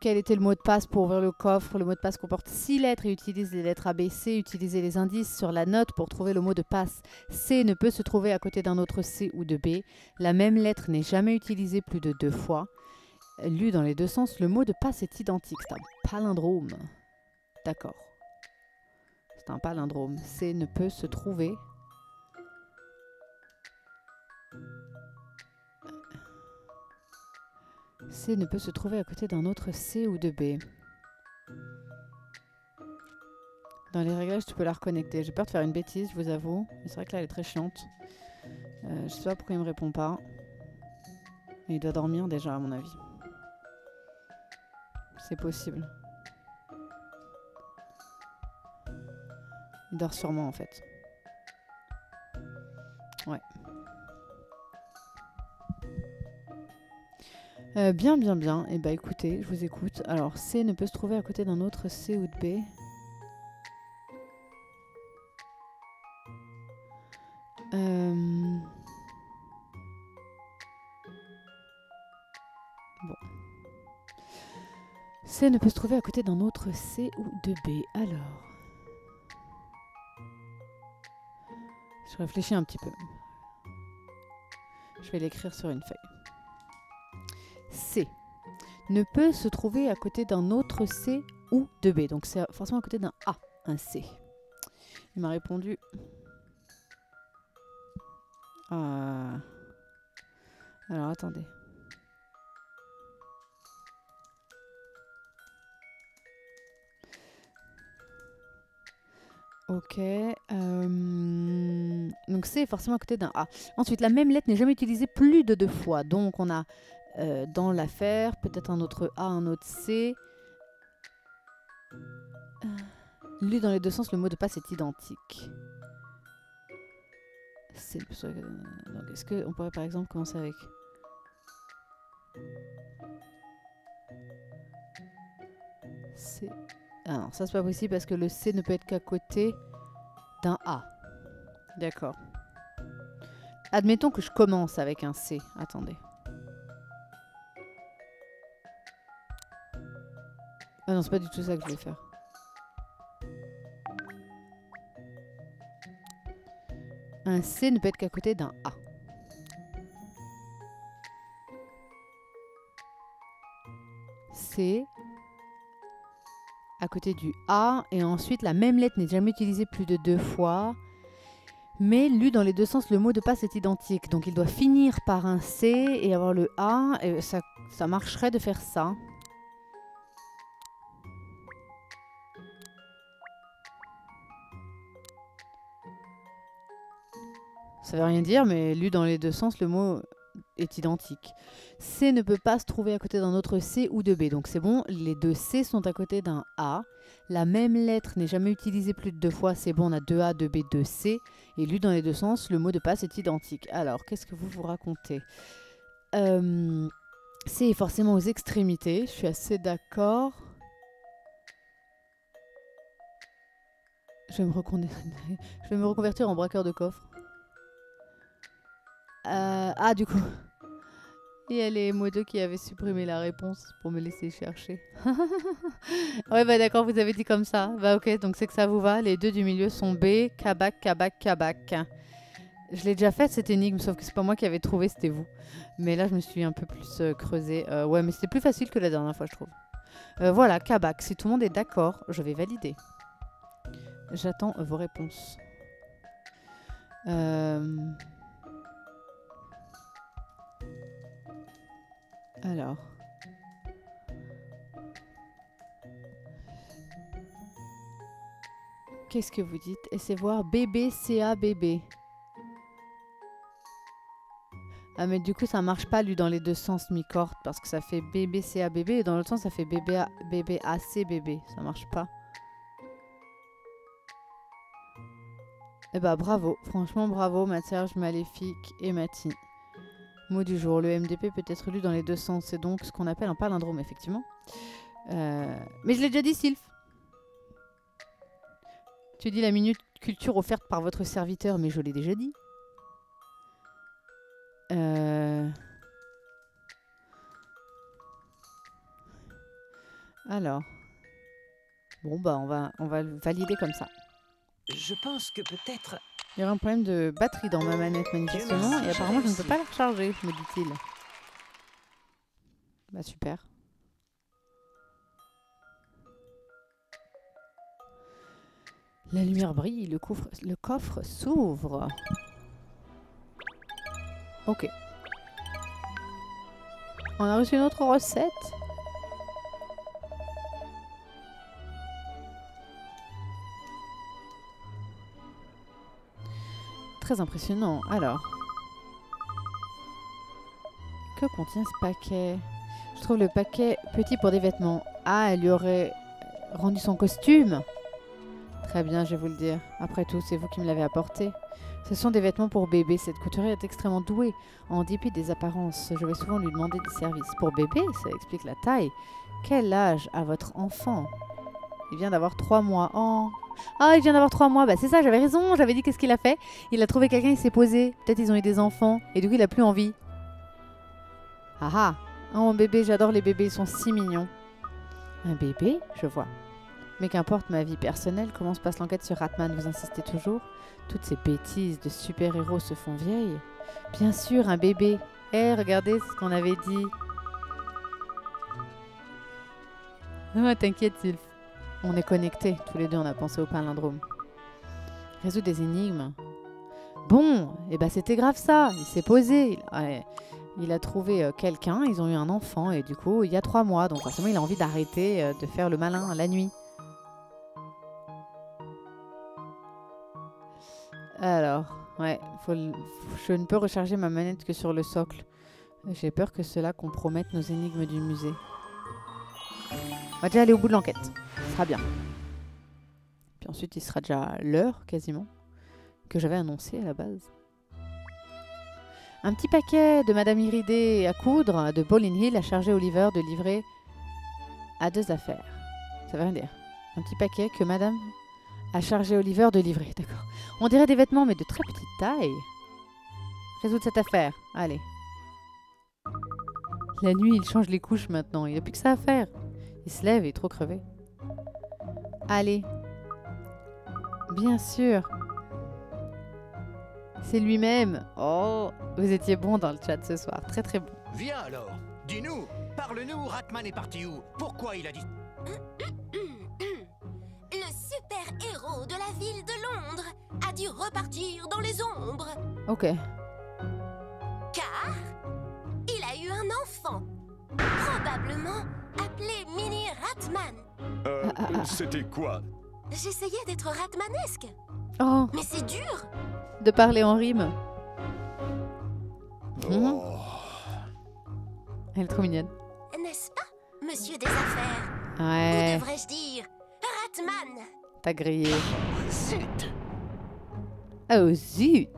[SPEAKER 1] Quel était le mot de passe pour ouvrir le coffre? Le mot de passe comporte 6 lettres et utilise les lettres ABC. Utilisez les indices sur la note pour trouver le mot de passe. C ne peut se trouver à côté d'un autre C ou de B. La même lettre n'est jamais utilisée plus de deux fois. Lu dans les deux sens, le mot de passe est identique. C'est un palindrome. D'accord. C'est un palindrome. C ne peut se trouver. C ne peut se trouver à côté d'un autre C ou de B. Dans les réglages, tu peux la reconnecter. J'ai peur de faire une bêtise, je vous avoue. C'est vrai que là, elle est très chiante. Euh, je sais pas pourquoi il me répond pas. Il doit dormir déjà, à mon avis. C'est possible. Il dort sûrement, en fait. Ouais. Euh, bien, bien, bien. Et bah écoutez, je vous écoute. Alors, C ne peut se trouver à côté d'un autre C ou de B. Euh, Bon. C ne peut se trouver à côté d'un autre C ou de B. Alors. Je réfléchis un petit peu. Je vais l'écrire sur une feuille. C ne peut se trouver à côté d'un autre C ou de B. Donc c'est forcément à côté d'un A, un C. Il m'a répondu. Euh, Alors attendez. Ok. euh, Donc C est forcément à côté d'un A. Ensuite, la même lettre n'est jamais utilisée plus de deux fois. Donc on a euh, dans l'affaire, peut-être un autre A, un autre C. Euh, Lu dans les deux sens, le mot de passe est identique. C'est donc est-ce qu'on pourrait par exemple commencer avec C? Ah non, ça c'est pas possible parce que le C ne peut être qu'à côté d'un A. D'accord. Admettons que je commence avec un C. Attendez. Ah non, c'est pas du tout ça que je vais faire. Un C ne peut être qu'à côté d'un A. C à côté du A et ensuite la même lettre n'est jamais utilisée plus de deux fois. Mais lu dans les deux sens, le mot de passe est identique. Donc il doit finir par un C et avoir le A. Et ça, ça marcherait de faire ça. Ça veut rien dire, mais lu dans les deux sens, le mot est identique. C ne peut pas se trouver à côté d'un autre C ou de B. Donc c'est bon, les deux C sont à côté d'un A. La même lettre n'est jamais utilisée plus de deux fois. C'est bon, on a deux A, deux B, deux C. Et lu dans les deux sens, le mot de passe est identique. Alors, qu'est-ce que vous vous racontez? Euh, C est forcément aux extrémités. Je suis assez d'accord. Je vais me reconvertir en braqueur de coffre. Euh, ah, du coup. Et elle est Modo qui avait supprimé la réponse pour me laisser chercher. ouais, bah d'accord, vous avez dit comme ça. Bah ok, donc c'est que ça vous va. Les deux du milieu sont B, Kabak, Kabak, Kabak. Je l'ai déjà fait cette énigme, sauf que c'est pas moi qui avais trouvé, c'était vous. Mais là, je me suis un peu plus euh, creusé. Euh, ouais, mais c'était plus facile que la dernière fois, je trouve. Euh, voilà, Kabak. Si tout le monde est d'accord, je vais valider. J'attends vos réponses. Alors. Qu'est-ce que vous dites? Essayez voir bébé CA bébé. Ah mais du coup ça marche pas lui dans les deux sens mi-corde parce que ça fait bébé CA bébé et dans l'autre sens ça fait bébé A- bébé AC bébé. Ça marche pas. Eh bah bravo, franchement bravo Mathierge, Maléfique et Mati. Mot du jour, le MDP peut être lu dans les deux sens, c'est donc ce qu'on appelle un palindrome effectivement. Euh, Mais je l'ai déjà dit Sylph. Tu dis la minute culture offerte par votre serviteur, mais je l'ai déjà dit. Euh, Alors. Bon bah on va, on va valider comme ça.
[SPEAKER 3] Je pense que peut-être...
[SPEAKER 1] Il y aura un problème de batterie dans ma manette manifestement et apparemment je ne peux pas la recharger, me dit-il. Bah super. La lumière brille, le coffre s'ouvre. Ok. On a reçu une autre recette? Très impressionnant. Alors. Que contient ce paquet? Je trouve le paquet petit pour des vêtements. Ah, elle lui aurait rendu son costume Très bien, je vais vous le dire. Après tout, c'est vous qui me l'avez apporté. Ce sont des vêtements pour bébé. Cette couturière est extrêmement douée. En dépit des apparences, je vais souvent lui demander des services. Pour bébé, ça explique la taille. Quel âge a votre enfant? Il vient d'avoir trois mois. Oh Ah, il vient d'avoir trois mois. Bah, c'est ça, j'avais raison. J'avais dit qu'est-ce qu'il a fait. Il a trouvé quelqu'un, il s'est posé. Peut-être ils ont eu des enfants. Et du coup, il a plus envie. Ah ah Oh, mon bébé, j'adore les bébés. Ils sont si mignons. Un bébé Je vois. Mais qu'importe ma vie personnelle, comment se passe l'enquête sur Ratman? Vous insistez toujours? Toutes ces bêtises de super-héros se font vieilles. Bien sûr, un bébé. Eh, regardez ce qu'on avait dit. Ah, t'inquiète, Sylph. On est connectés, tous les deux, on a pensé au palindrome. Résoudre des énigmes. Bon, et ben c'était grave ça. Il s'est posé. Il, a trouvé euh, quelqu'un, ils ont eu un enfant, et du coup, il y a trois mois. Donc forcément, il a envie d'arrêter euh, de faire le malin la nuit. Alors, ouais, je ne peux recharger ma manette que sur le socle. J'ai peur que cela compromette nos énigmes du musée. On va déjà aller au bout de l'enquête. Ce sera bien. Puis ensuite, il sera déjà l'heure, quasiment, que j'avais annoncé à la base. Un petit paquet de Madame Iridée à coudre de Bowling Hill a chargé Oliver de livrer à deux affaires. Ça veut rien dire. Un petit paquet que Madame a chargé Oliver de livrer, d'accord. On dirait des vêtements, mais de très petite taille. Résoudre cette affaire. Allez. La nuit, il change les couches maintenant. Il n'a plus que ça à faire. Il se lève et est trop crevé. Allez. Bien sûr. C'est lui-même. Oh, vous étiez bon dans le chat ce soir. Très très bon.
[SPEAKER 4] Viens alors, dis-nous, parle-nous, Ratman est parti où? Pourquoi il a dit...
[SPEAKER 2] Le super-héros de la ville de Londres a dû repartir dans les ombres,
[SPEAKER 1] Ok.
[SPEAKER 2] car il a eu un enfant, probablement appelé Mini Ratman.
[SPEAKER 5] Euh, c'était quoi?
[SPEAKER 2] J'essayais d'être Ratmanesque,
[SPEAKER 1] Oh,
[SPEAKER 2] mais c'est dur.
[SPEAKER 1] de parler en rime. Mhm.
[SPEAKER 5] Oh,
[SPEAKER 1] Elle est trop mignonne.
[SPEAKER 2] N'est-ce pas, monsieur des affaires? Ou
[SPEAKER 1] Ouais,
[SPEAKER 2] devrais-je dire Ratman?
[SPEAKER 1] T'as grillé.
[SPEAKER 5] Zut
[SPEAKER 1] Oh zut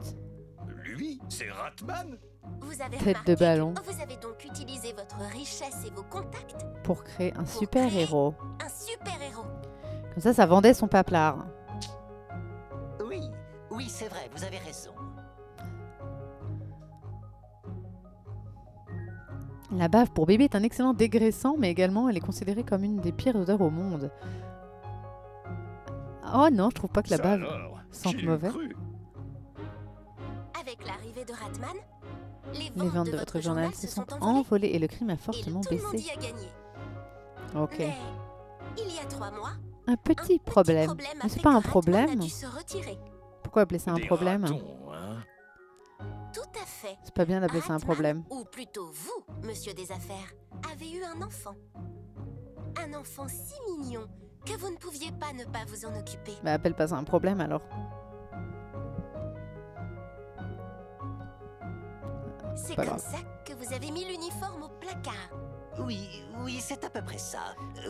[SPEAKER 5] Lui, c'est Ratman?
[SPEAKER 2] Vous avez
[SPEAKER 1] Tête de ballon.
[SPEAKER 2] Vous avez donc utilisé votre richesse et vos contacts
[SPEAKER 1] Pour créer un super-héros.
[SPEAKER 2] Un super-héros
[SPEAKER 1] Comme ça, ça vendait son paplard.
[SPEAKER 3] Oui, oui, c'est vrai, vous avez raison.
[SPEAKER 1] La bave pour bébé est un excellent dégraissant, mais également elle est considérée comme une des pires odeurs au monde. Oh non, je trouve pas que la bave sente mauvais.
[SPEAKER 5] cru?
[SPEAKER 2] Avec l'arrivée de Ratman, les ventes,
[SPEAKER 1] de votre journal se sont
[SPEAKER 2] envolées
[SPEAKER 1] et le crime a fortement baissé. Ok.
[SPEAKER 2] Mais il y a trois mois,
[SPEAKER 1] Un
[SPEAKER 2] un
[SPEAKER 1] petit problème. Mais c'est pas un problème. Pourquoi appeler ça un
[SPEAKER 5] Des
[SPEAKER 1] problème
[SPEAKER 5] ratons, hein.
[SPEAKER 2] Tout à fait.
[SPEAKER 1] C'est pas bien d'appeler ça un problème.
[SPEAKER 2] Ou plutôt vous, monsieur des affaires, avez eu un enfant. Un enfant si mignon que vous ne pouviez pas ne pas vous en occuper.
[SPEAKER 1] Bah appelle pas ça un problème alors.
[SPEAKER 2] C'est comme
[SPEAKER 1] grave.
[SPEAKER 2] ça que vous avez mis l'uniforme au placard.
[SPEAKER 3] Oui, oui, c'est à peu près ça.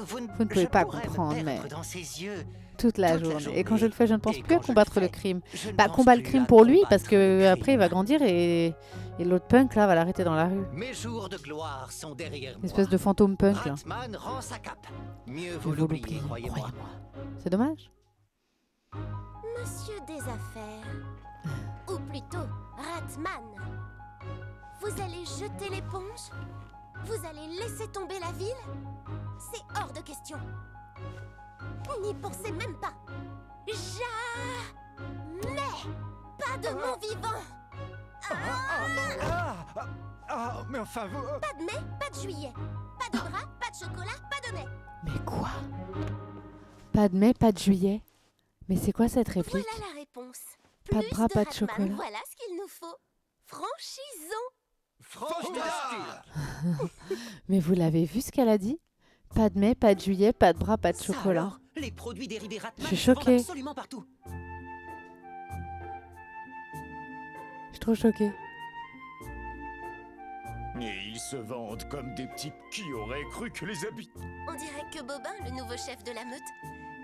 [SPEAKER 3] Vous ne,
[SPEAKER 1] Vous ne pouvez pas comprendre, mais-
[SPEAKER 3] dans ses yeux.
[SPEAKER 1] Toute la
[SPEAKER 3] Toute la
[SPEAKER 1] journée. Et quand je le fais, je ne pense
[SPEAKER 3] Et
[SPEAKER 1] plus à
[SPEAKER 3] le
[SPEAKER 1] combattre le crime. Bah combat le crime pour lui parce que après il va grandir et, et l'autre punk là va l'arrêter dans la rue.
[SPEAKER 3] Mes jours de gloire sont derrière moi.
[SPEAKER 1] L'espèce de fantôme punk là.
[SPEAKER 3] Ratman rend sa cape. Mieux
[SPEAKER 1] Je
[SPEAKER 3] vaut
[SPEAKER 1] vous
[SPEAKER 3] l'oublier,
[SPEAKER 1] l'oublie,
[SPEAKER 3] croyez-moi.
[SPEAKER 1] croyez-moi. C'est dommage.
[SPEAKER 2] Monsieur des affaires, ou plutôt Ratman, vous allez jeter l'éponge? Vous allez laisser tomber la ville? C'est hors de question. N'y pensez même pas. Jamais Pas de mon vivant
[SPEAKER 4] Ah, ah, ah, mais enfin, vous...
[SPEAKER 2] Pas de mai, pas de juillet. Pas de bras, pas de chocolat, pas de mai.
[SPEAKER 1] Mais quoi? Pas de mai, pas de juillet. Mais c'est quoi cette réplique?
[SPEAKER 2] Voilà la réponse.
[SPEAKER 1] Pas de bras, pas de chocolat.
[SPEAKER 2] Voilà ce qu'il nous faut. Franchisons
[SPEAKER 1] Mais vous l'avez vu ce qu'elle a dit? Pas de mai, pas de juillet, pas de bras, pas de chocolat.
[SPEAKER 3] alors, les produits dérivés Ratman
[SPEAKER 1] Je suis choquée.
[SPEAKER 3] absolument partout.
[SPEAKER 1] Je suis trop choquée.
[SPEAKER 5] Et ils se vendent comme des petits... Qui aurait cru que les habitants...
[SPEAKER 2] On dirait que Bobin, le nouveau chef de la meute,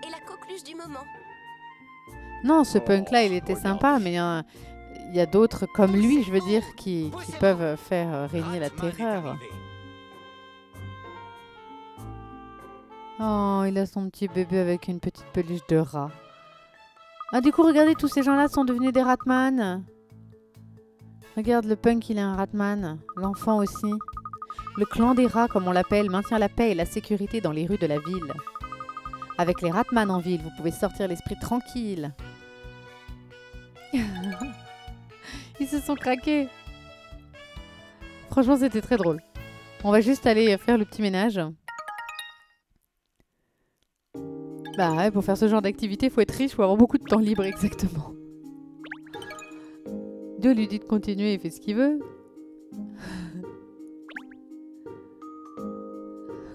[SPEAKER 2] est la coqueluche du moment.
[SPEAKER 1] Non, ce
[SPEAKER 5] Oh,
[SPEAKER 1] punk là il était sympa, mais il y a, il y a d'autres comme lui, je veux dire, qui, peuvent faire euh, régner la terreur. Oh, il a son petit bébé avec une petite peluche de rat. Ah, du coup, regardez, tous ces gens-là sont devenus des ratman. Regarde, le punk, il est un ratman. L'enfant aussi. Le clan des rats, comme on l'appelle, maintient la paix et la sécurité dans les rues de la ville. Avec les ratman en ville, vous pouvez sortir l'esprit tranquille. Ils se sont craqués. Franchement, c'était très drôle. On va juste aller faire le petit ménage. Bah ouais, pour faire ce genre d'activité, faut être riche, faut avoir beaucoup de temps libre, exactement. Dieu lui dit de continuer, il fait ce qu'il veut.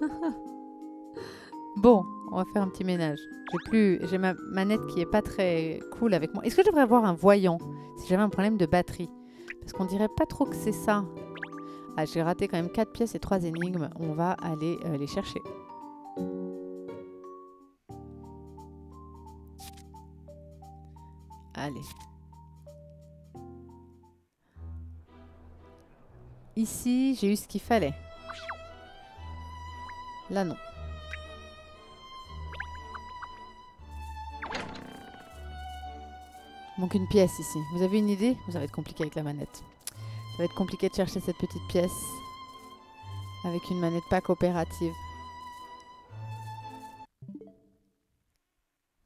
[SPEAKER 1] bon, on va faire un petit ménage. J'ai plus, j'ai ma manette qui est pas très cool avec moi. Est-ce que je devrais avoir un voyant si j'avais un problème de batterie? Parce qu'on dirait pas trop que c'est ça. Ah, j'ai raté quand même 4 pièces et 3 énigmes. On va aller euh, les chercher. Allez. Ici, j'ai eu ce qu'il fallait. Là, non. Manque une pièce ici. Vous avez une idée? Ça va être compliqué avec la manette. Ça va être compliqué de chercher cette petite pièce avec une manette pas coopérative.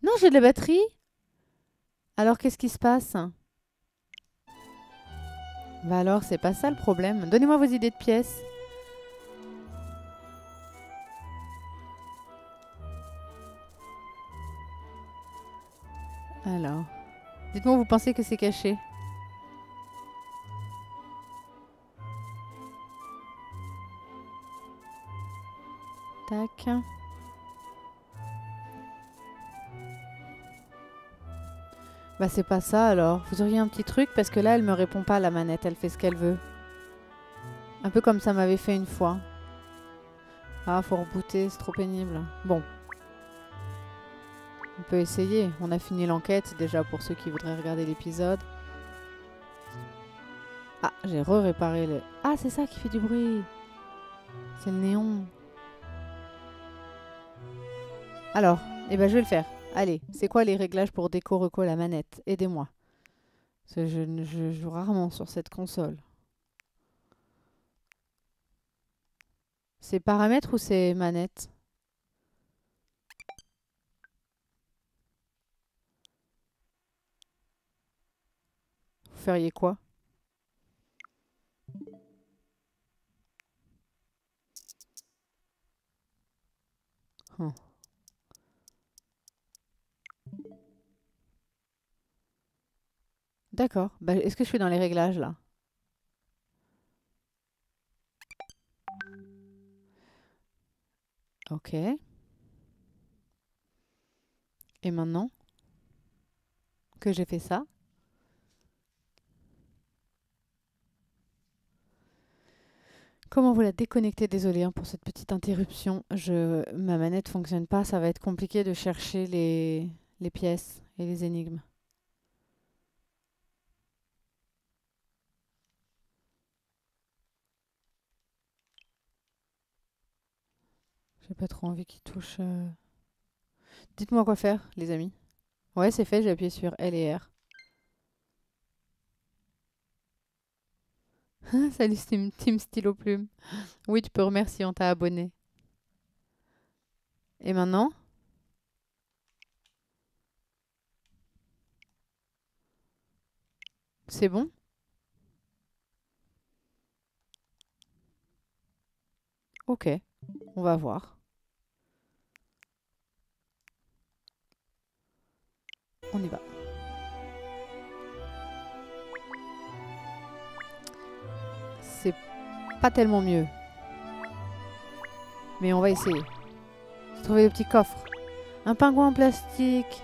[SPEAKER 1] Non, j'ai de la batterie. Alors qu'est-ce qui se passe? Bah alors, c'est pas ça le problème. Donnez-moi vos idées de pièces. Alors, dites-moi vous pensez que c'est caché. Tac. Bah c'est pas ça alors. Vous auriez un petit truc parce que là elle me répond pas la manette, elle fait ce qu'elle veut. Un peu comme ça m'avait fait une fois. Ah faut rebooter, c'est trop pénible. Bon. On peut essayer. On a fini l'enquête déjà pour ceux qui voudraient regarder l'épisode. Ah, j'ai re-réparé le... Ah c'est ça qui fait du bruit. C'est le néon. Alors, eh ben je vais le faire. Allez, c'est quoi les réglages pour déco reco la manette? Aidez-moi. Je, je joue rarement sur cette console. C'est paramètres ou c'est manette? Feriez quoi? Huh. D'accord. Bah, Est-ce que je suis dans les réglages là? Ok. Et maintenant? Que j'ai fait ça, comment vous la déconnecter Désolée hein, pour cette petite interruption. Je, ma manette fonctionne pas. Ça va être compliqué de chercher les, les pièces et les énigmes. J'ai pas trop envie qu'il touche. euh. Dites-moi quoi faire, les amis. Ouais, c'est fait, j'ai appuyé sur L et R. Salut Team, team Stylo Plume. Oui, tu peux remercier, on t'a abonné. Et maintenant? C'est bon? Ok, on va voir. On y va. Pas tellement mieux. Mais on va essayer. J'ai trouvé le petit coffre. Un pingouin en plastique.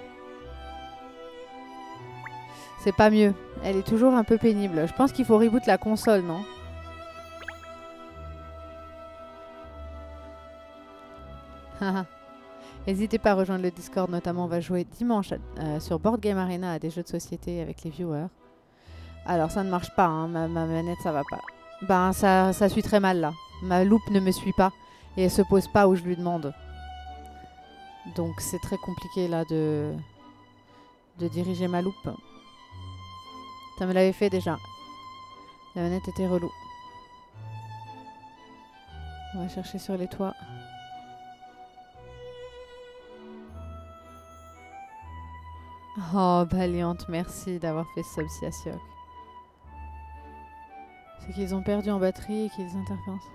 [SPEAKER 1] C'est pas mieux. Elle est toujours un peu pénible. Je pense qu'il faut reboot la console, non? N'hésitez pas à rejoindre le Discord, notamment on va jouer dimanche euh, sur Board Game Arena à des jeux de société avec les viewers. Alors ça ne marche pas, hein, ma, ma manette ça va pas. Ben ça, suit très mal là. Ma loupe ne me suit pas et elle se pose pas où je lui demande. Donc c'est très compliqué là de, de diriger ma loupe. Ça me l'avait fait déjà. La manette était relou. On va chercher sur les toits. Oh, Valiante, merci d'avoir fait ce sub à Siok. C'est qu'ils ont perdu en batterie et qu'ils interférences.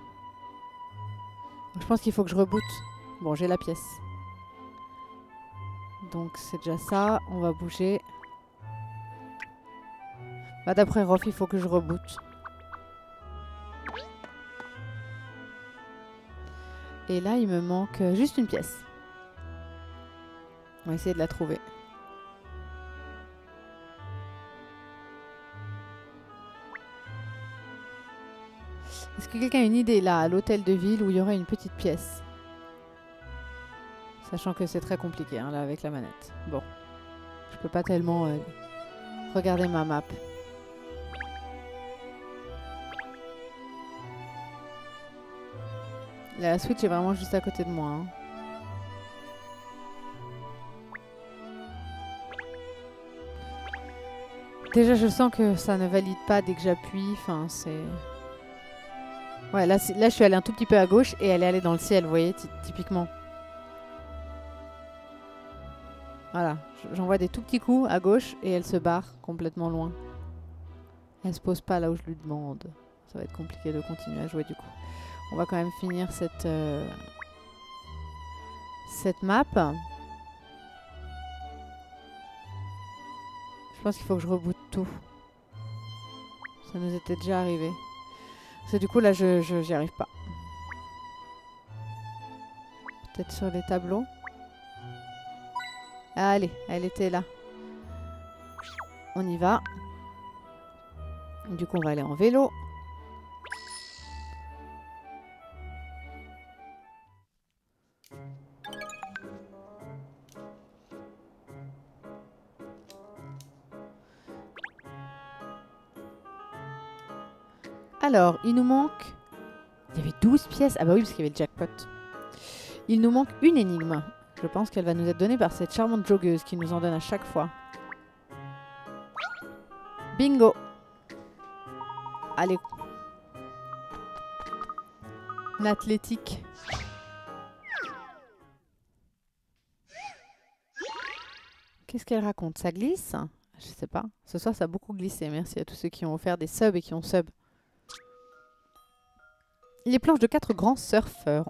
[SPEAKER 1] Je pense qu'il faut que je reboot. Bon, j'ai la pièce. Donc c'est déjà ça. On va bouger. Bah, D'après Rof, il faut que je reboot. Et là, il me manque juste une pièce. On va essayer de la trouver. Que quelqu'un a une idée là, à l'hôtel de ville, où il y aurait une petite pièce Sachant que c'est très compliqué hein, là avec la manette. Bon, je peux pas tellement euh, regarder ma map. La Switch est vraiment juste à côté de moi. hein. Déjà, je sens que ça ne valide pas dès que j'appuie. Enfin, c'est. Ouais, là, là, je suis allée un tout petit peu à gauche et elle est allée dans le ciel, vous voyez, ty- typiquement. Voilà, j'envoie des tout petits coups à gauche et elle se barre complètement loin. Elle se pose pas là où je lui demande. Ça va être compliqué de continuer à jouer du coup. On va quand même finir cette, euh, cette map. Je pense qu'il faut que je reboote tout. Ça nous était déjà arrivé. Que du coup là je- j'y arrive pas. Peut-être sur les tableaux. Allez, elle était là. On y va. Du coup on va aller en vélo. Alors, il nous manque... Il y avait 12 pièces. Ah bah oui, parce qu'il y avait le jackpot. Il nous manque une énigme. Je pense qu'elle va nous être donnée par cette charmante joggeuse qui nous en donne à chaque fois. Bingo Allez. L'athlétique. Qu'est-ce qu'elle raconte? Ça glisse? Je sais pas. Ce soir, ça a beaucoup glissé. Merci à tous ceux qui ont offert des subs et qui ont sub. Les planches de quatre grands surfeurs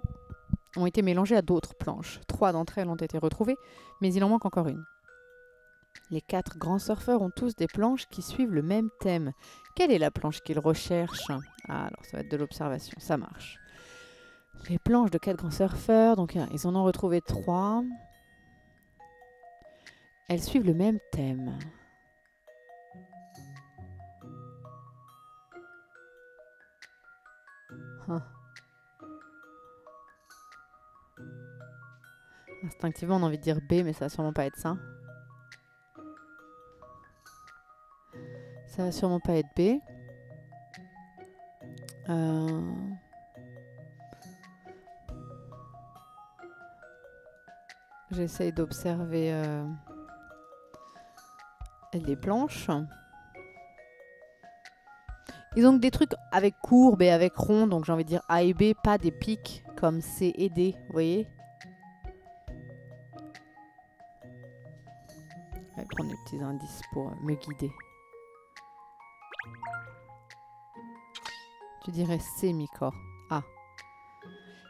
[SPEAKER 1] ont été mélangées à d'autres planches. Trois d'entre elles ont été retrouvées, mais il en manque encore une. Les quatre grands surfeurs ont tous des planches qui suivent le même thème. Quelle est la planche qu'ils recherchent? Ah, alors ça va être de l'observation, ça marche. Les planches de quatre grands surfeurs, donc euh, ils en ont retrouvé trois. Elles suivent le même thème. Instinctivement, on a envie de dire B, mais ça va sûrement pas être ça. Ça va sûrement pas être B. Euh, J'essaye d'observer euh, les planches. Ils ont des trucs avec courbe et avec rond, donc j'ai envie de dire A et B, pas des pics comme C et D, vous voyez Je vais prendre des petits indices pour me guider. Tu dirais C, Micor. A.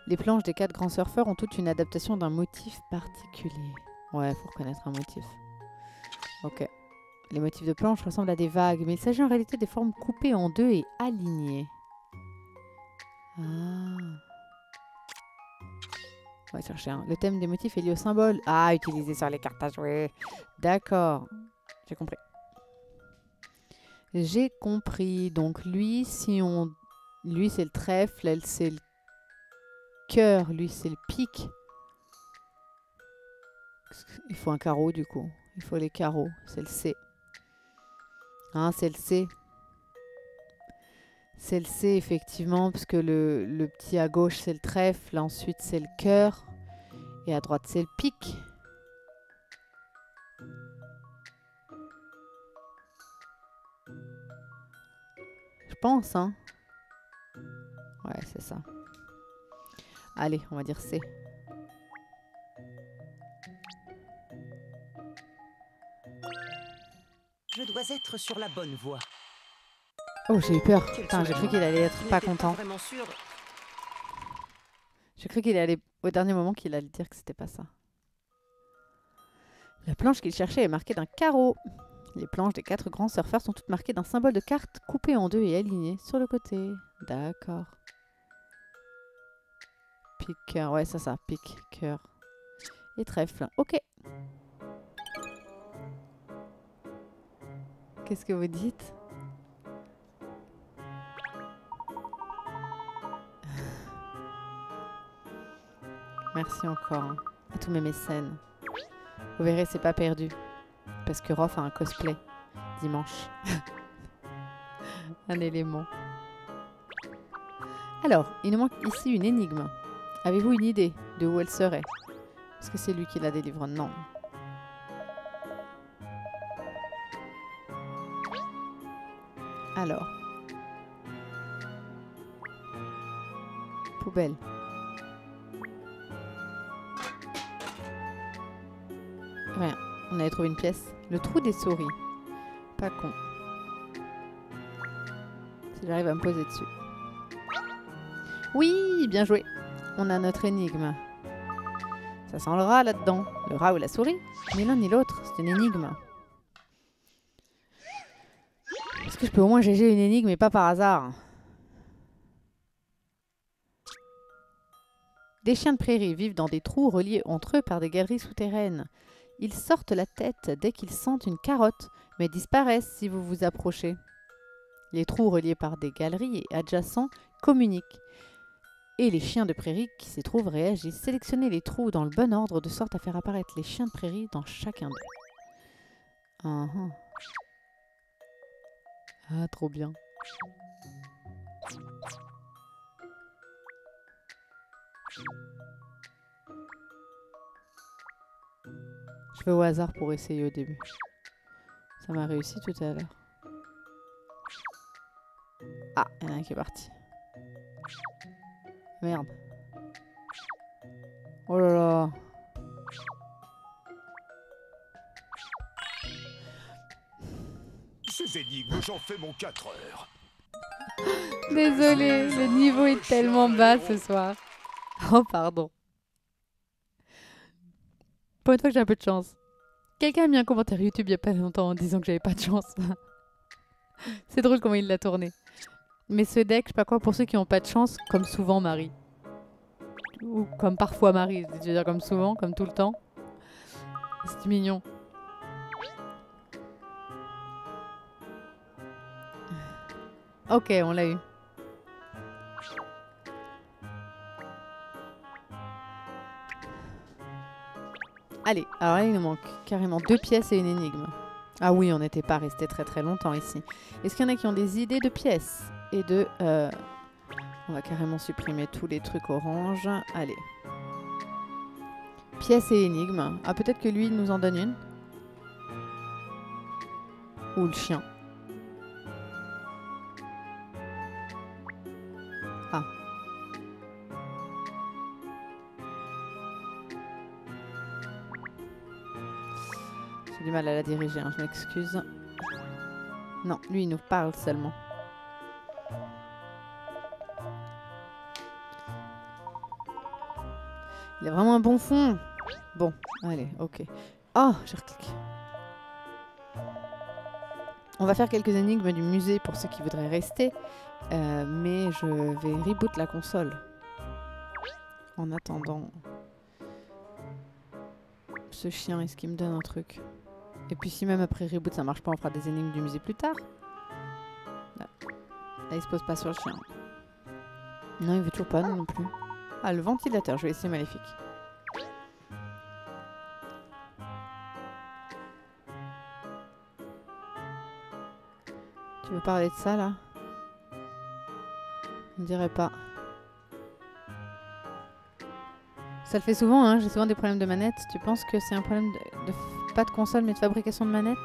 [SPEAKER 1] Les planches des quatre grands surfeurs ont toutes une adaptation d'un motif particulier. Ouais, faut reconnaître un motif. Ok. Les motifs de planches ressemblent à des vagues, mais il s'agit en réalité des formes coupées en deux et alignées. Ah. On va chercher un. Le thème des motifs est lié au symbole. Ah, utilisé sur les cartes à jouer. D'accord. J'ai compris. J'ai compris. Donc lui, si on... Lui, c'est le trèfle, elle, c'est le cœur. Lui, c'est le pic. Il faut un carreau, du coup. Il faut les carreaux. C'est le C. Hein, c'est le C. C'est le C, effectivement, parce que le, petit à gauche, c'est le trèfle. Ensuite, c'est le cœur. Et à droite, c'est le pic. Je pense, hein. Ouais, c'est ça. Allez, on va dire C.
[SPEAKER 3] Je dois être sur la bonne voie.
[SPEAKER 1] Oh, j'ai eu peur. Putain, j'ai cru qu'il allait être pas content. J'ai cru qu'il allait, au dernier moment, qu'il allait dire que c'était pas ça. La planche qu'il cherchait est marquée d'un carreau. Les planches des quatre grands surfeurs sont toutes marquées d'un symbole de carte coupé en deux et aligné sur le côté. D'accord. Pic, cœur. Ouais, ça, ça. Pic, cœur. Et trèfle. Ok. Qu'est-ce que vous dites Merci encore hein, à tous mes mécènes. Vous verrez, c'est pas perdu. Parce que Rof a un cosplay dimanche. un élément. Alors, il nous manque ici une énigme. Avez-vous une idée de où elle serait? Est-ce que c'est lui qui la délivre Non. Poubelle. Rien. On avait trouvé une pièce. Le trou des souris. Pas con. Si j'arrive à me poser dessus. Oui, bien joué. On a notre énigme. Ça sent le rat là-dedans. Le rat ou la souris Ni l'un ni l'autre. C'est une énigme. Est-ce je peux au moins GG une énigme et pas par hasard Des chiens de prairie vivent dans des trous reliés entre eux par des galeries souterraines. Ils sortent la tête dès qu'ils sentent une carotte, mais disparaissent si vous vous approchez. Les trous reliés par des galeries et adjacents communiquent. Et les chiens de prairie qui s'y trouvent réagissent. Sélectionnez les trous dans le bon ordre de sorte à faire apparaître les chiens de prairie dans chacun d'eux. Ah, ah. Ah, trop bien. Je fais au hasard pour essayer au début. Ça m'a réussi tout à l'heure. Ah, il y en a un qui est parti. Merde. Oh là là.
[SPEAKER 5] Ces énigmes, j'en fais mon 4 heures.
[SPEAKER 1] Désolée, le niveau est tellement bas ce soir. Oh, pardon. Pour une fois que j'ai un peu de chance. Quelqu'un a mis un commentaire YouTube il y a pas longtemps en disant que j'avais pas de chance. C'est drôle comment il l'a tourné. Mais ce deck, je sais pas quoi, pour ceux qui ont pas de chance, comme souvent Marie. Ou comme parfois Marie, je veux dire comme souvent, comme tout le temps. C'est mignon. Ok, on l'a eu. Allez, alors là, il nous manque carrément deux pièces et une énigme. Ah oui, on n'était pas resté très très longtemps ici. Est-ce qu'il y en a qui ont des idées de pièces Et de... euh, On va carrément supprimer tous les trucs orange. Allez. Pièces et énigmes. Ah, peut-être que lui, il nous en donne une. Ou le chien. J'ai du mal à la diriger, hein, je m'excuse. Non, lui, il nous parle seulement. Il a vraiment un bon fond. Bon, allez, ok. Oh, j'ai recliqué. On va faire quelques énigmes du musée pour ceux qui voudraient rester. euh, mais je vais reboot la console. En attendant. Ce chien, est-ce qu'il me donne un truc? Et puis si même après reboot ça marche pas, on fera des énigmes du musée plus tard. Là, il se pose pas sur le chien. Non, il veut toujours pas non plus. Ah, le ventilateur, je vais essayer maléfique. Tu veux parler de ça là? On dirait pas. Ça le fait souvent, hein j'ai souvent des problèmes de manette. Tu penses que c'est un problème de, de pas de console mais de fabrication de manette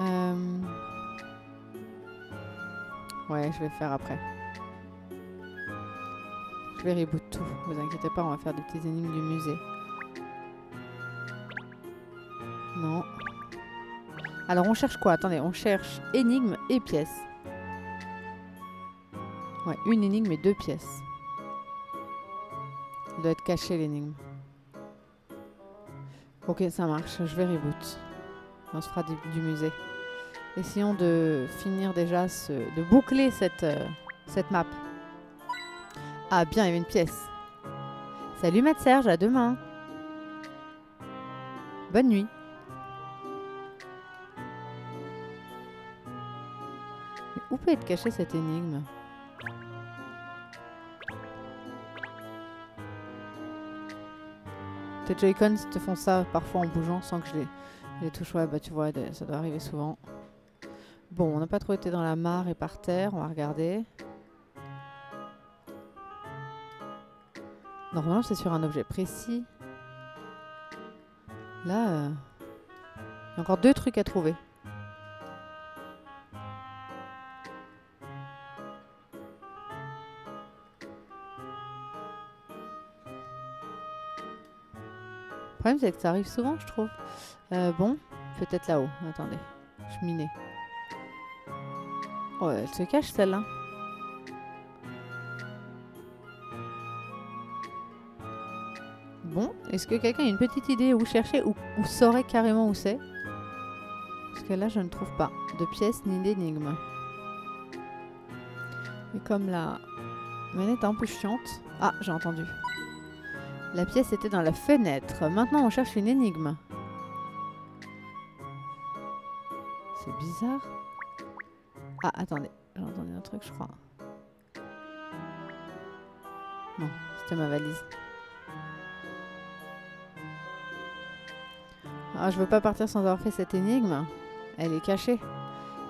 [SPEAKER 1] Euh, Ouais, je vais faire après. Je vais reboot tout, vous inquiétez pas, on va faire des petites énigmes du musée. Non. Alors on cherche quoi? Attendez, on cherche énigme et pièces. Ouais, une énigme et deux pièces. Il doit être caché l'énigme. Ok, ça marche, je vais reboot. On se fera du, musée. Essayons de finir déjà, ce, de boucler cette, euh, cette map. Ah bien, il y avait une pièce. Salut Matt Serge, à demain. Bonne nuit. Où peut être cachée cette énigme? Tes Joy-Cons te font ça parfois en bougeant sans que je les, touche. Ouais, bah tu vois, ça doit arriver souvent. Bon, on n'a pas trop été dans la mare et par terre. On va regarder. Normalement, c'est sur un objet précis. Là, euh, il y a encore deux trucs à trouver. Problème, c'est que ça arrive souvent, je trouve. Euh, bon, peut-être là-haut. Attendez, cheminée. Oh, elle se cache celle-là. Bon, est-ce que quelqu'un a une petite idée où chercher ou, ou saurait carrément où c'est? Parce que là, je ne trouve pas de pièces ni d'énigmes. Et comme la manette est un peu chiante... Ah, j'ai entendu. La pièce était dans la fenêtre. Maintenant, on cherche une énigme. C'est bizarre. Ah, attendez. J'ai entendu un truc, je crois. Non, c'était ma valise. Ah, je veux pas partir sans avoir fait cette énigme. Elle est cachée.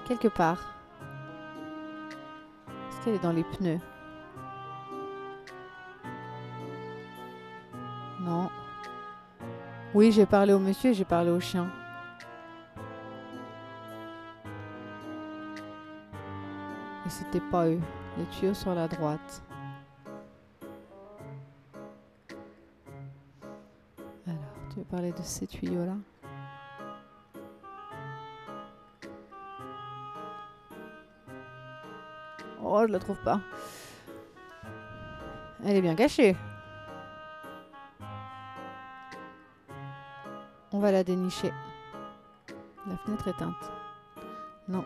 [SPEAKER 1] Quelque part. Est-ce qu'elle est dans les pneus? Oui, j'ai parlé au monsieur et j'ai parlé au chien. Et c'était pas eux. Les tuyaux sur la droite. Alors, tu veux parler de ces tuyaux-là? Oh, je la trouve pas. Elle est bien cachée. Va la dénicher. La fenêtre est éteinte. Non.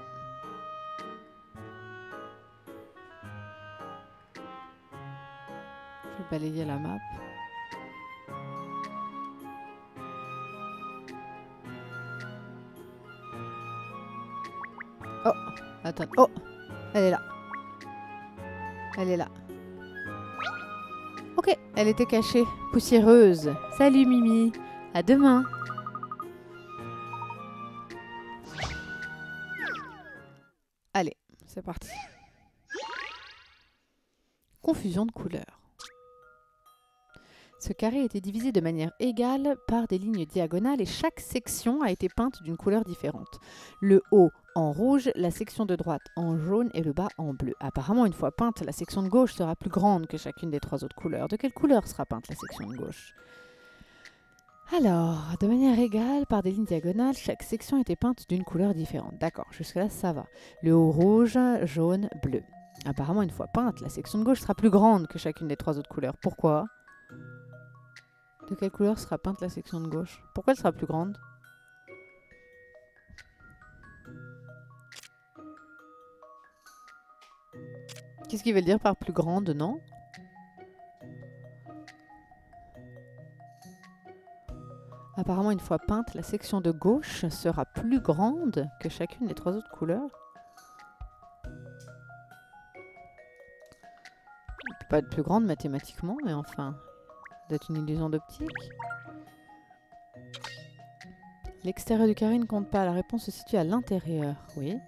[SPEAKER 1] Je vais balayer la map. Oh, attends. Oh, elle est là. Elle est là. Ok, elle était cachée, poussiéreuse. Salut Mimi, à demain. C'est parti. Confusion de couleurs. Ce carré était divisé de manière égale par des lignes diagonales et chaque section a été peinte d'une couleur différente. Le haut en rouge, la section de droite en jaune et le bas en bleu. Apparemment, une fois peinte, la section de gauche sera plus grande que chacune des trois autres couleurs. De quelle couleur sera peinte la section de gauche? Alors, de manière égale, par des lignes diagonales, chaque section était peinte d'une couleur différente. D'accord, jusque-là, ça va. Le haut rouge, jaune, bleu. Apparemment, une fois peinte, la section de gauche sera plus grande que chacune des trois autres couleurs. Pourquoi? De quelle couleur sera peinte la section de gauche? Pourquoi elle sera plus grande? Qu'est-ce qu'ils veulent dire par plus grande, non? Apparemment, une fois peinte, la section de gauche sera plus grande que chacune des trois autres couleurs. Elle peut pas être plus grande mathématiquement, mais enfin, d'être une illusion d'optique. L'extérieur du carré ne compte pas. La réponse se situe à l'intérieur. Oui.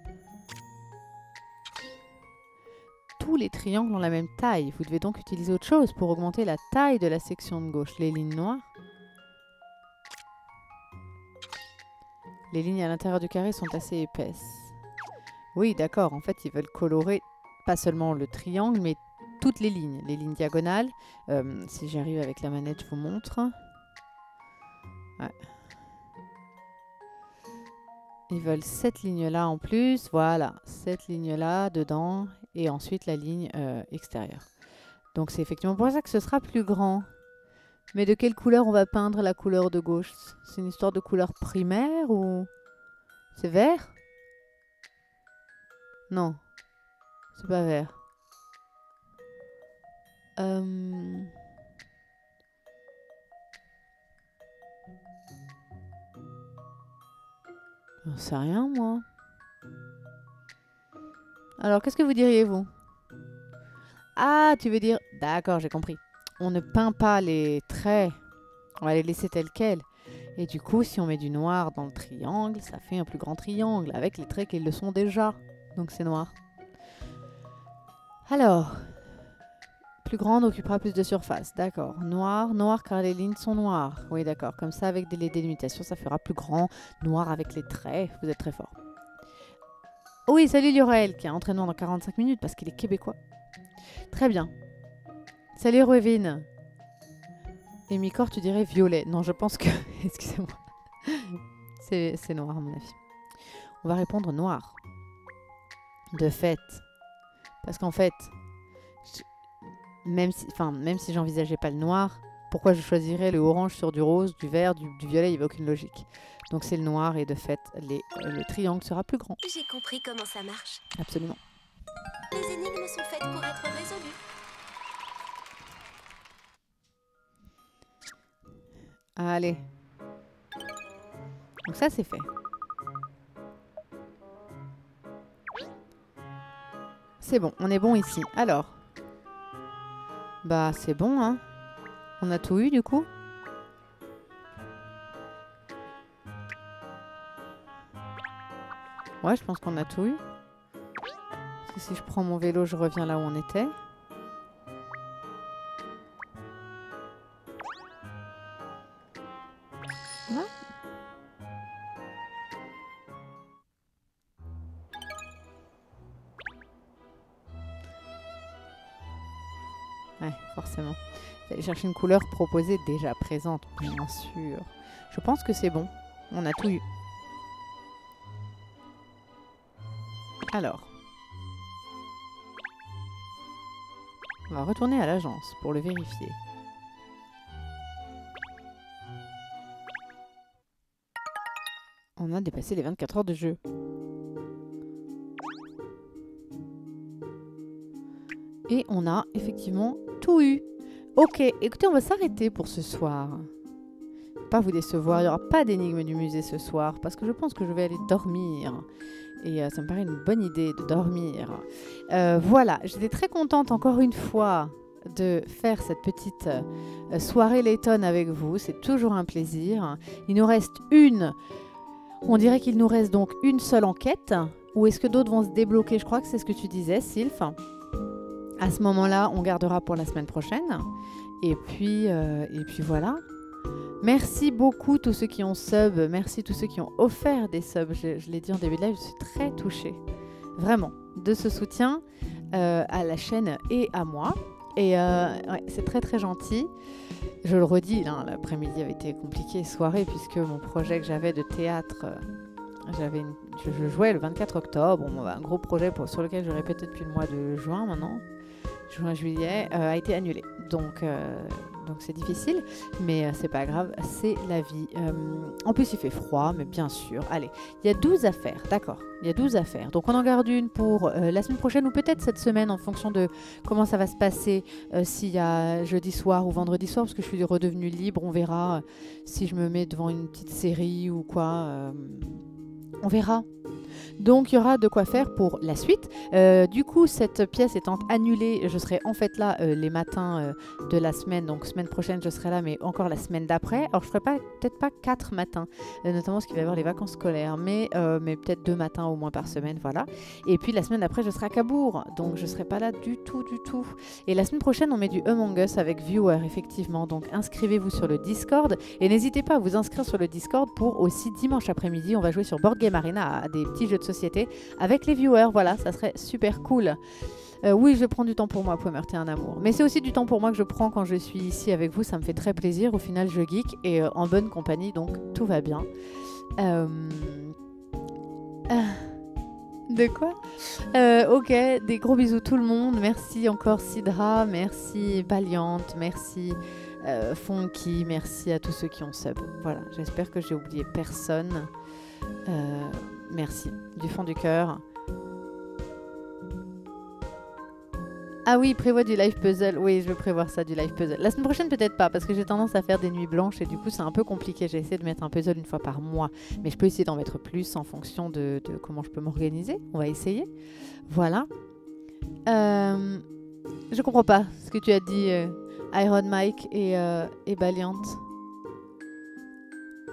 [SPEAKER 1] Tous les triangles ont la même taille. Vous devez donc utiliser autre chose pour augmenter la taille de la section de gauche. Les lignes noires Les lignes à l'intérieur du carré sont assez épaisses. Oui, d'accord. En fait, ils veulent colorer pas seulement le triangle, mais toutes les lignes. Les lignes diagonales. Euh, si j'arrive avec la manette, je vous montre. Ils veulent cette ligne-là en plus. Voilà, cette ligne-là dedans. Et ensuite la ligne euh, extérieure. Donc c'est effectivement pour ça que ce sera plus grand. Mais de quelle couleur on va peindre la couleur de gauche? C'est une histoire de couleur primaire ou... C'est vert? Non. C'est pas vert. Euh... J'en sais rien, moi. Alors, qu'est-ce que vous diriez, vous? Ah, tu veux dire... D'accord, j'ai compris. On ne peint pas les traits. On va les laisser tels quels. Et du coup, si on met du noir dans le triangle, ça fait un plus grand triangle avec les traits qu'ils le sont déjà. Donc c'est noir. Alors, plus grande occupera plus de surface. D'accord. Noir, noir car les lignes sont noires. Oui, d'accord. Comme ça, avec des délimitations, ça fera plus grand. Noir avec les traits. Vous êtes très fort. Oui, salut Lurel, qui a entraînement dans 45 minutes parce qu'il est québécois. Très bien. Salut Ruevin. Et Micor, tu dirais violet. Non, je pense que... Excusez-moi. C'est noir, à mon avis. On va répondre noir. De fait. Parce qu'en fait, même si, enfin, même si j'envisageais pas le noir, pourquoi je choisirais le orange sur du rose, du vert, du, du violet Il n'y avait aucune logique. Donc c'est le noir et de fait, les, le triangle sera plus grand.
[SPEAKER 2] J'ai compris comment ça marche.
[SPEAKER 1] Absolument.
[SPEAKER 2] Les énigmes sont faites pour être résolues.
[SPEAKER 1] Allez. Donc ça, c'est fait. C'est bon, on est bon ici. Alors. Bah, c'est bon, hein. On a tout eu, du coup. Ouais, je pense qu'on a tout eu. Parce si je prends mon vélo, je reviens là où on était. Chercher une couleur proposée déjà présente, bien sûr. Je pense que c'est bon. On a tout eu. Alors. On va retourner à l'agence pour le vérifier. On a dépassé les 24 heures de jeu. Et on a effectivement tout eu. Ok, écoutez, on va s'arrêter pour ce soir. Pas vous décevoir, il n'y aura pas d'énigme du musée ce soir parce que je pense que je vais aller dormir. Et euh, ça me paraît une bonne idée de dormir. Euh, voilà, j'étais très contente encore une fois de faire cette petite euh, soirée Layton avec vous. C'est toujours un plaisir. Il nous reste une. On dirait qu'il nous reste donc une seule enquête. Ou est-ce que d'autres vont se débloquer? Je crois que c'est ce que tu disais, Sylph. À ce moment-là, on gardera pour la semaine prochaine. Et puis, euh, et puis voilà. Merci beaucoup tous ceux qui ont sub. Merci tous ceux qui ont offert des subs. Je, l'ai dit en début de live, je suis très touchée. Vraiment, de ce soutien euh, à la chaîne et à moi. Et euh, c'est très très gentil. Je le redis, hein, l'après-midi avait été compliqué, soirée, puisque mon projet que j'avais de théâtre, j'avais une- je, jouais le 24 octobre, Bon, un gros projet sur lequel je répétais depuis le mois de juin maintenant, juin-juillet, euh, a été annulé. Donc euh, donc c'est difficile, mais euh, c'est pas grave, c'est la vie. En plus il fait froid, mais bien sûr. Allez, il y a 12 affaires, d'accord. Il y a 12 affaires. Donc on en garde une pour la semaine prochaine ou peut-être cette semaine en fonction de comment ça va se passer s'il y a jeudi soir ou vendredi soir, parce que je suis redevenue libre. On verra si je me mets devant une petite série ou quoi. On verra. Donc il y aura de quoi faire pour la suite. Euh, du coup, cette pièce étant annulée, je serai en fait là euh, les matins euh, de la semaine. Donc semaine prochaine, je serai là, mais encore la semaine d'après. Alors je ferai peut-être pas quatre matins, notamment parce qu'il va y avoir les vacances scolaires, mais, peut-être deux matins au moins par semaine, voilà. Et puis la semaine d'après, je serai à Cabourg, donc je serai pas là du tout, du tout. Et la semaine prochaine, on met du Among Us avec Viewer, effectivement. Donc inscrivez-vous sur le Discord et n'hésitez pas à vous inscrire sur le Discord pour aussi dimanche après-midi, on va jouer sur Board Game Arena à des petits jeux de société avec les viewers. Voilà, ça serait super cool. Euh, oui, je prends du temps pour moi, Poemer, t'es un amour. Mais c'est aussi du temps pour moi que je prends quand je suis ici avec vous, ça me fait très plaisir. Au final, je geek et euh, en bonne compagnie, donc tout va bien. Euh, De quoi? Ok, des gros bisous tout le monde. Merci encore Sidra, merci Valiante, merci Funky, merci à tous ceux qui ont sub. Voilà, j'espère que j'ai oublié personne. Euh, merci du fond du cœur. Ah oui, prévois du live puzzle. Oui, je vais prévoir ça, du live puzzle. La semaine prochaine, peut-être pas, parce que j'ai tendance à faire des nuits blanches et du coup, c'est un peu compliqué. J'ai essayé de mettre un puzzle une fois par mois, mais je peux essayer d'en mettre plus en fonction de, de comment je peux m'organiser. On va essayer. Voilà. Euh, je comprends pas ce que tu as dit, euh, Iron Mike et, euh, et Valiant.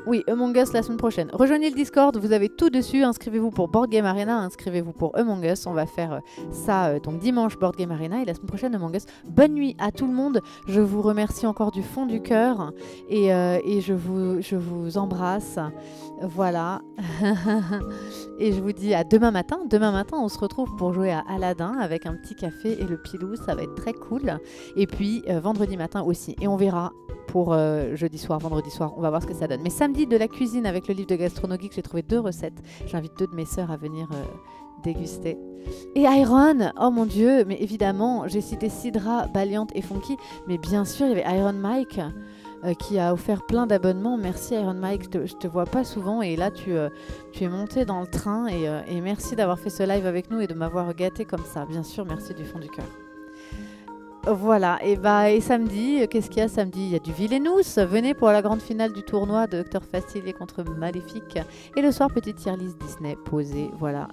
[SPEAKER 1] Oui, Among Us la semaine prochaine. Rejoignez le Discord, vous avez tout dessus. Inscrivez-vous pour Board Game Arena, inscrivez-vous pour Among Us. On va faire euh, ça euh, donc dimanche Board Game Arena et la semaine prochaine Among Us. Bonne nuit à tout le monde. Je vous remercie encore du fond du cœur et, euh, je, vous, embrasse. Voilà. et je vous dis à demain matin. Demain matin, on se retrouve pour jouer à Aladdin avec un petit café et le pilou. Ça va être très cool. Et puis vendredi matin aussi. Et on verra pour jeudi soir, vendredi soir. On va voir ce que ça donne. Mais samedi, de la cuisine avec le livre de Gastronogeek, j'ai trouvé deux recettes. J'invite deux de mes sœurs à venir euh, déguster. Et Iron, oh mon dieu, mais évidemment, j'ai cité Sidra, Valiant et Funky, mais bien sûr, il y avait Iron Mike. euh, qui a offert plein d'abonnements. Merci Iron Mike, je te, vois pas souvent et là tu, euh, tu es monté dans le train et, et merci d'avoir fait ce live avec nous et de m'avoir gâté comme ça. Bien sûr, merci du fond du cœur. Voilà, et bah et samedi, qu'est-ce qu'il y a samedi? Il y a du Villainous. Venez pour la grande finale du tournoi de Docteur Facile contre Maléfique. Et le soir, petite tier list Disney posée. Voilà.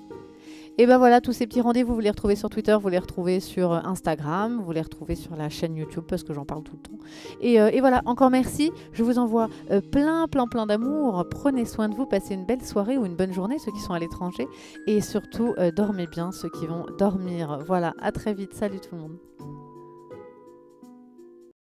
[SPEAKER 1] Et ben voilà, tous ces petits rendez-vous, vous les retrouvez sur Twitter, vous les retrouvez sur Instagram, vous les retrouvez sur la chaîne YouTube parce que j'en parle tout le temps. Et, euh, et voilà, encore merci. Je vous envoie euh, plein, plein, plein d'amour. Prenez soin de vous, passez une belle soirée ou une bonne journée, ceux qui sont à l'étranger. Et surtout, euh, dormez bien, ceux qui vont dormir. Voilà, à très vite. Salut tout le monde.